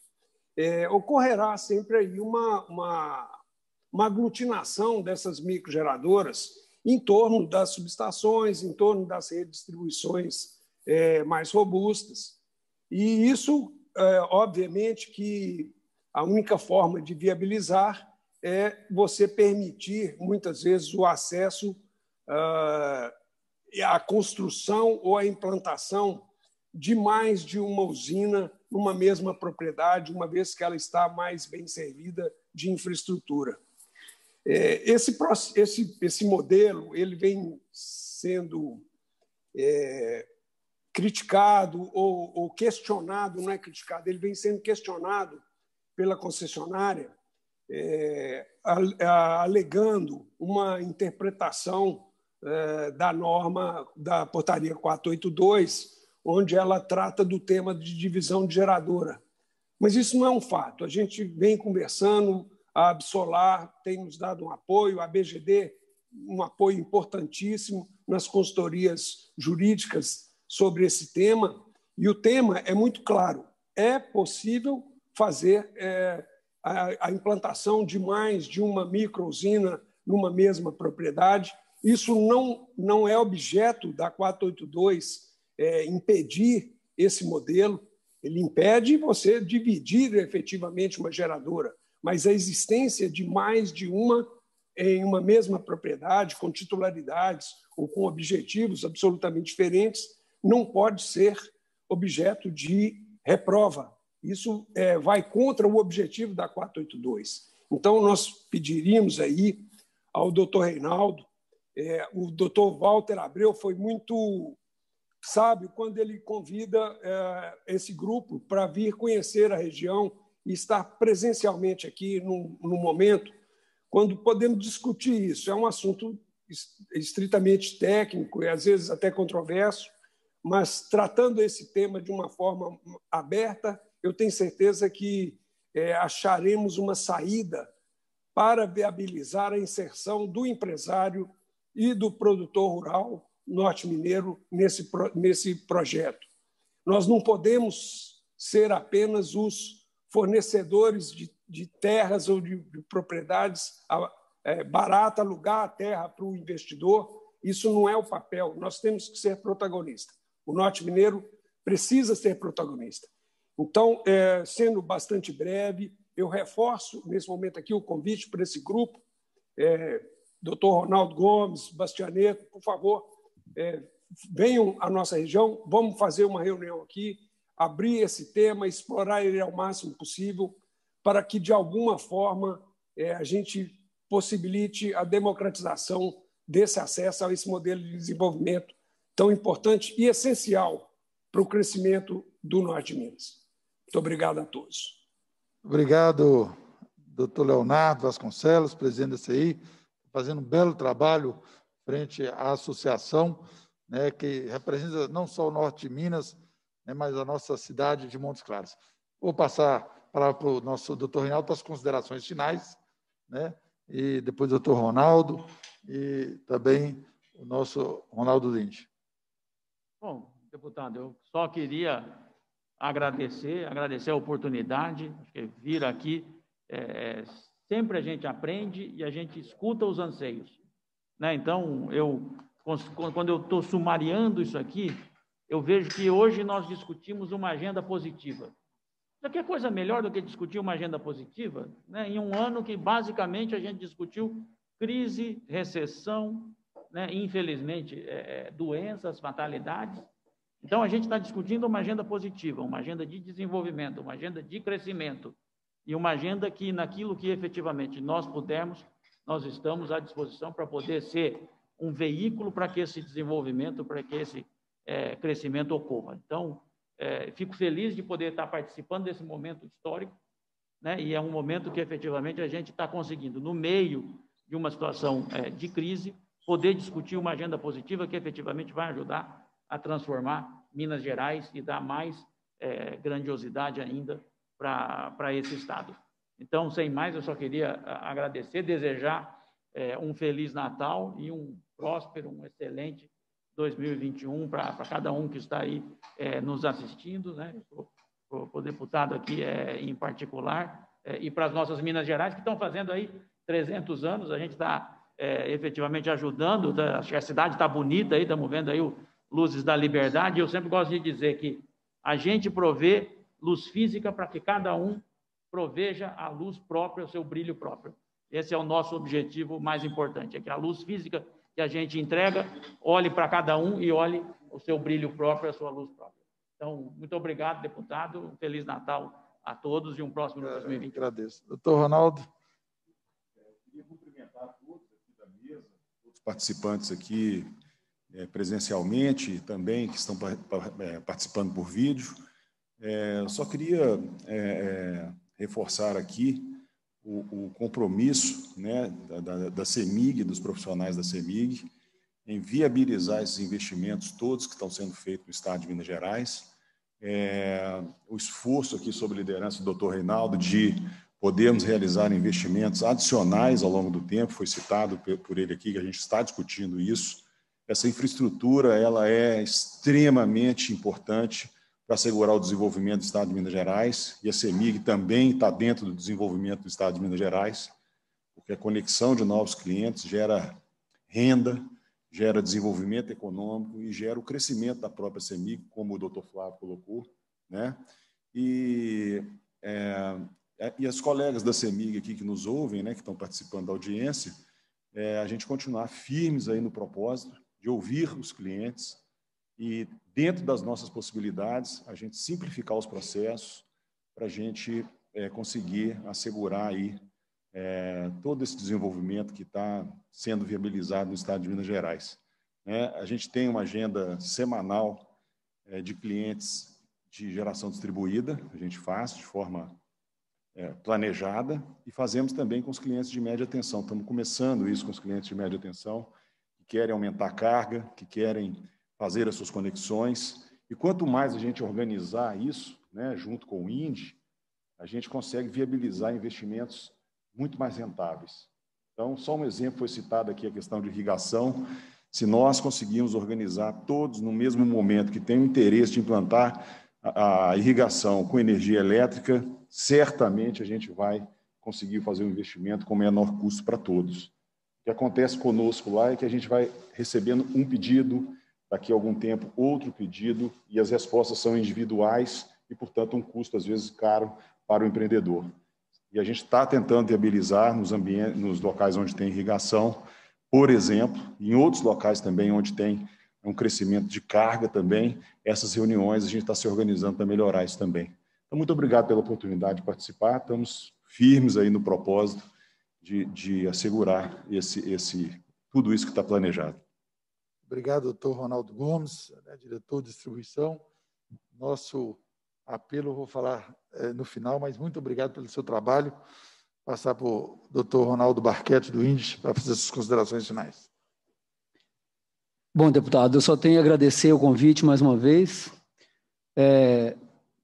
é, ocorrerá sempre aí uma, uma, uma aglutinação dessas microgeradoras em torno das subestações, em torno das redistribuições é, mais robustas. E isso, é, obviamente, que a única forma de viabilizar é você permitir, muitas vezes, o acesso uh, à construção ou à implantação de mais de uma usina numa mesma propriedade, uma vez que ela está mais bem servida de infraestrutura. É, esse, esse, esse modelo ele vem sendo é, criticado ou, ou, questionado, não é criticado, ele vem sendo questionado pela concessionária, é, alegando uma interpretação é, da norma da portaria 482, onde ela trata do tema de divisão de geradora. Mas isso não é um fato. A gente vem conversando, a Absolar tem nos dado um apoio, a BGD um apoio importantíssimo nas consultorias jurídicas sobre esse tema. E o tema é muito claro: é possível fazer é, a, a, implantação de mais de uma microusina numa mesma propriedade. Isso não, não é objeto da 482 é, impedir esse modelo, ele impede você dividir efetivamente uma geradora, mas a existência de mais de uma em uma mesma propriedade, com titularidades ou com objetivos absolutamente diferentes, não pode ser objeto de reprova. Isso é, vai contra o objetivo da 482. Então, nós pediríamos aí ao doutor Reinaldo, é, o doutor Walter Abreu foi muito sábio quando ele convida é, esse grupo para vir conhecer a região e estar presencialmente aqui no, no momento quando podemos discutir isso. É um assunto estritamente técnico e às vezes até controverso, mas tratando esse tema de uma forma aberta, eu tenho certeza que é, acharemos uma saída para viabilizar a inserção do empresário e do produtor rural norte-mineiro nesse, nesse projeto. Nós não podemos ser apenas os fornecedores de, de terras ou de, de propriedades é, barata, alugar a terra para o investidor. Isso não é o papel. Nós temos que ser protagonista. O norte-mineiro precisa ser protagonista. Então, é, sendo bastante breve, eu reforço nesse momento aqui o convite para esse grupo. É, doutor Ronaldo Gomes, Bastianeto, por favor, é, venham à nossa região, vamos fazer uma reunião aqui, abrir esse tema, explorar ele ao máximo possível, para que, de alguma forma, é, a gente possibilite a democratização desse acesso a esse modelo de desenvolvimento tão importante e essencial para o crescimento do Norte de Minas. Muito obrigado a todos. Obrigado, doutor Leonardo Vasconcelos, presidente da CI, fazendo um belo trabalho frente à associação, né, que representa não só o norte de Minas, né, mas a nossa cidade de Montes Claros. Vou passar para o nosso doutor Reinaldo para as considerações finais, né, e depois o doutor Ronaldo e também o nosso Ronaldo Lins. Bom, deputado, eu só queria agradecer, agradecer a oportunidade, de vir aqui. É, sempre a gente aprende e a gente escuta os anseios. Né? Então, eu, quando eu estou sumariando isso aqui, eu vejo que hoje nós discutimos uma agenda positiva. Isso aqui é coisa melhor do que discutir uma agenda positiva, né? em um ano que basicamente a gente discutiu crise, recessão, né? infelizmente, é, é doenças, fatalidades. Então, a gente está discutindo uma agenda positiva, uma agenda de desenvolvimento, uma agenda de crescimento e uma agenda que, naquilo que efetivamente nós pudermos, nós estamos à disposição para poder ser um veículo para que esse desenvolvimento, para que esse é, crescimento ocorra. Então, é, fico feliz de poder estar participando desse momento histórico, né? e é um momento que efetivamente a gente está conseguindo, no meio de uma situação é, de crise, poder discutir uma agenda positiva que efetivamente vai ajudar a transformar Minas Gerais e dar mais é, grandiosidade ainda para esse Estado. Então, sem mais, eu só queria agradecer, desejar é, um feliz Natal e um próspero, um excelente 2021 para cada um que está aí é, nos assistindo, né? Para o deputado aqui é, em particular, é, e para as nossas Minas Gerais, que estão fazendo aí 300 anos, a gente está é, efetivamente ajudando, tá, acho que a cidade está bonita aí, estamos vendo aí o Luzes da Liberdade, eu sempre gosto de dizer que a gente provê luz física para que cada um proveja a luz própria, o seu brilho próprio. Esse é o nosso objetivo mais importante, é que a luz física que a gente entrega olhe para cada um e olhe o seu brilho próprio, a sua luz própria. Então, muito obrigado, deputado. Feliz Natal a todos e um próximo 2020. Agradeço. Doutor Ronaldo. queria cumprimentar todos aqui da mesa, todos os participantes aqui é, presencialmente, também que estão é, participando por vídeo. É, só queria é, é, reforçar aqui o, o compromisso né, da, da, CEMIG, dos profissionais da CEMIG, em viabilizar esses investimentos todos que estão sendo feitos no Estado de Minas Gerais. É, o esforço aqui sob liderança do doutor Reinaldo de podermos realizar investimentos adicionais ao longo do tempo, foi citado por ele aqui, que a gente está discutindo isso. Essa infraestrutura ela é extremamente importante para assegurar o desenvolvimento do Estado de Minas Gerais, e a CEMIG também está dentro do desenvolvimento do Estado de Minas Gerais, porque a conexão de novos clientes gera renda, gera desenvolvimento econômico e gera o crescimento da própria CEMIG, como o doutor Flávio colocou, né? E, é, é, e as colegas da CEMIG aqui que nos ouvem, né, que estão participando da audiência, é, a gente continuar firmes aí no propósito de ouvir os clientes, e, dentro das nossas possibilidades, a gente simplificar os processos para a gente é, conseguir assegurar aí é, todo esse desenvolvimento que está sendo viabilizado no estado de Minas Gerais. É, a gente tem uma agenda semanal é, de clientes de geração distribuída, a gente faz de forma é, planejada e fazemos também com os clientes de média tensão. Estamos começando isso com os clientes de média que querem aumentar a carga, que querem fazer as suas conexões. E quanto mais a gente organizar isso, né, junto com o INDE, a gente consegue viabilizar investimentos muito mais rentáveis. Então, só um exemplo foi citado aqui a questão de irrigação. Se nós conseguirmos organizar todos no mesmo momento que têm o interesse de implantar a irrigação com energia elétrica, certamente a gente vai conseguir fazer um investimento com menor custo para todos. O que acontece conosco lá é que a gente vai recebendo um pedido, daqui a algum tempo outro pedido e as respostas são individuais e, portanto, um custo às vezes caro para o empreendedor. E a gente está tentando viabilizar nos, ambientes, nos locais onde tem irrigação, por exemplo, em outros locais também onde tem um crescimento de carga também, essas reuniões a gente está se organizando para melhorar isso também. Então, muito obrigado pela oportunidade de participar, estamos firmes aí no propósito de, de assegurar esse, esse, tudo isso que está planejado. Obrigado, doutor Ronaldo Gomes, né, diretor de distribuição. Nosso apelo, vou falar é, no final, mas muito obrigado pelo seu trabalho. Passar para o doutor Ronaldo Barquete, do Índice, para fazer suas considerações finais. Bom, deputado, eu só tenho a agradecer o convite mais uma vez. É,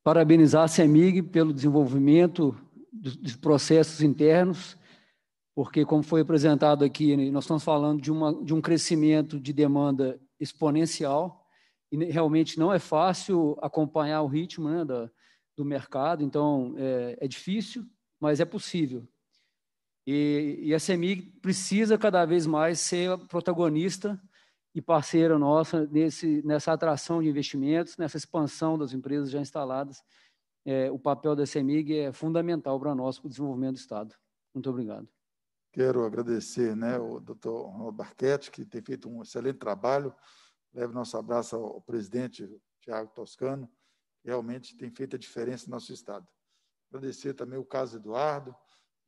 parabenizar a CEMIG pelo desenvolvimento dos processos internos porque, como foi apresentado aqui, né, nós estamos falando de, uma, de um crescimento de demanda exponencial, e realmente não é fácil acompanhar o ritmo né, da, do mercado, então é, é, difícil, mas é possível. E, e a CEMIG precisa cada vez mais ser protagonista e parceira nossa nesse, nessa atração de investimentos, nessa expansão das empresas já instaladas. É, o papel da CEMIG é fundamental para nós, para o desenvolvimento do Estado. Muito obrigado. Quero agradecer né, o doutor Ronaldo Barquete, que tem feito um excelente trabalho. Leve nosso abraço ao presidente Tiago Toscano, que realmente tem feito a diferença no nosso Estado. Agradecer também o caso Eduardo,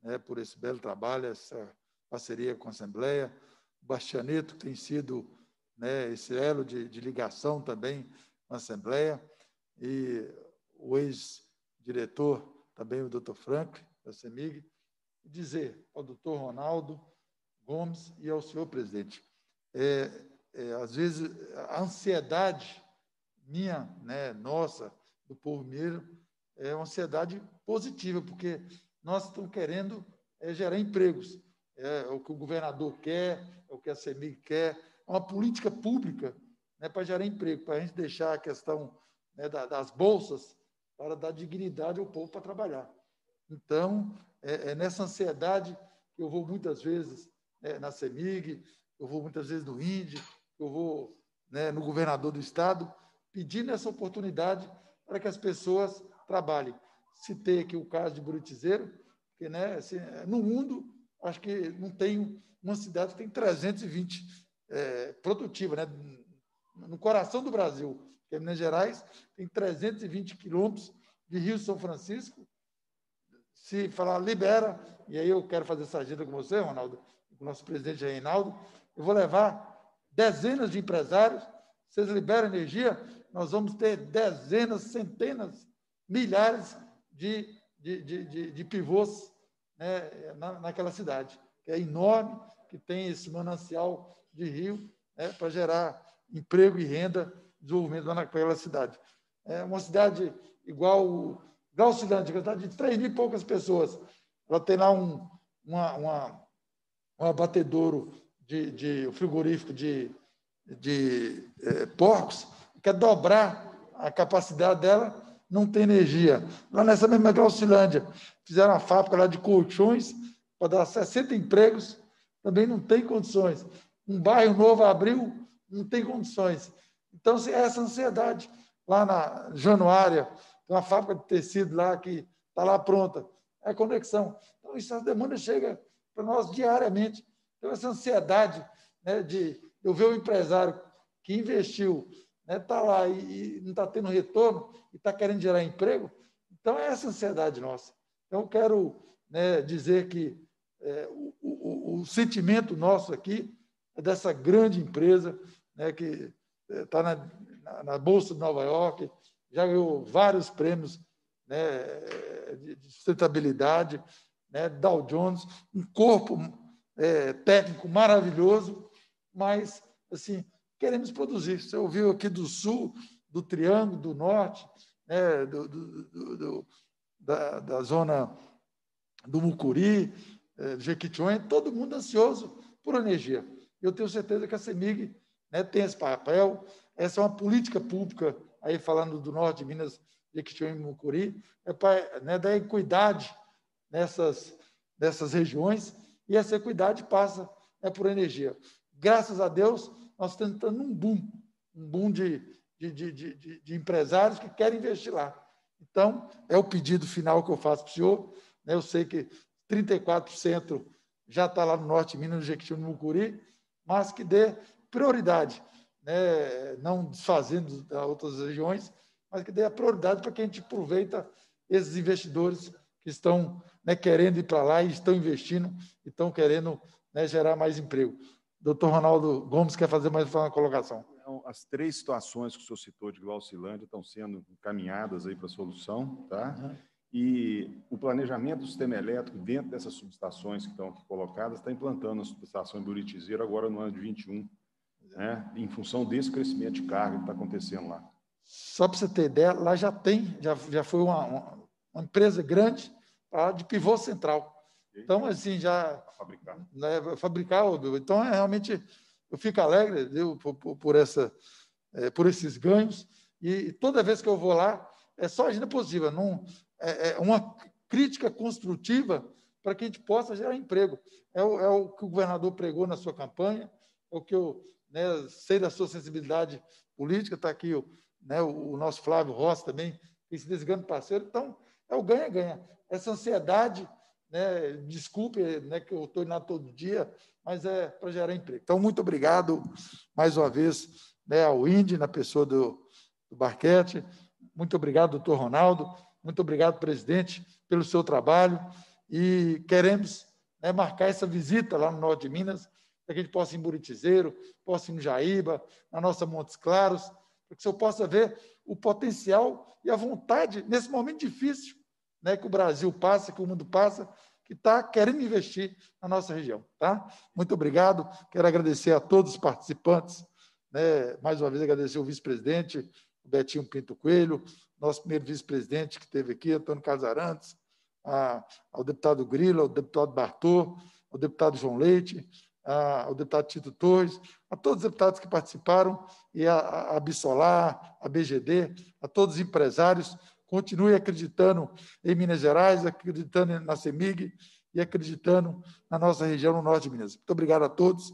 né, por esse belo trabalho, essa parceria com a Assembleia. O Bastianeto, que tem sido né, esse elo de, de ligação também com a Assembleia. E o ex-diretor, também o doutor Frank, da CEMIG, dizer ao doutor Ronaldo Gomes e ao senhor presidente, é, é, às vezes a ansiedade minha, né, nossa, do povo mineiro, é uma ansiedade positiva, porque nós estamos querendo é, gerar empregos. É, o que o governador quer, é o que a CEMIG quer, é uma política pública né, para gerar emprego, para a gente deixar a questão né, das bolsas para dar dignidade ao povo para trabalhar. Então, é, é nessa ansiedade que eu vou muitas vezes né, na CEMIG, eu vou muitas vezes no INDE, eu vou né, no governador do Estado, pedindo essa oportunidade para que as pessoas trabalhem. Citei aqui o caso de Buritizeiro, porque né, assim, no mundo acho que não tem uma cidade que tem 320 é, produtiva, né? no coração do Brasil, que é Minas Gerais, tem 320 quilômetros de Rio São Francisco. Se falar libera, e aí eu quero fazer essa agenda com você, Ronaldo, com o nosso presidente Reinaldo, eu vou levar dezenas de empresários, vocês liberam energia, nós vamos ter dezenas, centenas, milhares de, de, de, de, de pivôs né, na, naquela cidade, que é enorme, que tem esse manancial de rio né, para gerar emprego e renda, desenvolvimento naquela cidade. É uma cidade igual Glaucilândia, uma cidade de 3 mil e poucas pessoas. Ela tem lá um, uma, uma, um abatedouro de, de um frigorífico de, de é, porcos, quer dobrar a capacidade dela, não tem energia. Lá nessa mesma Glaucilândia, fizeram uma fábrica lá de colchões para dar 60 empregos, também não tem condições. Um bairro novo abriu, não tem condições. Então, essa ansiedade. Lá na Januária, uma fábrica de tecido lá que está lá pronta. É conexão. Então, isso, a demanda chega para nós diariamente. Então, essa ansiedade né, de eu ver o empresário que investiu, está né, tá lá e, e não está tendo retorno e está querendo gerar emprego, então é essa ansiedade nossa. Então, eu quero né, dizer que é, o, o, o, sentimento nosso aqui é dessa grande empresa né, que está é, na, na, na, Bolsa de Nova York, já ganhou vários prêmios né, de, de sustentabilidade, né, Dow Jones, um corpo é, técnico maravilhoso, mas assim queremos produzir. Você ouviu aqui do sul, do Triângulo, do norte, né, do, do, do, da, da, zona do Mucuri, é, Jequitinhonha, todo mundo ansioso por energia. Eu tenho certeza que a CEMIG né, tem esse papel. Essa é uma política pública, aí falando do norte de Minas, Jequitinhonha e Mucuri, é para né, dar equidade nessas, nessas regiões e essa equidade passa é por energia. Graças a Deus, nós estamos tendo um boom, um boom de, de, de, de, de empresários que querem investir lá. Então, é o pedido final que eu faço para o senhor. Né? Eu sei que 34% já está lá no norte de Minas, no Jequitinhonha, no Mucuri, mas que dê prioridade, né? não desfazendo outras regiões, mas que dê a prioridade para que a gente aproveita esses investidores que estão né, querendo ir para lá e estão investindo e estão querendo né, gerar mais emprego. Doutor Ronaldo Gomes quer fazer mais uma colocação. Então, as três situações que o senhor citou de Glaucilândia estão sendo encaminhadas aí para solução, tá? Uhum. E o planejamento do sistema elétrico dentro dessas subestações que estão aqui colocadas está implantando a subestação em Buritizeiro agora no ano de 21, né? em função desse crescimento de carga que está acontecendo lá. Só para você ter ideia, lá já tem, já, já foi uma, uma, uma empresa grande de pivô central. Então, assim, já. Fabricar. Né, fabricar. Então, é, realmente, eu fico alegre viu, por, por, essa, é, por esses ganhos. E toda vez que eu vou lá, é só agenda positiva, não, é, é uma crítica construtiva para que a gente possa gerar emprego. É o, é o, que o governador pregou na sua campanha, é o que eu né, sei da sua sensibilidade política, está aqui o, né, o, nosso Flávio Rossi também, esse desgrande parceiro. Então, é o ganha-ganha essa ansiedade, né, desculpe né, que eu estou indo todo dia, mas é para gerar emprego. Então, muito obrigado mais uma vez né, ao Indy, na pessoa do, do Barquete. Muito obrigado, doutor Ronaldo. Muito obrigado, presidente, pelo seu trabalho. E queremos né, marcar essa visita lá no norte de Minas, para que a gente possa ir em Buritizeiro, possa ir em Jaíba, na nossa Montes Claros, para que o senhor possa ver o potencial e a vontade, nesse momento difícil, né, que o Brasil passa, que o mundo passa, que está querendo investir na nossa região. Tá? Muito obrigado. Quero agradecer a todos os participantes. Né, mais uma vez, agradecer o vice-presidente, o Betinho Pinto Coelho, nosso primeiro vice-presidente que esteve aqui, Antônio Casarantes, a, ao deputado Grilo, ao deputado Bartô, ao deputado João Leite, a, ao deputado Tito Torres, a todos os deputados que participaram, e a, a Bissolar, a BGD, a todos os empresários continue acreditando em Minas Gerais, acreditando na CEMIG e acreditando na nossa região, no norte de Minas. Muito obrigado a todos.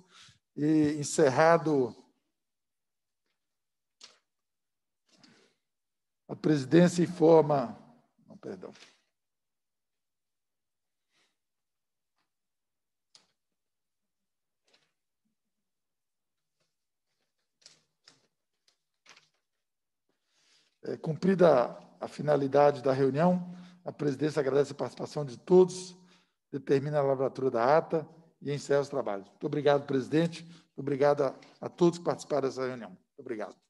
E encerrado a presidência informa. Não, perdão. É, cumprida a finalidade da reunião, a presidência agradece a participação de todos, determina a lavratura da ata e encerra os trabalhos. Muito obrigado, presidente. Muito obrigado a, a todos que participaram dessa reunião. Muito obrigado.